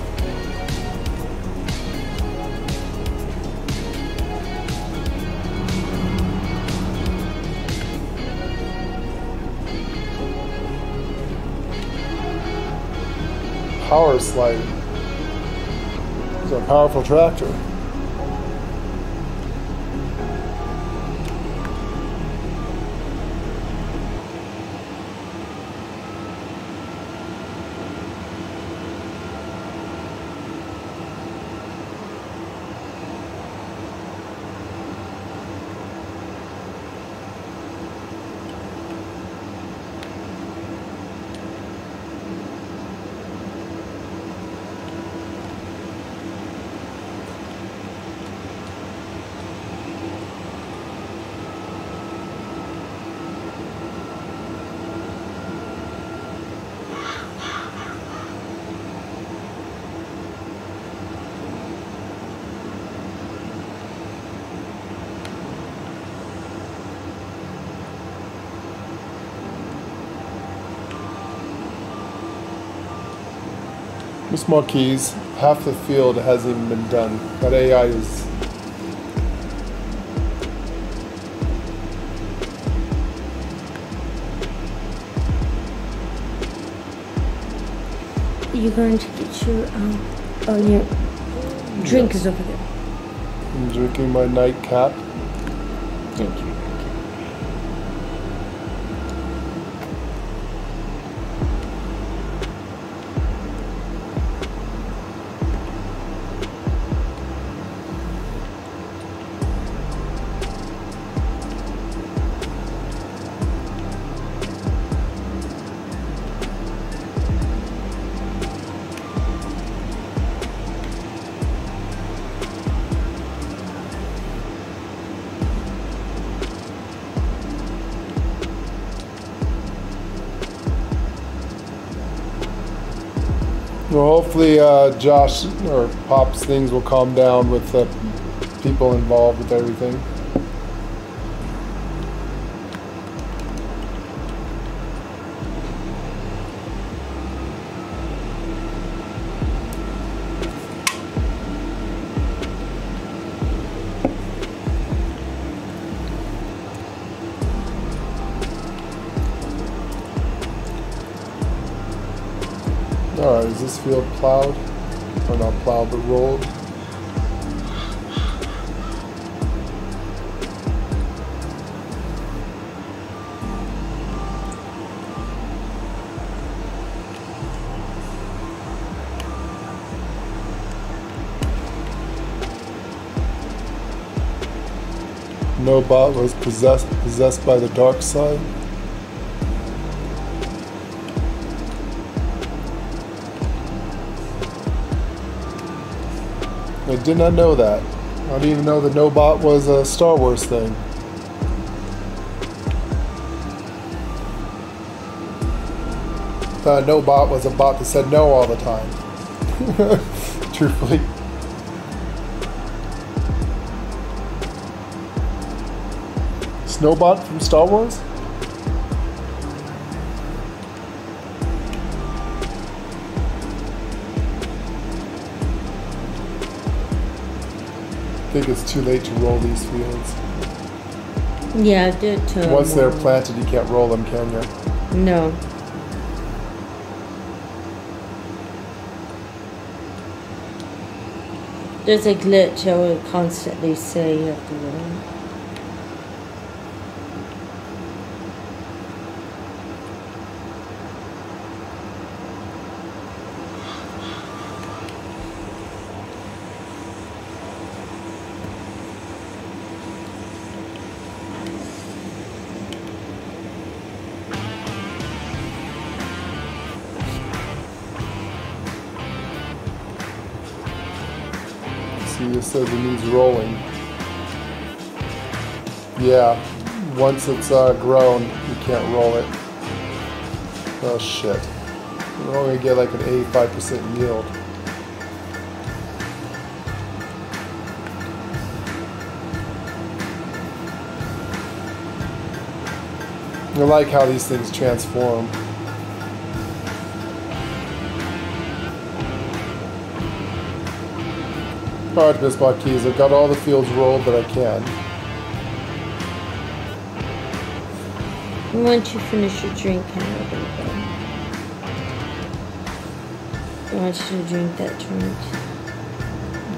Power slide. It's a powerful tractor. Miss Marques, half the field hasn't even been done. That AI is. You're going to get your um oh your drink is over there. I'm drinking my nightcap. Thank you. Uh, Josh or Pop's things will calm down with the people involved with everything. Alright, is this field plowed? Rolled? No bot was possessed possessed by the dark side. Did not know that. I didn't even know that no bot was a Star Wars thing. Thought no bot was a bot that said no all the time. *laughs* Truthfully. Snowbot from Star Wars? Think it's too late to roll these fields. Yeah, do it to Once they're planted, you can't roll them, can you? No. There's a glitch I will constantly say you have to roll. Says it needs rolling. Yeah, once it's uh, grown, you can't roll it. Oh shit. We're only gonna get like an 85% yield. I like how these things transform. Alright, Miss Marques, I've got all the fields rolled that I can. Once you finish your drink, not gonna go. I want you to drink that drink.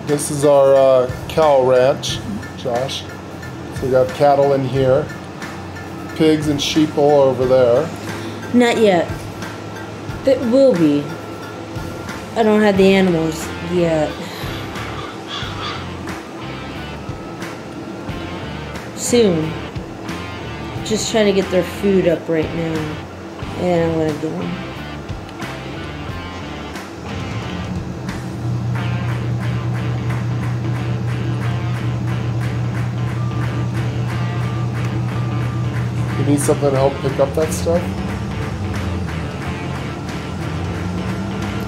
This is our uh, cow ranch, Josh. So we got cattle in here, pigs and sheep all over there. Not yet. That will be. I don't have the animals yet. Soon. Just trying to get their food up right now. And I'm gonna them. You need something to help pick up that stuff?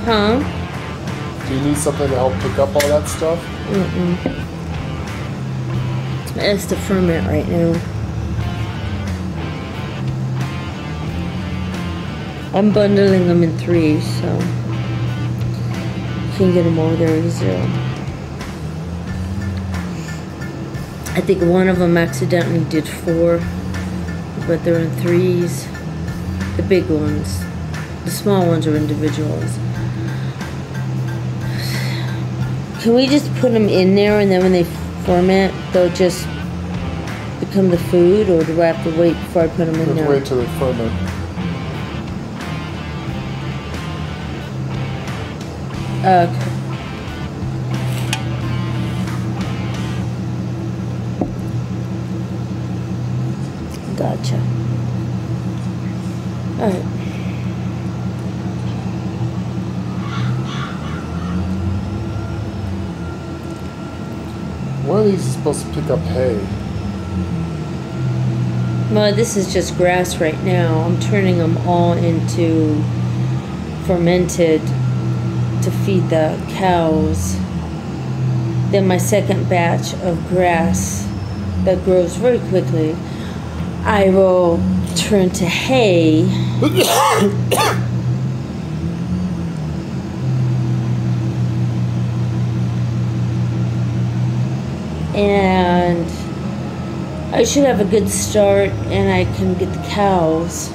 Huh? Do you need something to help pick up all that stuff? Mm-mm. It's the ferment right now. I'm bundling them in threes, so can get them over there easier. I think one of them accidentally did four, but they're in threes. The big ones. The small ones are individuals. Can we just put them in there and then when they ferment, they'll just become the food, or do I have to wait before I put them in there? wait till they ferment. Oh, okay. Gotcha. Alright. One of these is supposed to pick up hay. Well, this is just grass right now. I'm turning them all into fermented to feed the cows. Then my second batch of grass that grows very quickly, I will turn to hay. *coughs* and I should have a good start and I can get the cows.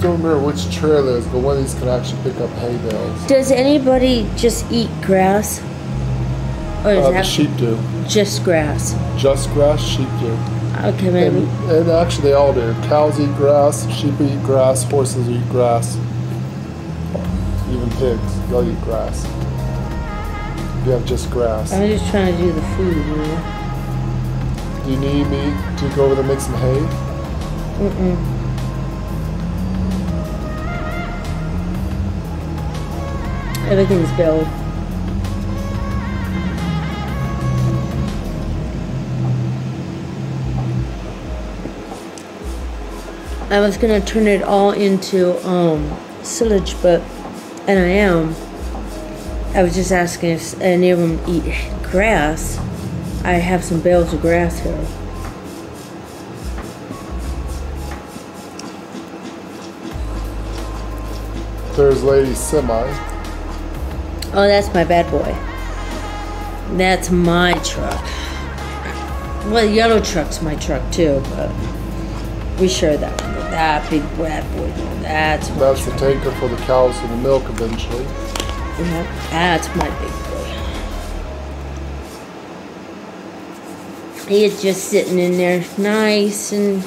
Don't remember which trail it is, but one of these can actually pick up hay bales. Does anybody just eat grass? Or does Uh, the sheep do. just grass? Just grass, sheep do. Okay, And, maybe. and actually, they all do. Cows eat grass, sheep eat grass, horses eat grass. Even pigs, they'll eat grass. You have just grass. I'm just trying to do the food, you know. Do you need me to go over there and make some hay? Mm-mm. Everything's built. I was gonna turn it all into um, silage, but and I am. I was just asking if any of them eat grass. I have some bales of grass here. There's Lady Semi. Oh, that's my bad boy. That's my truck. Well, yellow truck's my truck too, but we share that one. That big bad boy, that's my That's the truck. tanker for the cows and the milk eventually. Yeah, that's my big boy. He's just sitting in there, nice and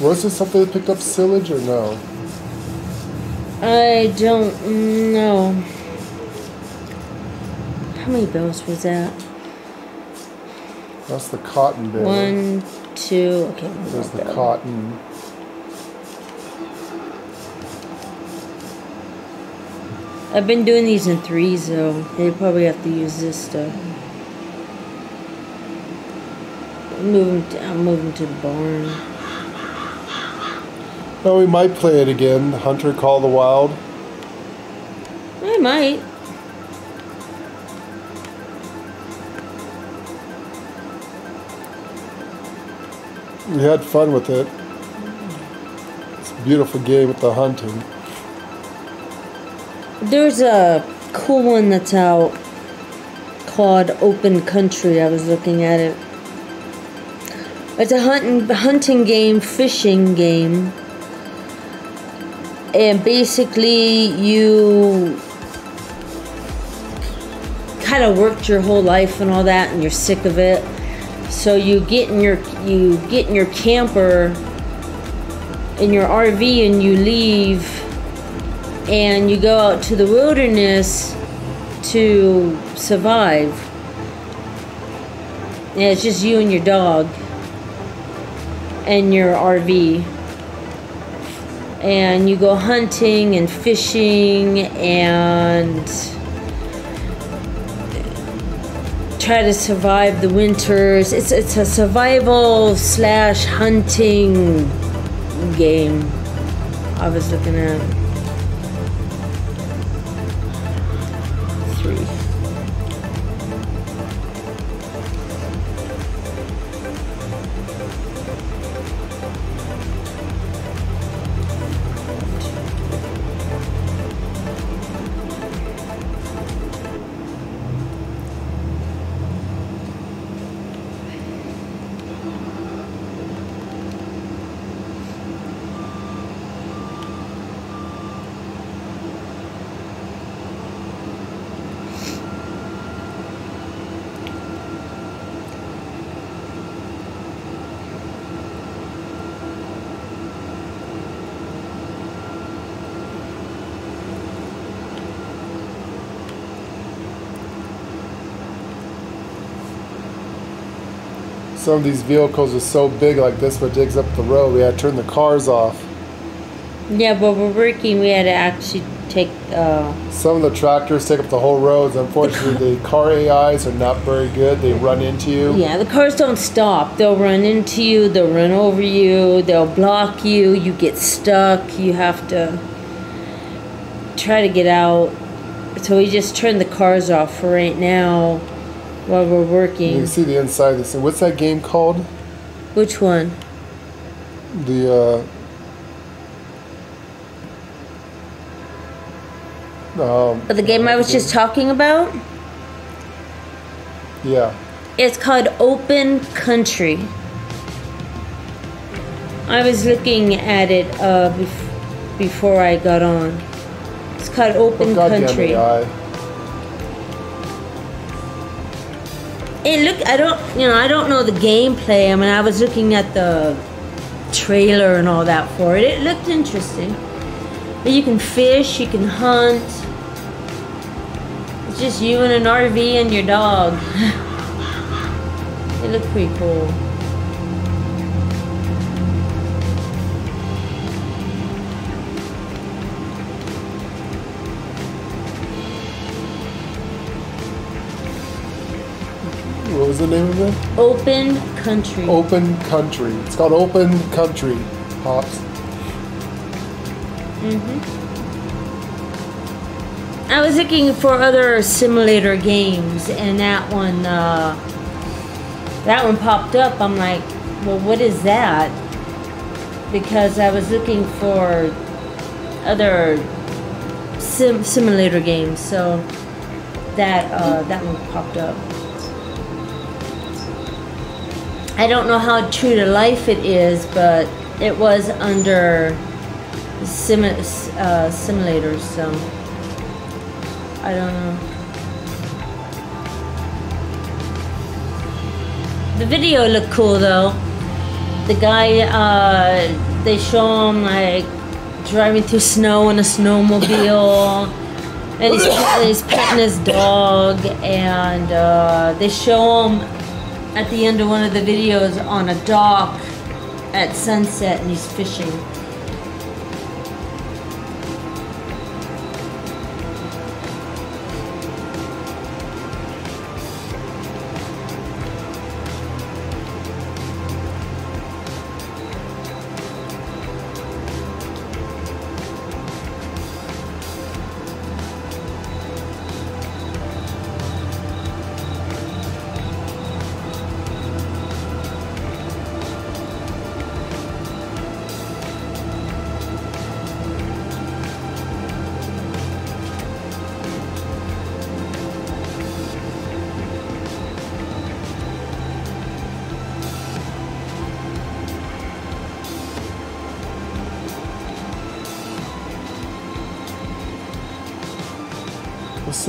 Was this something that picked up silage or no? I don't know. How many bills was that? That's the cotton bill. One, two. Okay, There's the bell. cotton. I've been doing these in threes though. They probably have to use this stuff. Them. I'm moving to the barn. Oh, we might play it again. Hunter Call the Wild. I might. We had fun with it. It's a beautiful game with the hunting. There's a cool one that's out called Open Country. I was looking at it. It's a hunting hunting game, fishing game. And basically you kind of worked your whole life and all that and you're sick of it. So you get in your you get in your camper in your RV and you leave and you go out to the wilderness to survive. And it's just you and your dog and your RV. And you go hunting and fishing and try to survive the winters. It's it's a survival slash hunting game I was looking at. Some of these vehicles are so big, like this one digs up the road. We had to turn the cars off. Yeah, but we're working. We had to actually take. Uh, Some of the tractors take up the whole roads. Unfortunately, the car AIs are not very good. They run into you. yeah, the cars don't stop. They'll run into you. They'll run over you. They'll block you. You get stuck. You have to try to get out. So we just turned the cars off for right now while we're You working. can see the inside of this thing. What's that game called? Which one? The uh, um, But the game I was just talking about. yeah. It's called Open Country. I was looking at it uh, bef- before I got on. It's called Open Oh, goddamn Country. It look. I don't. You know. I don't know the gameplay. I mean, I was looking at the trailer and all that for it. It looked interesting. But you can fish. You can hunt. It's just you and an RV and your dog. *laughs* it looked pretty cool. The name of it? Open Country. Open Country. It's called Open Country. Pops. I was looking for other simulator games, and that one, uh, that one popped up. I'm like, well, what is that? Because I was looking for other sim- simulator games, so that uh, that one popped up. I don't know how true to life it is, but it was under sim- uh, simulators, so. I don't know. The video looked cool though. The guy, uh, they show him like driving through snow in a snowmobile, and he's, he's petting his dog, and uh, they show him at the end of one of the videos on a dock at sunset, and he's fishing.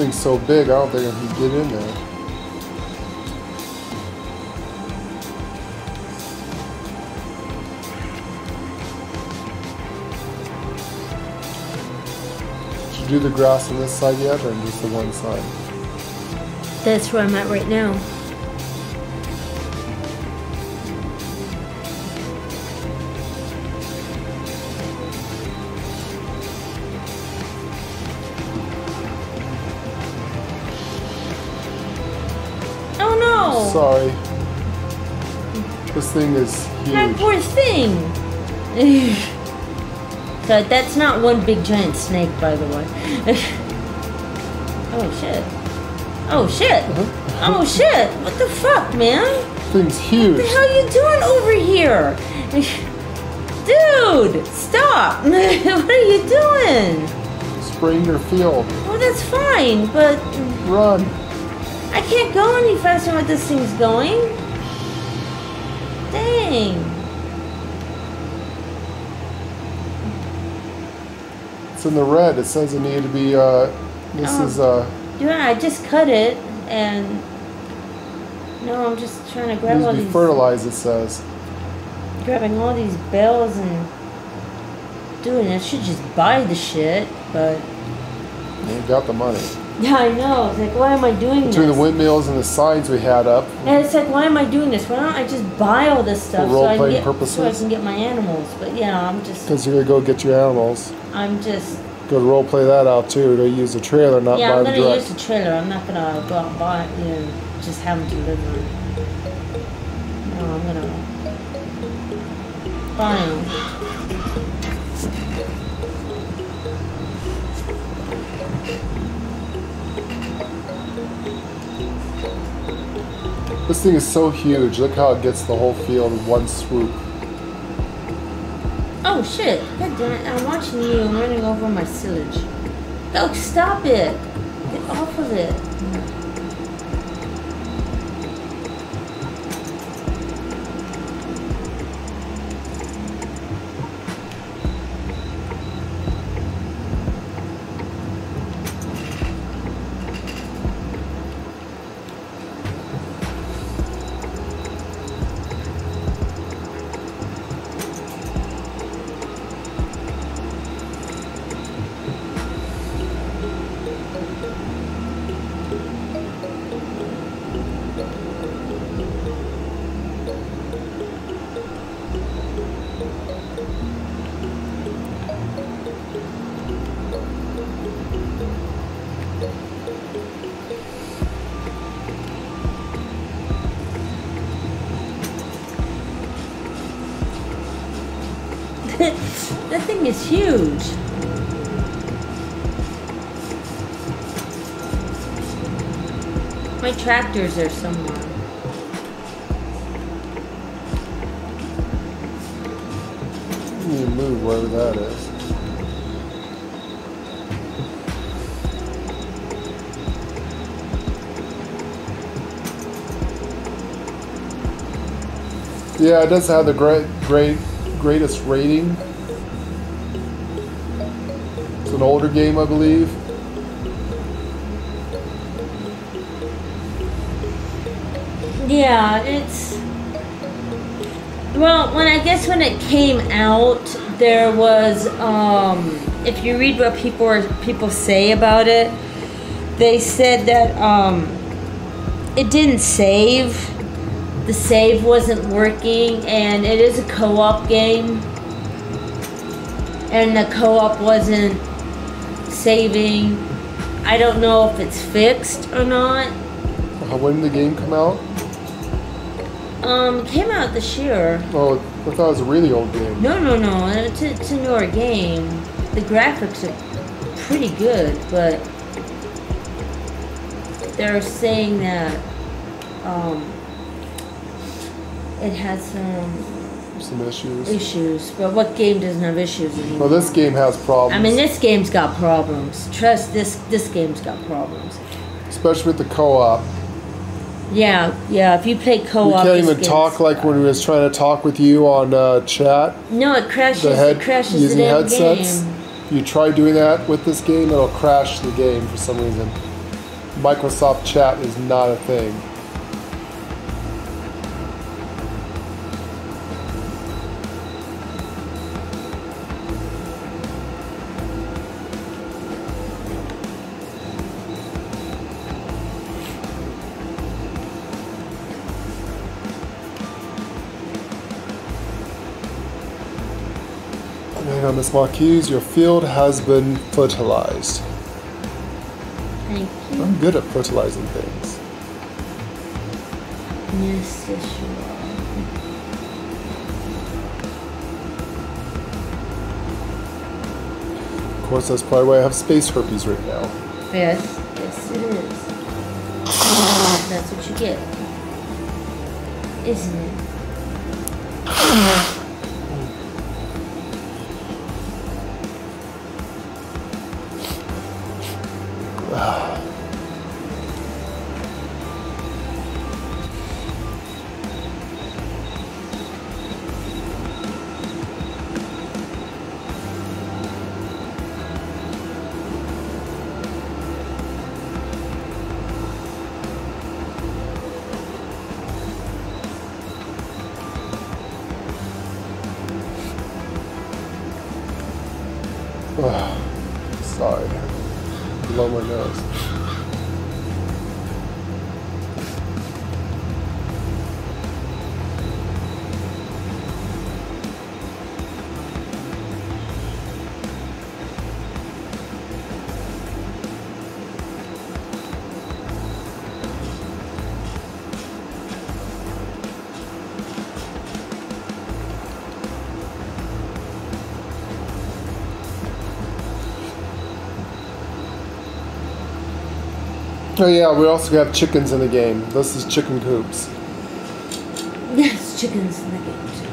Thing's so big, I don't think I can get in there. Did you do the grass on this side yet, or just the one side? That's where I'm at right now. Sorry. This thing is My huge. poor thing. *laughs* so that's not one big giant snake, by the way. *laughs* oh shit. Oh shit. Uh-huh. Oh shit. What the fuck, man? Thing's huge. What the hell are you doing over here? *laughs* Dude, stop. what are you doing? Spraying your field. Well, that's fine, but Run. I can't go any faster with this thing's going. Dang. It's in the red. It says it needed to be, uh, this Oh. is, uh, Yeah, I just cut it and no, I'm just trying to grab all to be these, fertilized, it says. grabbing all these bells and doing. it. I should just buy the shit, but We got the money. Yeah, I know. It's like, why am I doing Between this? the windmills and the signs we had up, And it's like, why am I doing this? Why don't I just buy all this stuff so I, can get, so I can get my animals? But yeah, I'm just, because you're gonna go get your animals. I'm just, Go to role play that out too. To use the trailer, not yeah, buy I'm the gonna direct. use the trailer. I'm not gonna go out and buy, it, you know, just have them delivered. No, I'm gonna buy them. This thing is so huge. Look how it gets the whole field in one swoop. Oh shit! God damn it! I'm watching you running over my silage. Oh, stop it! Get off of it! Tractors are somewhere. You move wherever that is. Yeah, it does have the great, great, greatest rating. It's an older game, I believe. Yeah, it's. Well, when I guess when it came out, there was. Um, if you read what people are, people say about it, they said that um, it didn't save. The save wasn't working, and it is a co-op game. And the co-op wasn't saving. I don't know if it's fixed or not. When did the game come out? Um, came out this year. Oh, I thought it was a really old game. No, no, no. It's a, it's a newer game. The graphics are pretty good, but they're saying that um, it has some Some issues. issues. But what game doesn't have issues anymore? Well, this game has problems. I mean, this game's got problems. Trust this. This game's got problems. especially with the co-op. Yeah, yeah. If you play co-op, We can't even talk like when we was trying to talk with you on uh, chat. No, it crashes. The head it crashes the using damn headsets. game. You try doing that with this game, it'll crash the game for some reason. Microsoft Chat is not a thing. Ms. Marques, your field has been fertilized. Thank you. I'm good at fertilizing things. Yes, yes, you are. Of course, that's probably why I have space herpes right now. Yes, yes, it is. that's what you get, isn't it? Oh yeah, we also have chickens in the game. This is chicken coops. Yes, chickens in the game.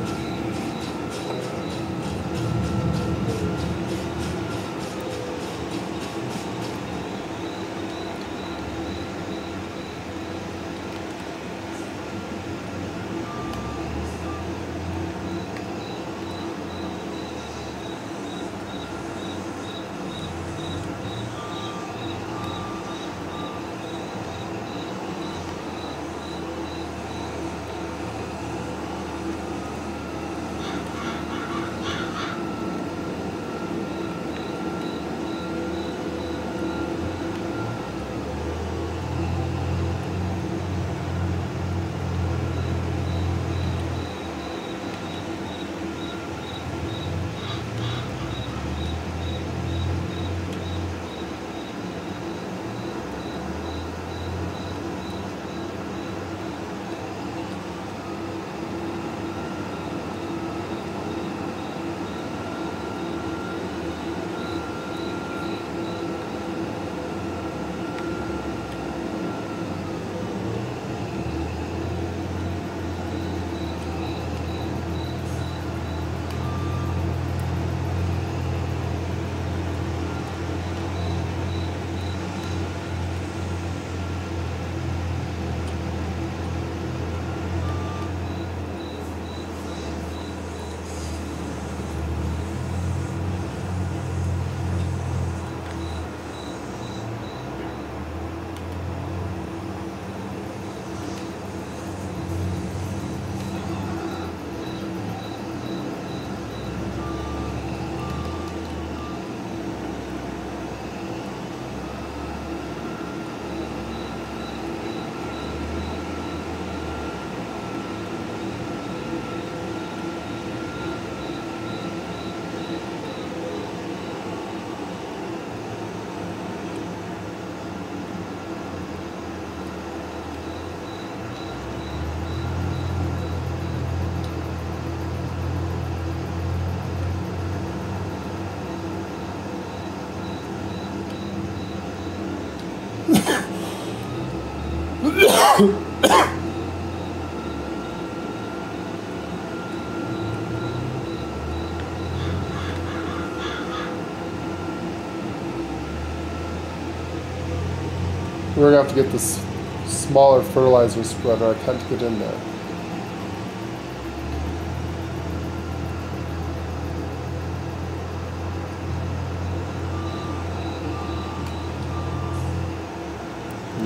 We're gonna have to get this smaller fertilizer spreader. I can't get in there.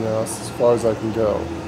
Yeah, as far as I can go.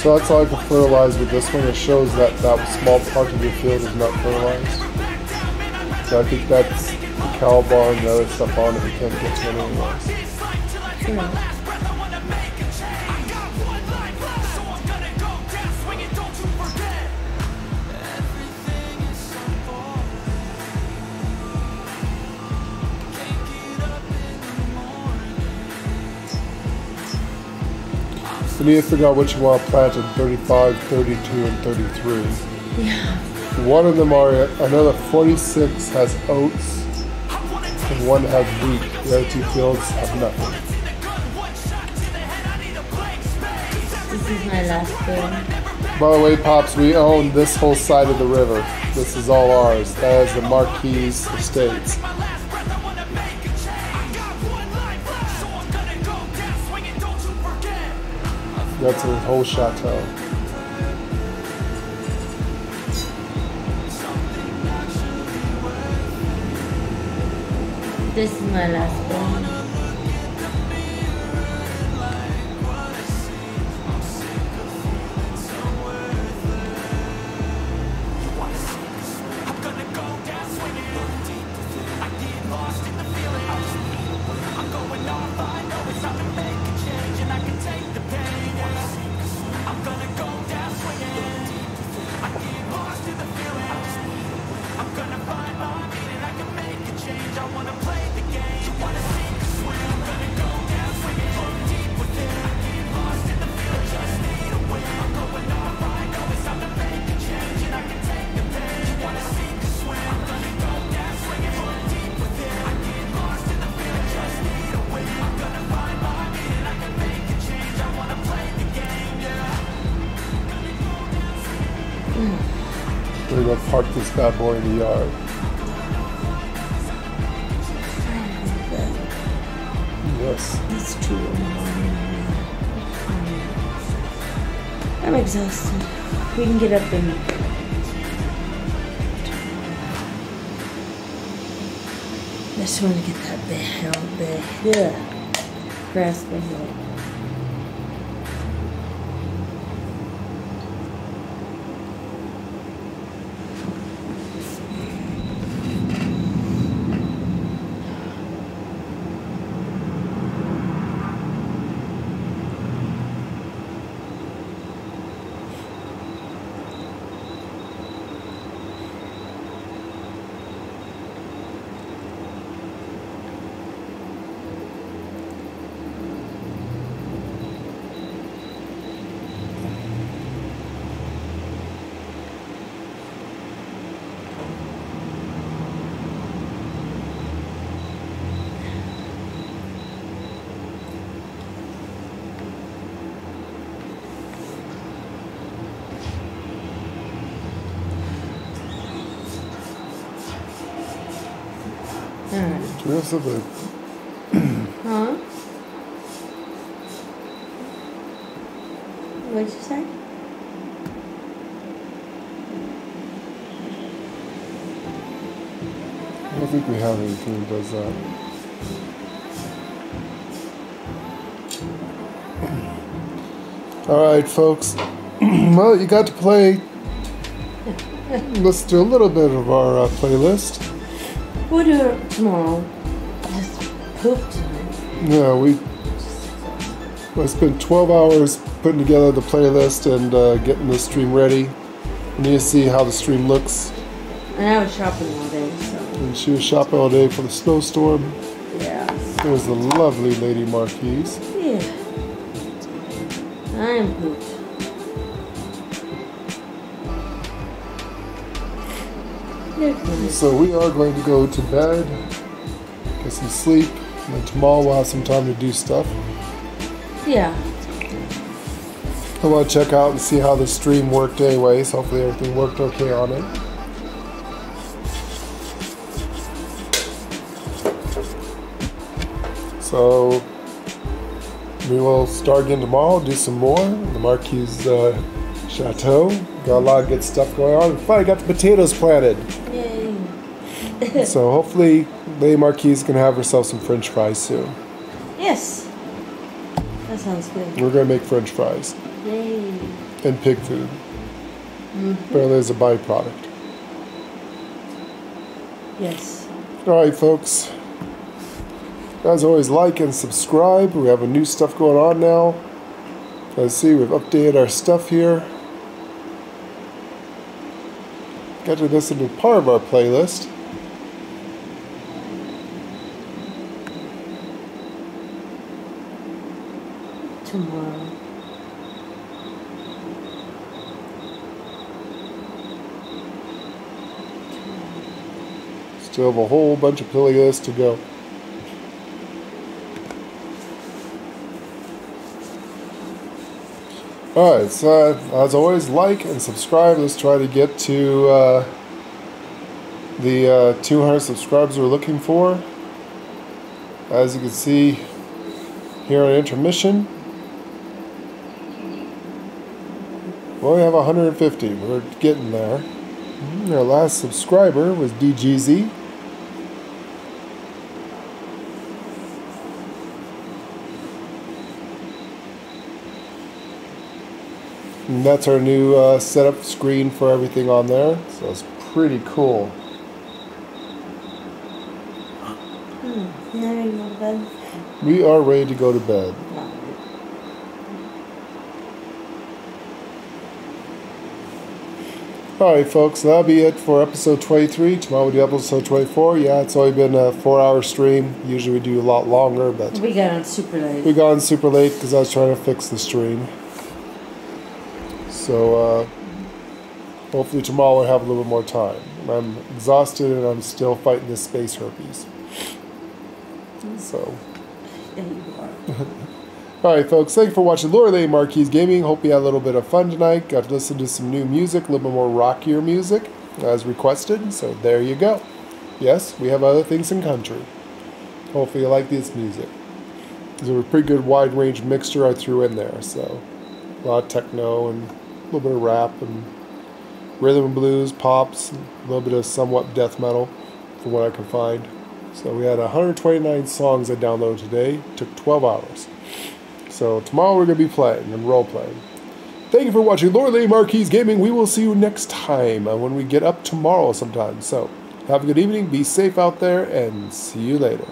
So that's how I can fertilize with this one. It shows that that small part of your field is not fertilized. So I think that's the cow barn and the other stuff on it. We can't get to. Sure. We need to figure out what you want to plant in 35, 32, and 33. Yeah. One of them are, another 46 has oats, and one has wheat. The other two fields have nothing. This is my last one. By the way, Pops, we own this whole side of the river. This is all ours. That is the Marques Estates. That's a whole chateau. This is my last one. Bad boy in the yard. Yes. It's morning. I'm exhausted. We can get up and. I just want to get that hell big. Yeah. Grass the hill. Alright. Do we also Huh? What'd you say? I don't think we have anything that does that. All right, folks. *clears throat* well, you got to play. *laughs* Let's do a little bit of our uh, playlist. We'll do it tomorrow. Poop tonight. Yeah, we. I spent 12 hours putting together the playlist and uh, getting the stream ready. We need to see how the stream looks. And I was shopping all day, so And she was shopping all day for the snowstorm. yeah. It was the lovely Lady Marques. Yeah. I am pooped. So we are going to go to bed, get some sleep, and then tomorrow we'll have some time to do stuff. Yeah. I want to check out and see how the stream worked anyway, so hopefully everything worked okay on it. So we will start again tomorrow, do some more. The Marques uh, Chateau. Got a lot of good stuff going on. And finally got the potatoes planted. Yay. so hopefully Lady Marques gonna have herself some French fries soon. Yes. That sounds good. We're gonna make French fries Yay. and pig food. Mm-hmm. Apparently, as a byproduct. Yes. All right, folks. As always, like and subscribe. We have a new stuff going on now. Let's see, we've updated our stuff here. Got to listen to part of our playlist. Tomorrow. Still have a whole bunch of playlists to go. Alright, so as always, like and subscribe. Let's try to get to uh, the uh, 200 subscribers we're looking for. As you can see here on intermission, we only have 150. We're getting there. Our last subscriber was DGZ. And that's our new uh, setup screen for everything on there. So it's pretty cool. Now you go to bed? We are ready to go to bed. Alright, folks, that'll be it for episode 23. Tomorrow we do episode 24. Yeah, it's only been a four hour stream. Usually we do a lot longer, but We got on super late. we got on super late because I was trying to fix the stream. So, uh, hopefully tomorrow I'll have a little bit more time. I'm exhausted and I'm still fighting this space herpes. So, Yeah, you are. *laughs* alright, folks, thank you for watching Lord and Lady Marques Gaming. Hope you had a little bit of fun tonight. Got to listen to some new music, a little bit more rockier music as requested. So, there you go. Yes, we have other things in country. Hopefully, you like this music. There's a pretty good wide range mixture I threw in there. So, a lot of techno and a little bit of rap and rhythm and blues, pops, a little bit of somewhat death metal, from what I can find. So we had 129 songs I downloaded today. took 12 hours. So tomorrow we're going to be playing and role playing. Thank you for watching Lord and Lady Marques Gaming. We will see you next time when we get up tomorrow sometime. So have a good evening, be safe out there, and see you later.